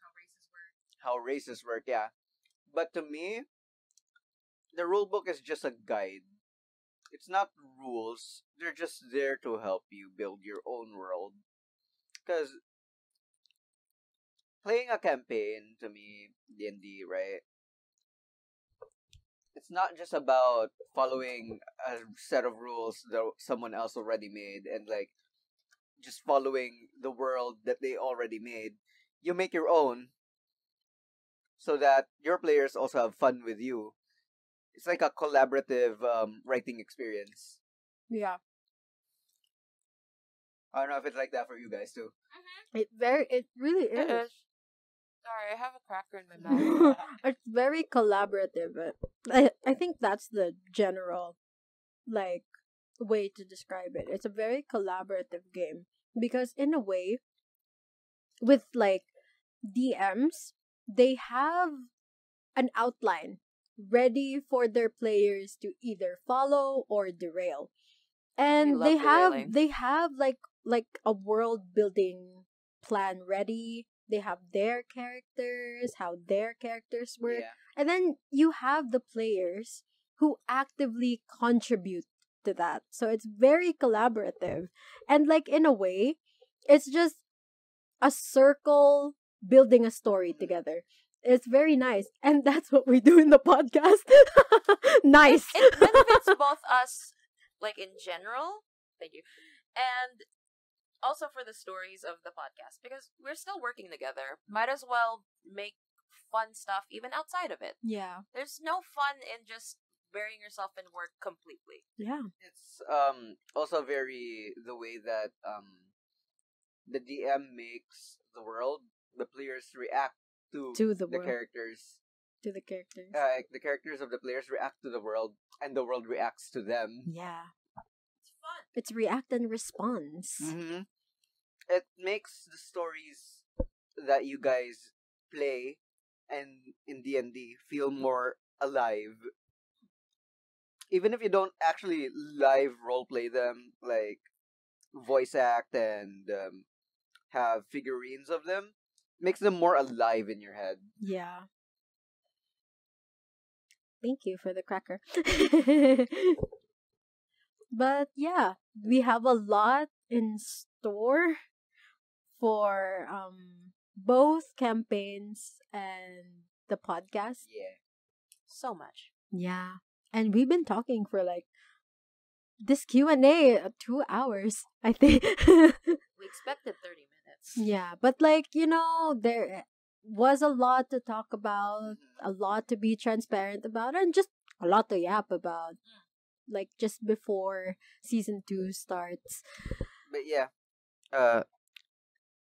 How races work. how races work. Yeah, but to me, the rule book is just a guide. It's not rules. They're just there to help you build your own world. Because playing a campaign to me, D and D, right? It's not just about following a set of rules that someone else already made and like just following the world that they already made. You make your own so that your players also have fun with you. It's like a collaborative um, writing experience. Yeah, I don't know if it's like that for you guys too. it very it really It is. is. Sorry, I have a cracker in my mouth. <laughs> it's very collaborative. but I I think that's the general like way to describe it. It's a very collaborative game because in a way with like DMs, they have an outline ready for their players to either follow or derail. And they have derailing. they have like like a world building plan ready. They have their characters, how their characters work. Yeah. And then you have the players who actively contribute to that. So it's very collaborative. And like in a way, it's just a circle building a story together. It's very nice. <laughs> And that's what we do in the podcast. <laughs> nice. it benefits <laughs> both us, like in general. Thank you, and also for the stories of the podcast because we're still working together. Might as well make fun stuff even outside of it. yeah. There's no fun in just burying yourself in work completely. Yeah. It's um also very the way that um the DM makes the world, the players react to, To the the world. characters. To the characters. Uh, the characters of the players react to the world, and the world reacts to them. yeah. It's fun. It's react and response. Mm-hmm. It makes the stories that you guys play and in D and D feel more alive. Even if you don't actually live role play them, like voice act and um, have figurines of them, makes them more alive in your head. Yeah. Thank you for the cracker. <laughs> but yeah, we have a lot in store for um both campaigns and the podcast. Yeah. So much. Yeah. And we've been talking for like this Q&A uh, 2 hours, <laughs> I think. We expected thirty minutes. Yeah, but like, you know, there was a lot to talk about, Mm-hmm. a lot to be transparent about, and just a lot to yap about. Like just before season two starts. But yeah, uh,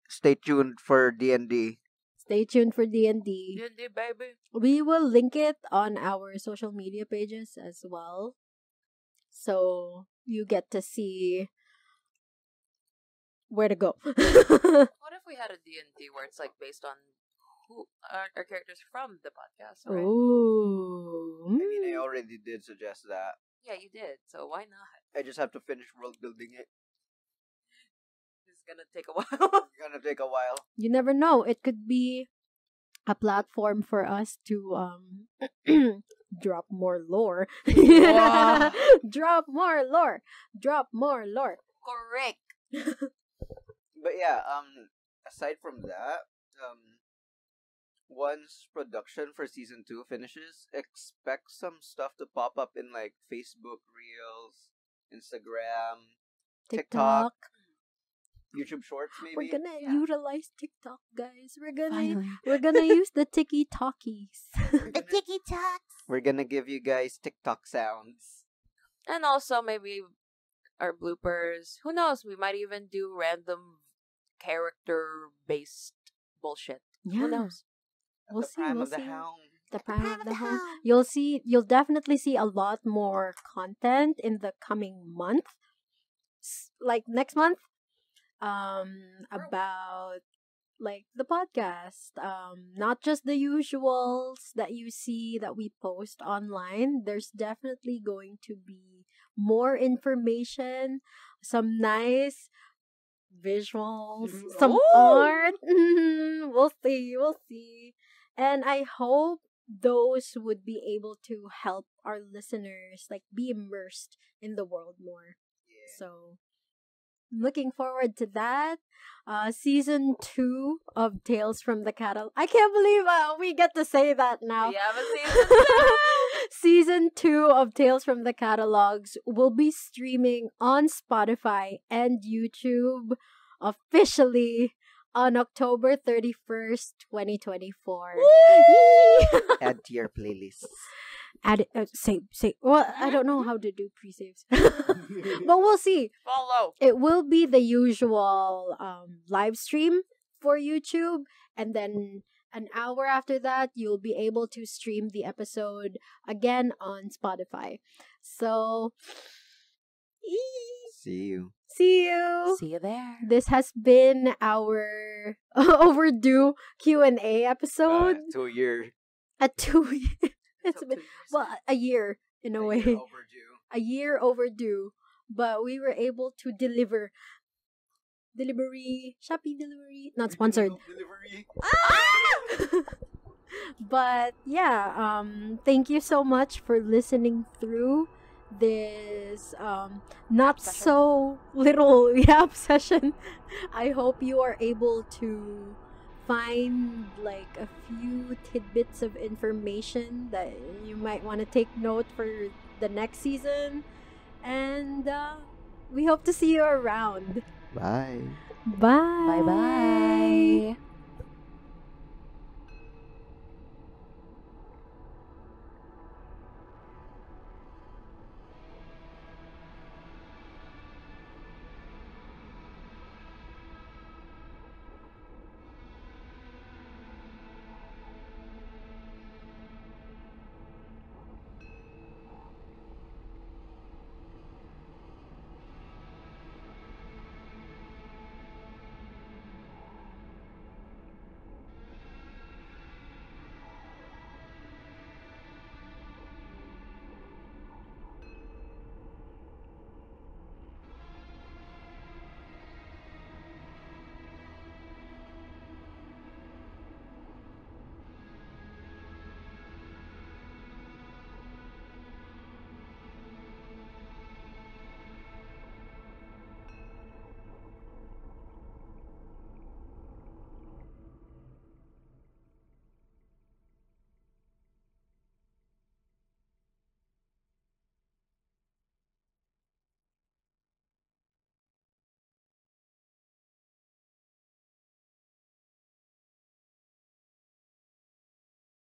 stay tuned for D and D. Stay tuned for D&D. D&D, baby. We will link it on our social media pages as well. So you get to see where to go. <laughs> What if we had a D&D where it's like based on who are, are characters from the podcast. Right? Oh. I mean, I mm. already did suggest that. Yeah, you did. So why not? I just have to finish world building it. It's gonna take a <laughs> while. Gonna take a while. You never know. It could be a platform for us to um <clears throat> drop more lore. <laughs> Wow. drop more lore. Drop more lore. Correct. <laughs> But yeah, um, aside from that, um, once production for season two finishes, expect some stuff to pop up in like Facebook Reels, Instagram, TikTok, TikTok. YouTube Shorts, maybe. We're gonna Yeah. utilize TikTok, guys. We're gonna Finally. we're gonna <laughs> use the Tiki Talkies. We're gonna, Tiki Talks. we're gonna give you guys TikTok sounds. And also maybe our bloopers. Who knows? We might even do random character based bullshit. Who Yeah. knows? We'll the see, Prime we'll of the see. Hound. the prime of the hound. You'll see you'll definitely see a lot more content in the coming month. S- Like next month um about like the podcast um not just the usuals that you see that we post online there's definitely going to be more information some nice visuals <laughs> some Ooh. art <laughs> we'll see we'll see and i hope those would be able to help our listeners like be immersed in the world more Yeah. so looking forward to that. Uh, season two of Tales from the Catalog. I can't believe uh, we get to say that now. We have a <laughs> season two. season two of Tales from the Catalogs will be streaming on Spotify and YouTube officially on October 31st, 2024. Add to your playlist. Add it, uh, save, save. Well, I don't know how to do pre-saves. <laughs> but we'll see. Follow. it will be the usual um, live stream for YouTube, and then an hour after that, you'll be able to stream the episode again on Spotify. So, See you. see you. See you there. This has been our <laughs> overdue Q and A episode. Uh, two year. A two. <laughs> it's been well a year in a way. overdue. <laughs> a year overdue, but we were able to deliver. Delivery, Shopee delivery, not sponsored. Delivery. Ah! <laughs> but yeah, um, thank you so much for listening through this um not so little <laughs> yeah session. I hope you are able to find like a few tidbits of information that you might want to take note for the next season. And uh, we hope to see you around. Bye. Bye. Bye bye.